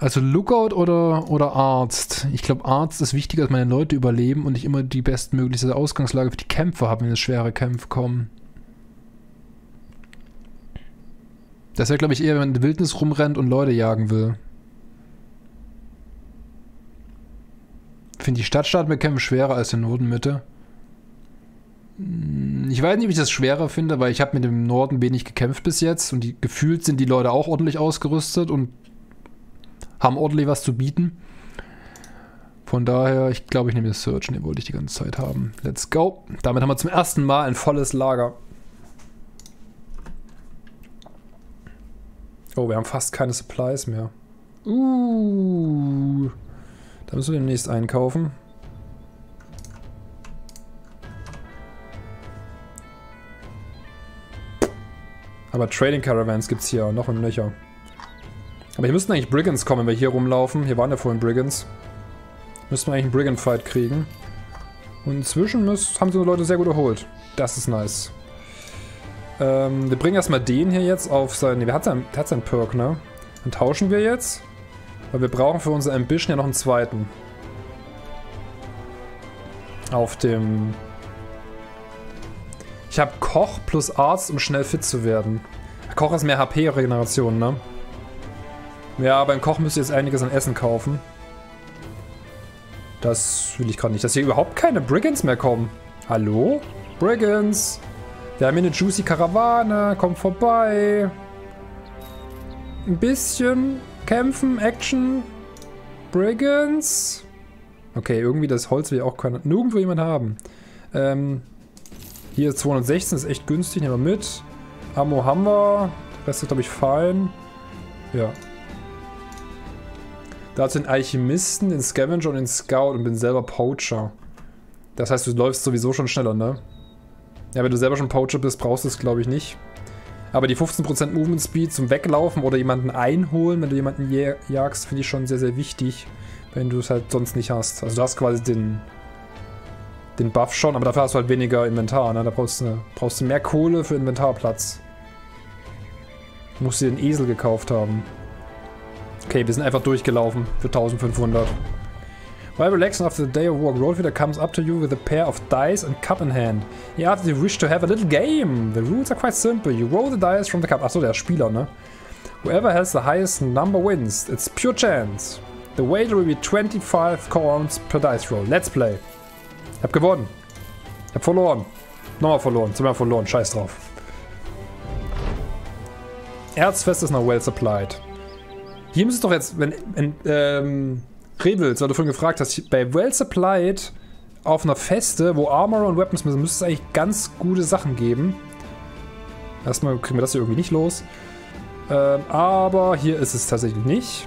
Speaker 1: Also Lookout oder, oder Arzt? Ich glaube, Arzt ist wichtiger, dass meine Leute überleben und ich immer die bestmögliche Ausgangslage für die Kämpfe habe, wenn es schwere Kämpfe kommen. Das wäre, glaube ich, eher, wenn man in der Wildnis rumrennt und Leute jagen will. Finde die Stadtstaatenbekämpfe schwerer als in Nordenmitte. Hm, Ich weiß nicht, ob ich das schwerer finde, weil ich habe mit dem Norden wenig gekämpft bis jetzt und die, gefühlt sind die Leute auch ordentlich ausgerüstet und haben ordentlich was zu bieten. Von daher, ich glaube, ich nehme den Search, den wollte ich die ganze Zeit haben. Let's go. Damit haben wir zum ersten Mal ein volles Lager. Oh, wir haben fast keine Supplies mehr. Uh. Da müssen wir demnächst einkaufen. Aber Trading Caravans gibt es hier noch und nöcher. Aber hier müssten eigentlich Brigands kommen, wenn wir hier rumlaufen. Hier waren ja vorhin Brigands. Müssten wir eigentlich einen Brigand-Fight kriegen. Und inzwischen müssen, haben sie Leute sehr gut erholt. Das ist nice. Ähm, wir bringen erstmal den hier jetzt auf seinen... Nee, der hat seinen, der hat seinen Perk, ne? Dann tauschen wir jetzt. Weil wir brauchen für unsere Ambition ja noch einen zweiten. Auf dem... Ich habe Koch plus Arzt, um schnell fit zu werden. Koch ist mehr HP-Regeneration, ne? Ja, beim Koch müsst ihr jetzt einiges an Essen kaufen. Das will ich gerade nicht. Dass hier überhaupt keine Brigands mehr kommen. Hallo? Brigands! Wir haben hier eine juicy Karawane. Kommt vorbei. Ein bisschen kämpfen, Action. Brigands. Okay, irgendwie das Holz will ja auch keiner, nirgendwo jemand haben. Ähm, hier 216 ist echt günstig, nehmen wir mit. Ammo haben wir. Rest ist, glaube ich, fein. Ja. Dazu den Alchemisten, den Scavenger und den Scout und bin selber Poacher. Das heißt, du läufst sowieso schon schneller, ne? Ja, wenn du selber schon Poacher bist, brauchst du es, glaube ich, nicht. Aber die 15% Movement Speed zum Weglaufen oder jemanden einholen, wenn du jemanden jagst, finde ich schon sehr, sehr wichtig. Wenn du es halt sonst nicht hast. Also du hast quasi den, den Buff schon, aber dafür hast du halt weniger Inventar. Ne? Da brauchst du, brauchst du mehr Kohle für Inventarplatz. Du musst dir den Esel gekauft haben. Okay, wir sind einfach durchgelaufen für 1500. While relaxing after the day of work, Roadfitter comes up to you with a pair of dice and cup in hand. He asks if you wish to have a little game. The rules are quite simple. You roll the dice from the cup. Achso, der Spieler, ne? Whoever has the highest number wins. It's pure chance. The wager will be 25 coins per dice roll. Let's play. Hab gewonnen. Hab verloren. Nochmal verloren. Zweimal verloren. Scheiß drauf. Erzfest ist noch well supplied. Hier müsste es doch jetzt, wenn, wenn ähm, Revels, weil du vorhin gefragt hast, bei Well Supplied auf einer Feste, wo Armor und Weapons müssen, müsste es eigentlich ganz gute Sachen geben. Erstmal kriegen wir das hier irgendwie nicht los. Ähm, aber hier ist es tatsächlich nicht.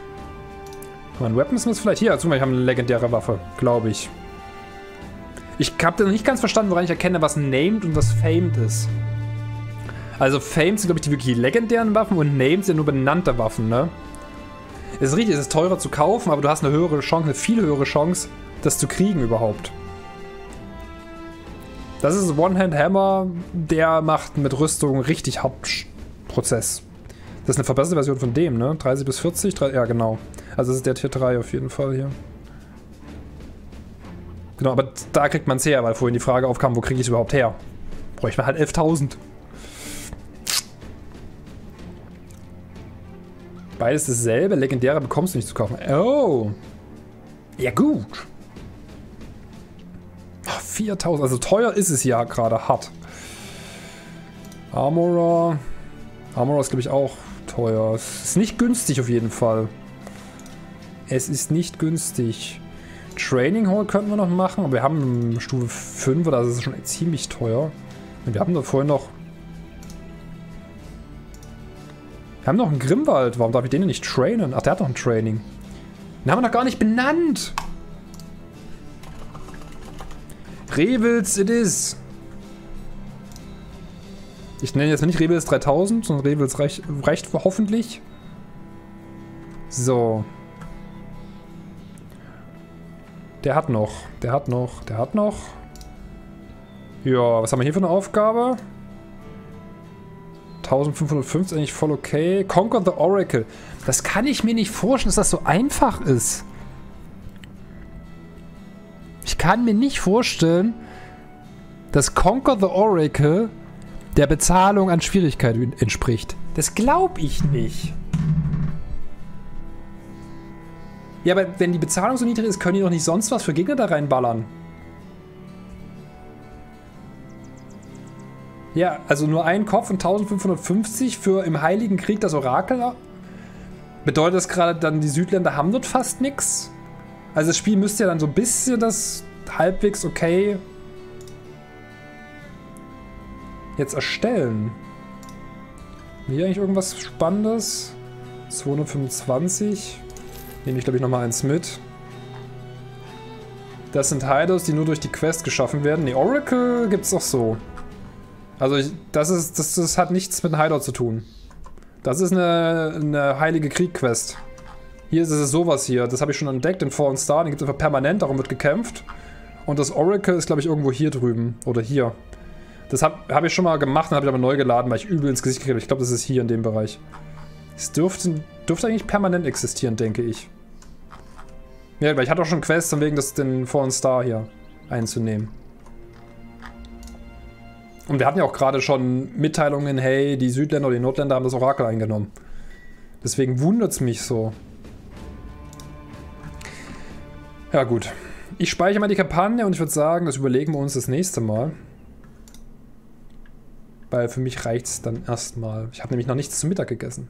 Speaker 1: Mein Weapons ist vielleicht hier. Also, wir haben eine legendäre Waffe, glaube ich. Ich habe noch nicht ganz verstanden, woran ich erkenne, was Named und was Famed ist. Also Famed sind, glaube ich, die wirklich legendären Waffen und Named sind nur benannte Waffen, ne? Es ist richtig, es ist teurer zu kaufen, aber du hast eine höhere Chance, eine viel höhere Chance, das zu kriegen überhaupt. Das ist One-Hand-Hammer, der macht mit Rüstung richtig Hauptprozess. Das ist eine verbesserte Version von dem, ne? 30 bis 40? ja, genau. Also das ist der Tier 3 auf jeden Fall hier. Genau, aber da kriegt man es her, weil vorhin die Frage aufkam, wo kriege ich es überhaupt her? Bräuchte man halt 11.000. Beides dasselbe. Legendäre bekommst du nicht zu kaufen. Oh. Ja, gut. 4000. Also teuer ist es ja gerade hart. Armorer. Armorer ist, glaube ich, auch teuer. Es ist nicht günstig auf jeden Fall. Es ist nicht günstig. Training Hall könnten wir noch machen, aber wir haben Stufe 5, das ist schon ziemlich teuer. Wir haben da vorhin noch Wir haben noch einen Grimwald. Warum darf ich den nicht trainen? Ach, der hat noch ein Training. Den haben wir noch gar nicht benannt. Revels it is. Ich nenne jetzt nicht Revels 3000, sondern Revels reicht hoffentlich. So. Der hat noch. Der hat noch. Der hat noch. Ja, was haben wir hier für eine Aufgabe? 1550 ist eigentlich voll okay. Conquer the Oracle. Das kann ich mir nicht vorstellen, dass das so einfach ist. Ich kann mir nicht vorstellen, dass Conquer the Oracle der Bezahlung an Schwierigkeit entspricht. Das glaube ich nicht. Ja, aber wenn die Bezahlung so niedrig ist, können die doch nicht sonst was für Gegner da reinballern. Ja, also nur ein Kopf und 1550 für im Heiligen Krieg das Orakel. Bedeutet das gerade dann, die Südländer haben dort fast nichts? Also das Spiel müsste ja dann so ein bisschen das halbwegs okay jetzt erstellen. Hier eigentlich irgendwas Spannendes? 225. Nehme ich glaube ich nochmal eins mit. Das sind Hideouts, die nur durch die Quest geschaffen werden. Die Oracle gibt es auch so. Also ich, das ist, das, das hat nichts mit einem Hideout zu tun. Das ist eine, eine Heilige Krieg-Quest. Hier ist es sowas hier. Das habe ich schon entdeckt in Fallen Star. Den gibt es einfach permanent, darum wird gekämpft. Und das Oracle ist, glaube ich, irgendwo hier drüben. Oder hier. Das habe hab ich schon mal gemacht und habe ich aber neu geladen, weil ich übel ins Gesicht gekriegt habe. Ich glaube, das ist hier in dem Bereich. Es dürfte, dürfte eigentlich permanent existieren, denke ich. Ja, weil ich hatte auch schon Quests, wegen des den Fallen Star hier. einzunehmen. Und wir hatten ja auch gerade schon Mitteilungen, hey, die Südländer oder die Nordländer haben das Orakel eingenommen. Deswegen wundert es mich so. Ja gut. Ich speichere mal die Kampagne und ich würde sagen, das überlegen wir uns das nächste Mal. Weil für mich reicht es dann erstmal. Ich habe nämlich noch nichts zum Mittag gegessen.